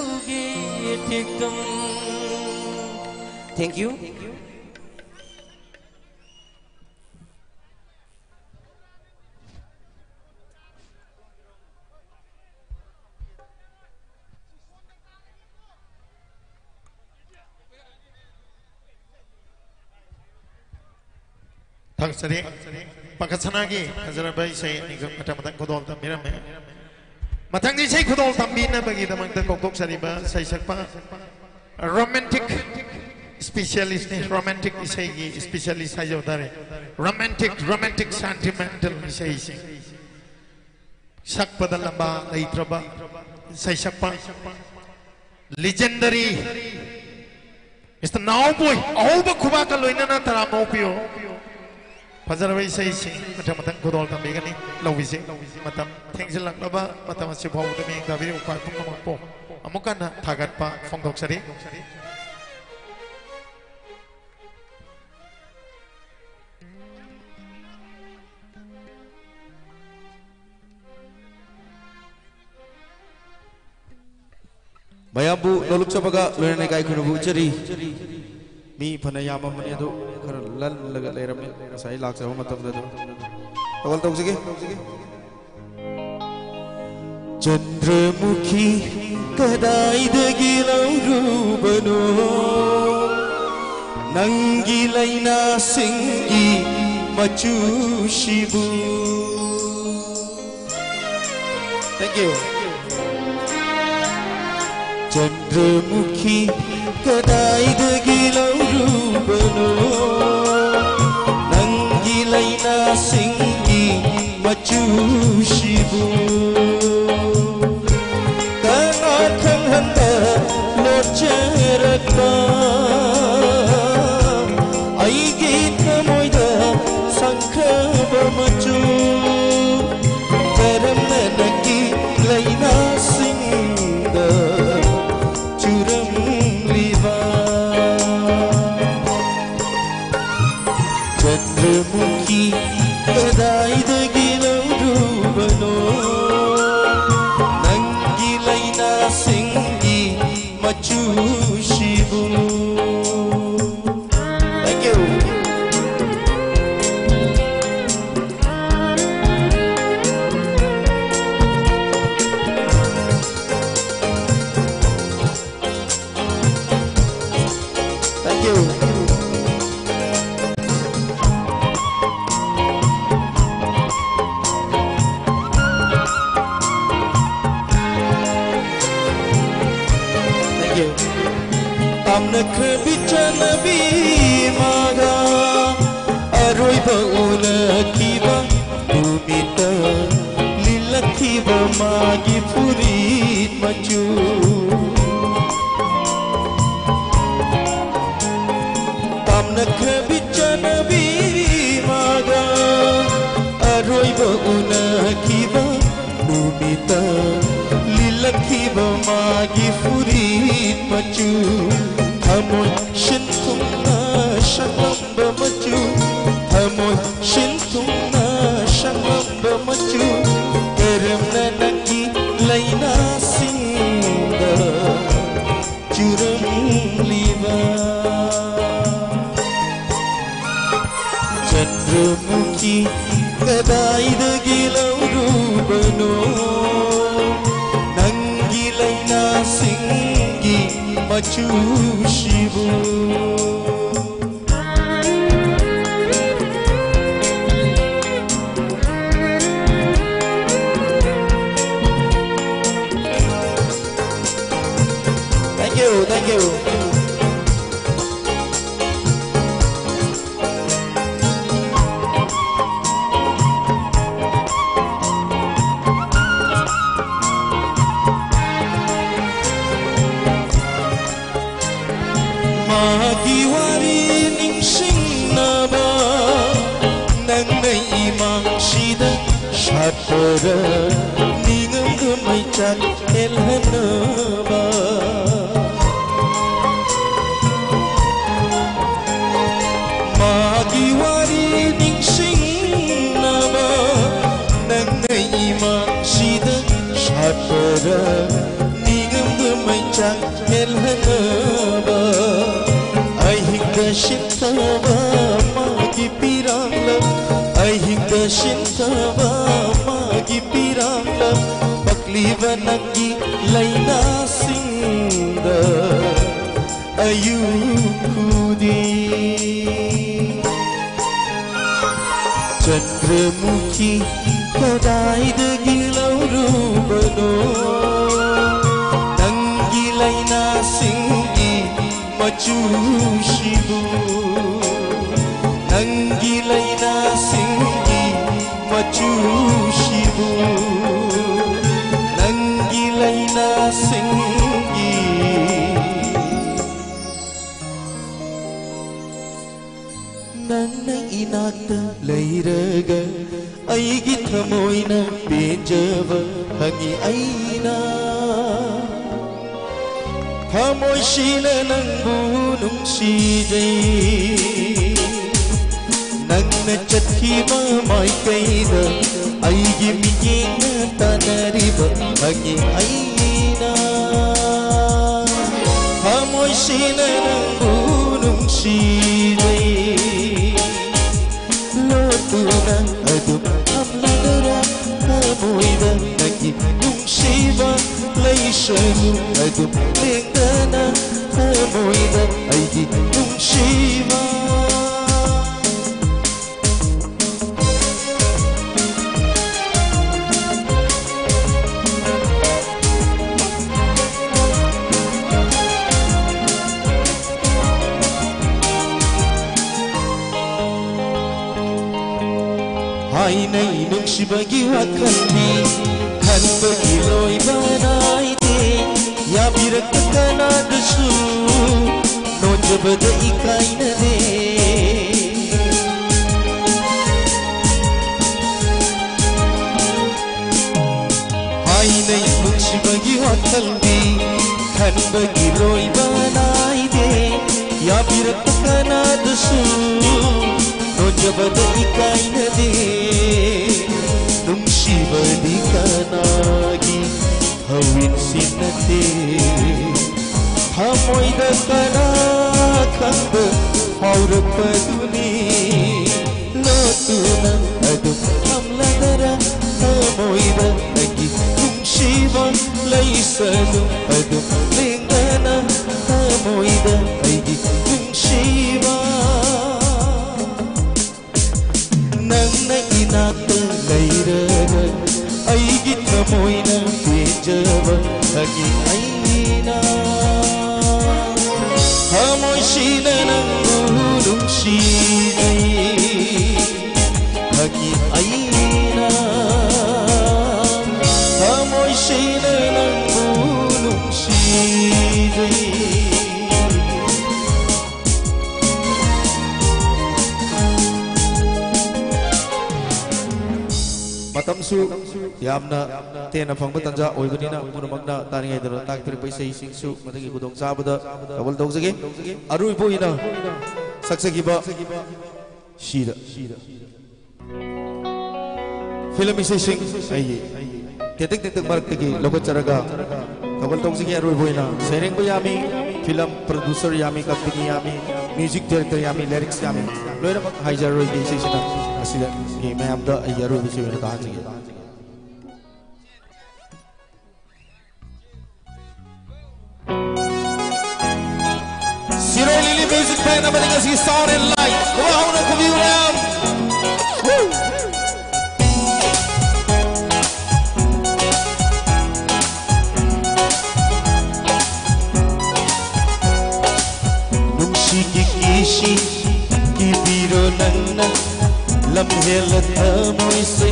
Thank you Thanks, Sari. Pakasana ki, Hazrat Bhai Sayyid Nigam Kata Matang मथंग इसे खुदोल तंबीना बगी दमंग तक कोकोक सरीबा सही सकपा रोमांटिक स्पेशलिस्ट ने रोमांटिक इसे ये स्पेशलिस्ट है जो उधर है रोमांटिक रोमांटिक सेंटिमेंटल इसे इसे शक बदल लंबा नहीं त्रबा सही सकपा legendary Mr. Naoboy, ahoba kubaka loina. Fajarway say sing matam matam kodol tam begini lawi sing matam tengsil lang laba yang tabiri pun thagat ceri. मी फने या ममने लल लगा ले रमे लाख से तो कदाई नंगी लाइना सिंगी मचुशिबु thank you Chandramukhi machusibu kana khang hanta lot cherakba ai git moida sankhabama wanita Lelaki bermagi furid macu Hamun shentung na shanam bermacu Hamun shentung na shanam bermacu Kerana nangi laina sinda Jurum liba Chandramukhi kadaidagi Machu Shibu. that ಮುಚ್ಚಿ ಕೊಡಾಯ್ದಗಿಲವರು ಬನೋ ನಂಗಿಲೈನ ಸಿಂಗಿ ಮಚೂ moina benjava hangi aina Hamoi shila nang bunung si jai Nang na chathi ma mai kaida Aigi miyeng tanariba hangi aina Hamoi shila nang bunung si jai شايفين أدم لكنا أيدي نمشي معاك عيني نكشبك وقلبي birkutanagishu nojabada ikainade hainai mukshibagi hotalbi khanbagi loibanaide ya birkutanagishu nojabada ikainade numshibadi kanagi hawin sinade se hamoi da sana khang aur paduni lo tu na adu hamla dara hamoi da nagi kum shiva laysa du adu lingana hamoi da aigi kum shiva nang nagi na tu gairana aigi thamoina pejava سكينينا همشينا نقول شيني هكي أينا همشينا نقول شيني Matamsu, Yamna, Yamna. तेन फंग तंजा ओइबनिना पुरमगना तारिंगै दरो ताकतिर पैसे सिंगसु मदगी गुदों चाबद डबल दोगजगे अरु इपोइना सक्सगिबा शिर फ़िल्म तेतक तेतक की लोगो चरगा डबल दोगजगे अरु सेरिंग बयामी फ़िल्म प्रोड्यूसर यामी कंपनी यामी म्यूज़िक डायरेक्टर यामी लिरिक्स यामी लोइना हाइजर रोइगे इसे सिना ये मैं अब द यारु बिसे कहाँ ताजिगे man up because he saw that light. Come on, hold up, come down. Kibiro lamhe latamoi se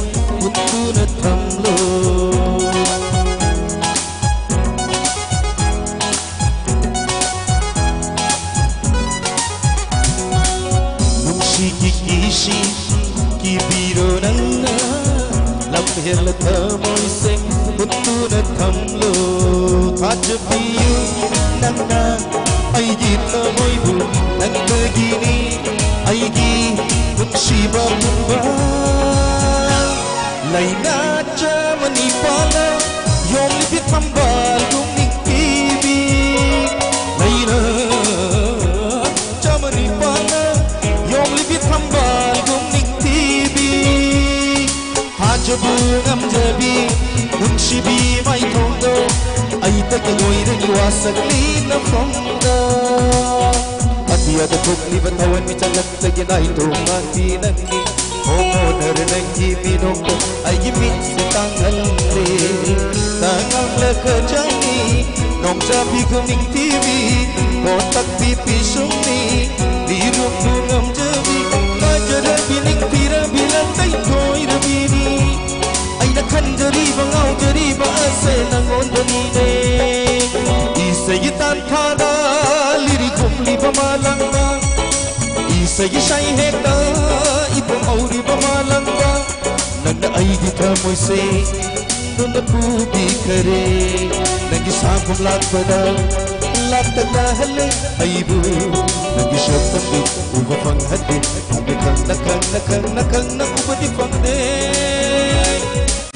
thamlo. യലതമോയ് സിംഗ് മുത്തുന തംലോ താജബിയു നന്ന ഐജി തമോയ് ബു നന്തഗിനി ഐജി മുക്ഷിബ മുബ ലൈനാ ngam the bi hun shi bi mai thong ai ta ke goi re ni wa sak li na phong da atia da thuk ni ban hawan mi chalat ta ge nai to ma ti nan ni. Ho mo nar nang ji mi no ko, ai gi mi si tang ngal re ta ngam le ka chang ni, nong cha bi ko ming ti vi ko tak pi pi sung ni. ghana lirigom liba malanga isai shai heta ibo auri ba malanga ನನ್ನ ಐದಿ ತಮಸೆ ನನ್ನ ಕೂಗಿ ಕರೆ ನನಗೆ ಸಾಕು ಲಾತ್ಪದ ಲಾತ್ಪದ ಹಲ್ಲೆ ಐದು ನನಗೆ ಶಬ್ದಕ್ಕೆ ಉಪ ಪಂಗತ್ತೆ ಹಾಗೆ ಕನ್ನ ಕನ್ನ ಕನ್ನ ಕನ್ನ ಉಪದಿ ಕೊಂದೆ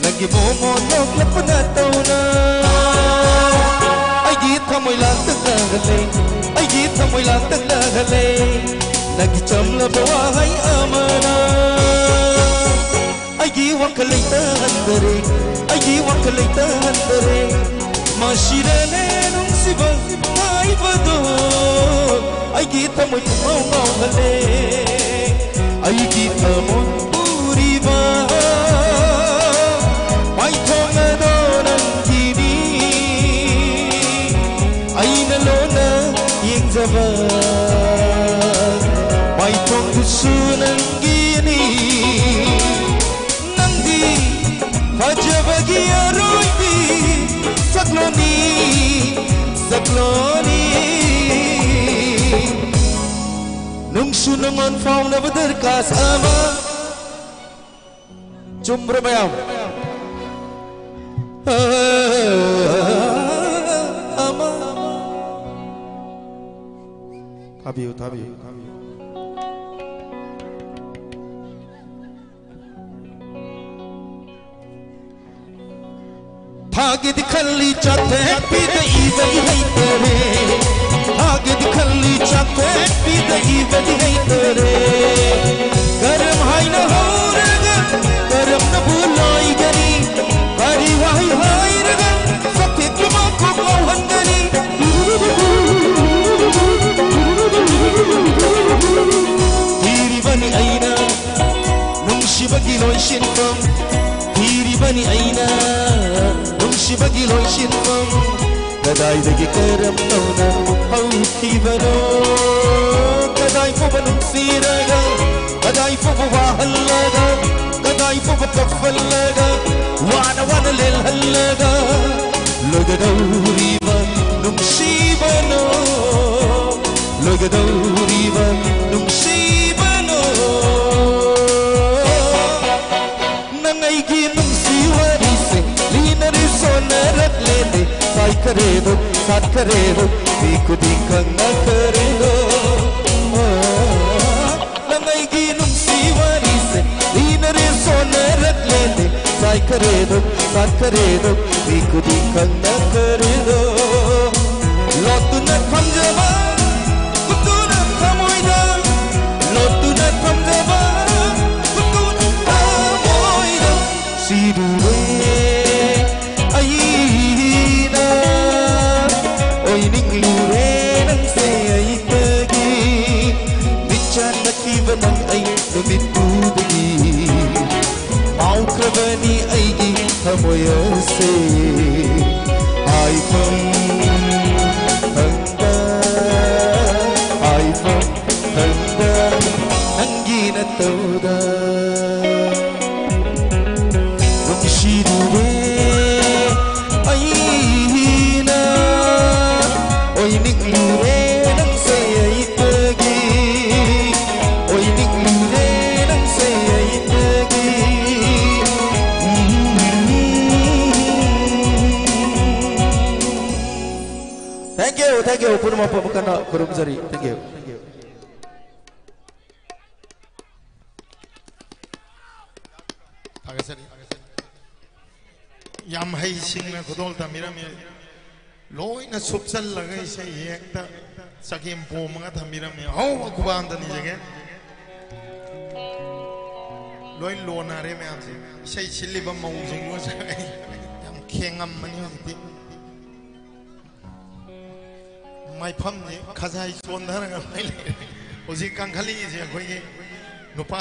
ನನಗೆ ಮೋಮೋ ಲೋಕ್ಲಪ್ಪನ ತೌನಾ تلاغلي أي ثمي لا تلاغلي نجي تملا بواهي أمنا أي وكلي تهندري أي وكلي تهندري ما شيرني نمسبا هاي بدو أي ثمي ما نغلي أي ثمي بوري با ما يتونا യേശുവർ മൈത്തൊങ്കുശു നങ്കിനി നന്ദി ഭജവകിയ രോയ്തി സഗ്ലോനി സഗ്ലോനി nungsu naman fauna beterkas ama cumremayam उठावियो भागित खली चाते पीते इवे नहीं तेरे। भागित खली चाते पीते इवे नहीं तेरे। गर्म हाई न हो रे गर्म न भूर بقي لوي شنطم هيري بني أينا نمشي بقي لوي شنطم كداي دقي كرم نونا حوكي بنو. كداي فو بنو سيرغا كداي فو واهلغا كداي فو بكفلغا وأنا وأنا ليل هلغا لغا دوري بان نمشي بنو. لغا دوري بان نمشي ಸಾಯ್ ಕರೇದು ಸಾತ್ ಕರೇದು ದೀಕು ದೀಕಂಗ ಕರೇದು ನಂಗೈಗಿ ನುಂಸಿ ವರಿಸೆ ಲೀನರಿ ಸೋನರಕ್ಲೇನೆ ಸಾಯ್ ಕರೇದು ಸಾತ್ ಕರೇದು ದೀಕು boyası Ayfım hında Ayfım hında Hangine tavda pun mampu mengkena kurung jari. Thank you. आगे सर याम है सिंह ने खुदोल था मेरा मेरे लोई ना सुपसल लगे इसे ये एक ता सकीम पोमगा था मेरा मेरे हाँ वो कुबान था नहीं जगह लोई लोनारे में आते इसे चिल्ली बम माउंसिंग वो जाए याम खेंगम मनी होती खजाई सोंधर उसी कंखली से अखोई नुपा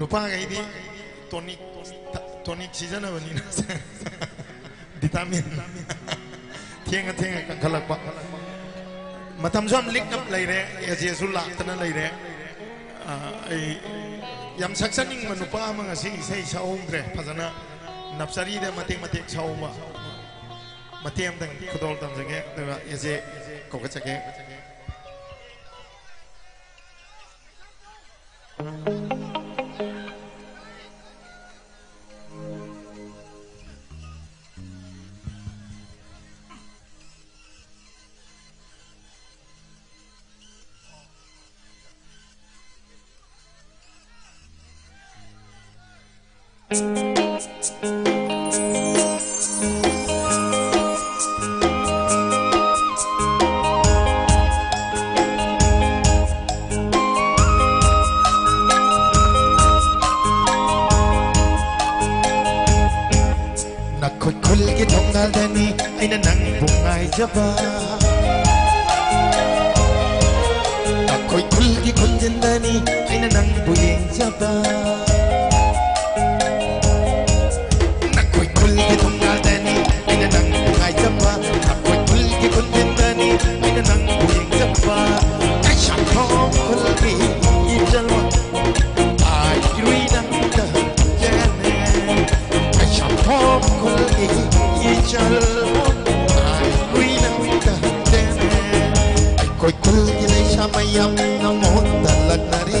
नुपा गई थी टॉनिक टॉनिक सीज़न है बनी विटामिन थियंग थियंग कंखलक पा मतम जो हम लिंक अप ले रहे हैं जेसु लातना ले रहे हैं यम सक्सनिंग मनुपा मंग सी से साउंग्रे फजना नपसरी दे मते मते साउंगा मते हम दंग खुदोल दंग जगे तो ये Kokeceke. Thank you. 잡아 딱 굴기 건진다니 아이는 난 부인 잡아 ฉัน ಒಚ್ಚು ಇಲೈ ಶಮಯಂ ನಮೋ ತಲಕರೇ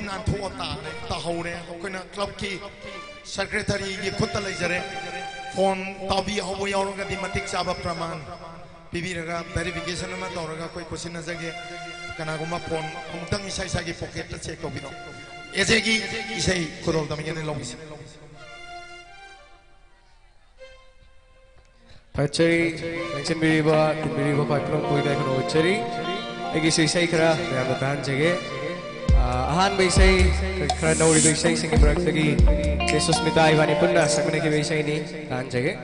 ꯃꯤꯡꯅꯥꯟ ꯊꯣꯛꯑ ꯇꯥꯅ ꯇꯥꯍꯧꯔꯦ ꯑꯩꯈꯣꯏꯅ ꯀ꯭ꯂꯕꯀꯤ ꯁꯦꯀ꯭ꯔꯦꯇꯔꯤꯒꯤ ꯈꯨꯠꯇ ꯂꯩꯖꯔꯦ ꯐꯣꯟ ꯇꯥꯕꯤ ꯍꯧꯕ ꯌꯥꯎꯔꯒꯗꯤ ꯃꯇꯤꯛ ꯆꯥꯕ ꯄ꯭ꯔꯃꯥꯟ ꯄꯤꯕꯤꯔꯒ ꯚꯦꯔꯤꯐꯤꯀꯦꯁꯟ ꯑꯃ ꯇꯧꯔꯒ ꯑꯩꯈꯣy ꯀꯣꯁꯤꯟꯅꯖꯒꯦ ꯀꯅꯥꯒꯨꯝꯕ ꯐꯣꯟ ꯑꯃꯨꯛꯇꯪ ꯏꯁꯥ ꯏꯁꯥꯒꯤ ꯄꯣꯀꯦꯠꯇ ꯆꯦꯛ ꯇꯧꯕꯤꯔꯣ ꯑꯦꯖꯦꯒꯤ ꯏꯁꯩ ꯈꯨꯗꯣꯜꯇꯝꯒꯦꯅ ꯂꯧꯕꯤꯁꯦ ꯐꯆꯔꯤ ꯂꯦꯡꯁꯤꯟꯕꯤꯔꯤꯕ ꯇꯤꯟꯕꯤꯔꯤꯕ ꯄꯥꯏꯐꯝ ꯀꯣꯏꯗꯥꯏ ꯈꯔ ꯑꯣꯏꯖꯔꯤ ꯑꯩꯒꯤꯁꯨ ꯏꯁꯩ ꯈꯔ ꯃꯌꯥꯝꯗ ꯇꯥꯍꯟꯖꯒꯦ Amahan baysay, kagkanauli baysay, singibrag sagi, Jesus mitai, vanipunna, sakunaki baysay ini. tahan sige.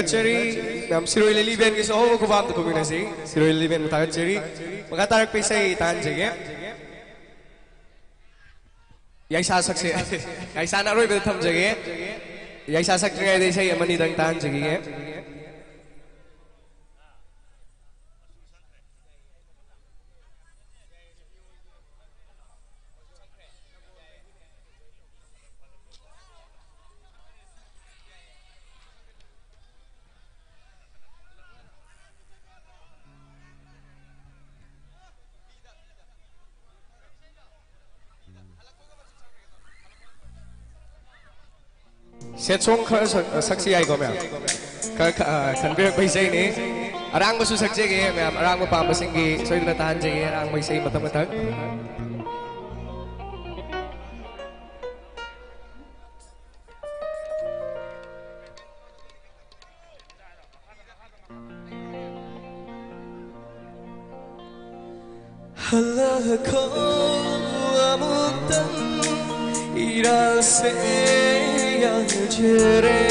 Tawad-Cherry ng 011 kasi ako magkubang ito kami nasi 011 mo Tawad-Cherry magkatarag pa isa itaan sige yay sasak siya yay sana ro'y bitatam sige yay sasak siya ngayon isa yaman idang taan sige सेसों खर सक्सी आई को मैम खर खनबीर पैसे ने अरांग बसु सक्से गए मैम अरांग पाप बसिंग की सोई ना तान जाइए अरांग पैसे ही मतम तक Allah ko amuktan irase should.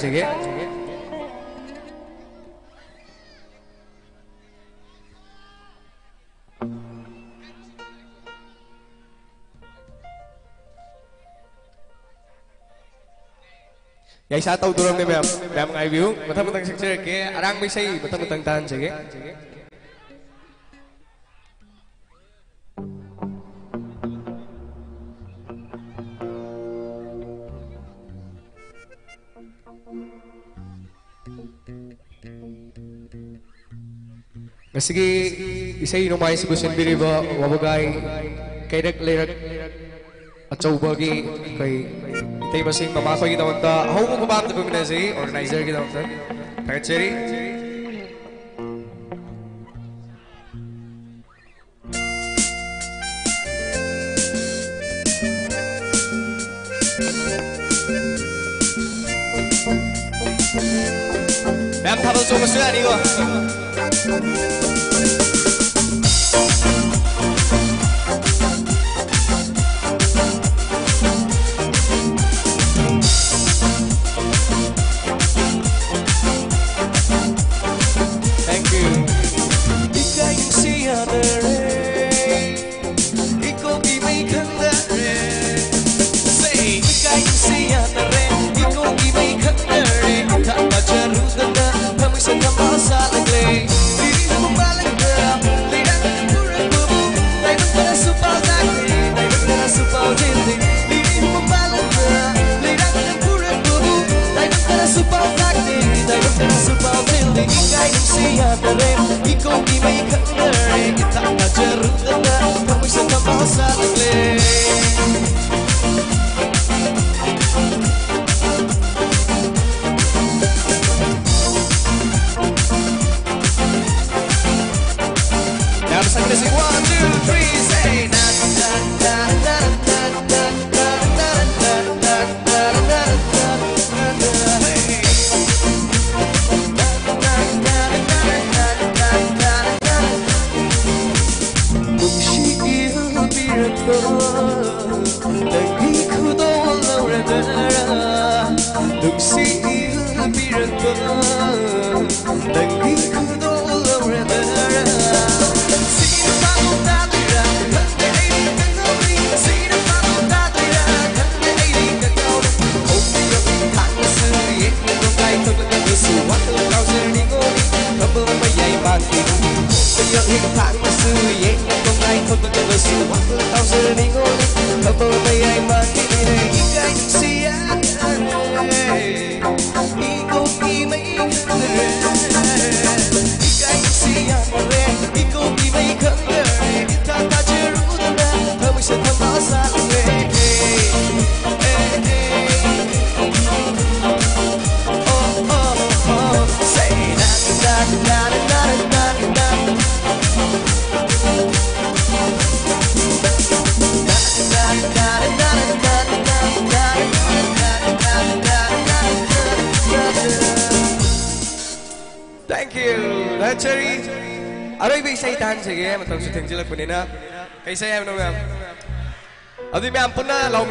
jengik. Ya saya tahu turun nih, Bam. Bam ngayu, betang-betang sik-sik, arang bisa, betang-betang tahan sik. Eh, sige, isay numay sa busin biriba, wabagay, kay naglayrag, at sa ubagi, kay, tayo ba sing mamakoy kita wanta, hawag mo kumapta kung minasay, organizer kita wanta, kahit siri,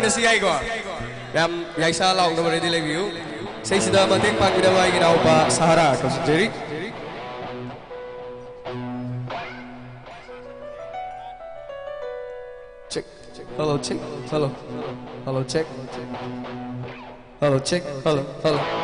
siai ya, lagi saya sudah penting sahara. Sendiri? Halo cek. Halo. Halo cek. Halo cek. Halo halo, halo.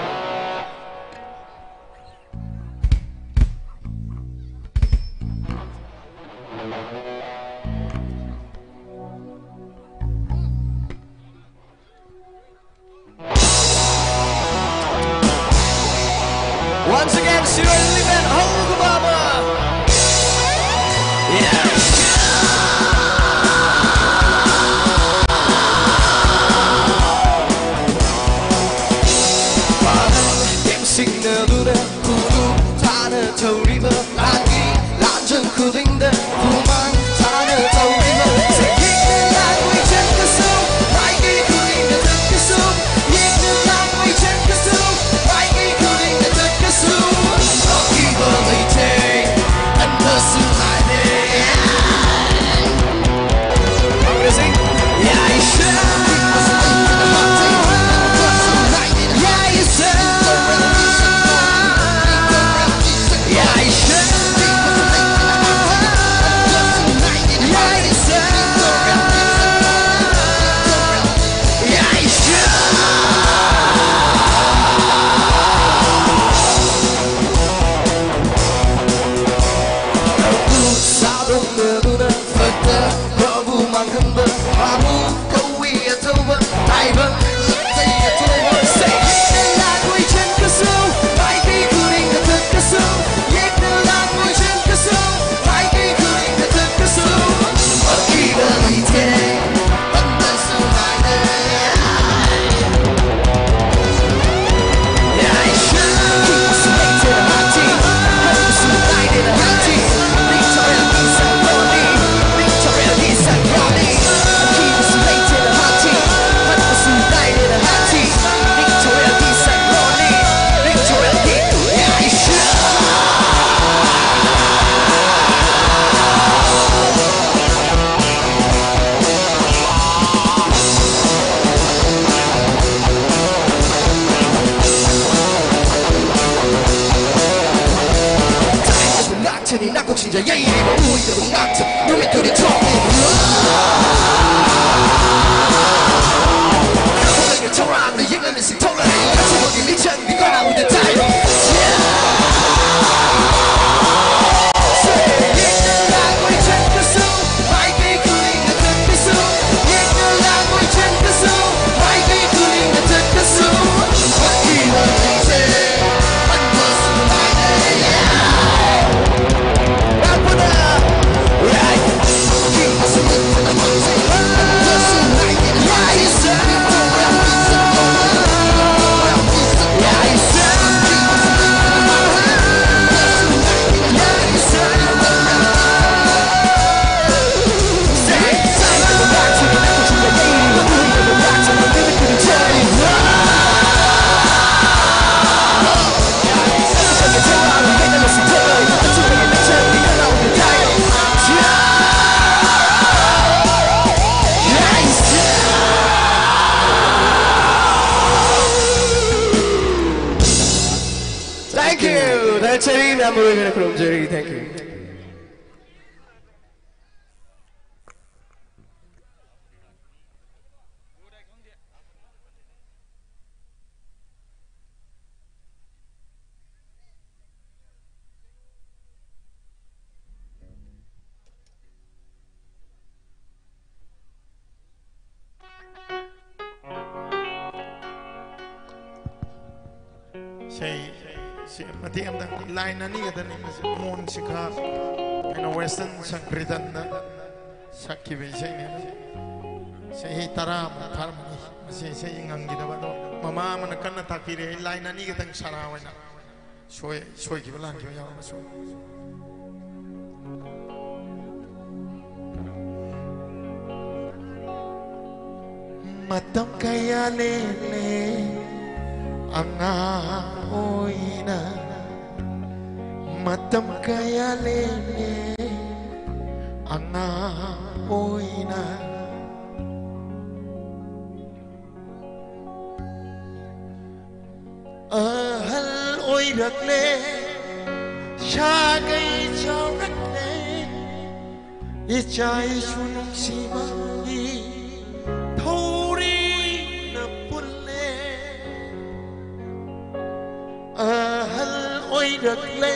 Oy rakle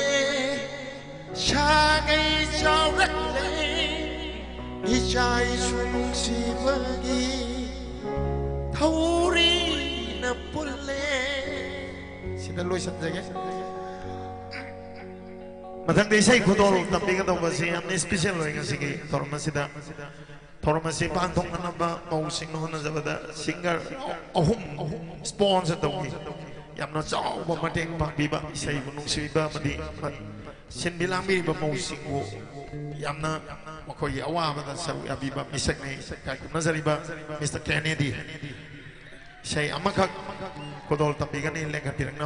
Shagay chaw rakle Ichay sunong simali Thori na pulle Sina Luis Sanjage Matang di say kudol tapi ka daw kasi ang special way nga sige torma sida torma si pantong na ba mausing no na zabada singer ahum sponsor daw ki yam na chaw ba mating pa biba say kunong si biba madi sin bilang bi ba mausing wo yam na makoy awa ba da sa biba misak ni kay na sa riba Mr. Kennedy say amakak tapi kan ni lengkat tirang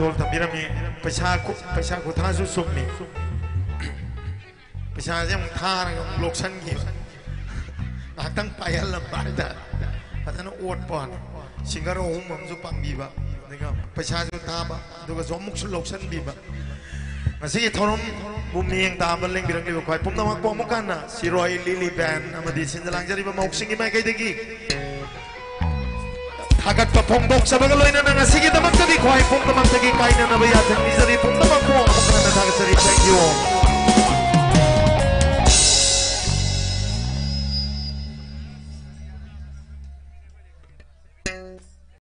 ꯈꯨꯗꯣꯜ ꯇꯝꯕꯤꯔꯝꯃꯤ ꯄꯩꯁꯥ ꯈꯨ- ꯄꯩꯁꯥ ꯈꯨꯊꯥꯁꯨ ꯆꯨꯝꯃꯤ ꯄꯩꯁꯥꯁꯦ ꯑꯃꯨꯛ ꯊꯥꯔꯒ ꯑꯃꯨꯛ ꯂꯣꯛꯁꯟꯈꯤꯕ ꯉꯥꯏꯍꯥꯛꯇꯪ ꯄꯥꯏꯍꯜꯂꯝꯕ ꯍꯥꯏꯇꯥꯔꯦ ꯐꯖꯅ ꯑꯣꯠꯄ ꯋꯥꯅꯤ ꯁꯤꯡꯒꯔ ꯑꯍꯨꯝ ꯑꯃꯁꯨ ꯄꯥꯡꯕꯤꯕ ꯑꯗꯨꯒ ꯄꯩꯁꯥꯁꯨ ꯊꯥꯕ ꯑꯗꯨꯒ ꯑꯃꯨꯛꯁꯨ ꯂꯧꯁꯟꯕꯤꯕ ꯉꯁꯤꯒꯤ ꯊꯧꯔꯝꯕꯨ ꯃꯤꯠꯌꯦꯡ ꯇꯥꯕ ꯂꯦꯡꯕꯤꯔꯛꯂꯤꯕ ꯈ꯭ꯋꯥꯏ ꯄꯨꯝꯅꯃꯛꯄꯨ ꯑꯃꯨꯛ ꯍꯟꯅ ꯁꯤꯔꯣꯏ ꯂꯤꯂꯤ ꯕꯦꯟ ꯑꯃꯗꯤ ꯁꯤꯟꯖ ꯂꯥꯡꯖꯔꯤꯕ ꯃꯧꯁꯤꯡꯒꯤ ꯃꯥꯏꯀꯩꯗꯒꯤ agad papumbok sa bagaloy na nangasigi damang tagi kuhay pong damang tagi kain na nabayatan ni saripong damang po ang mga natagat sa rin sa iyo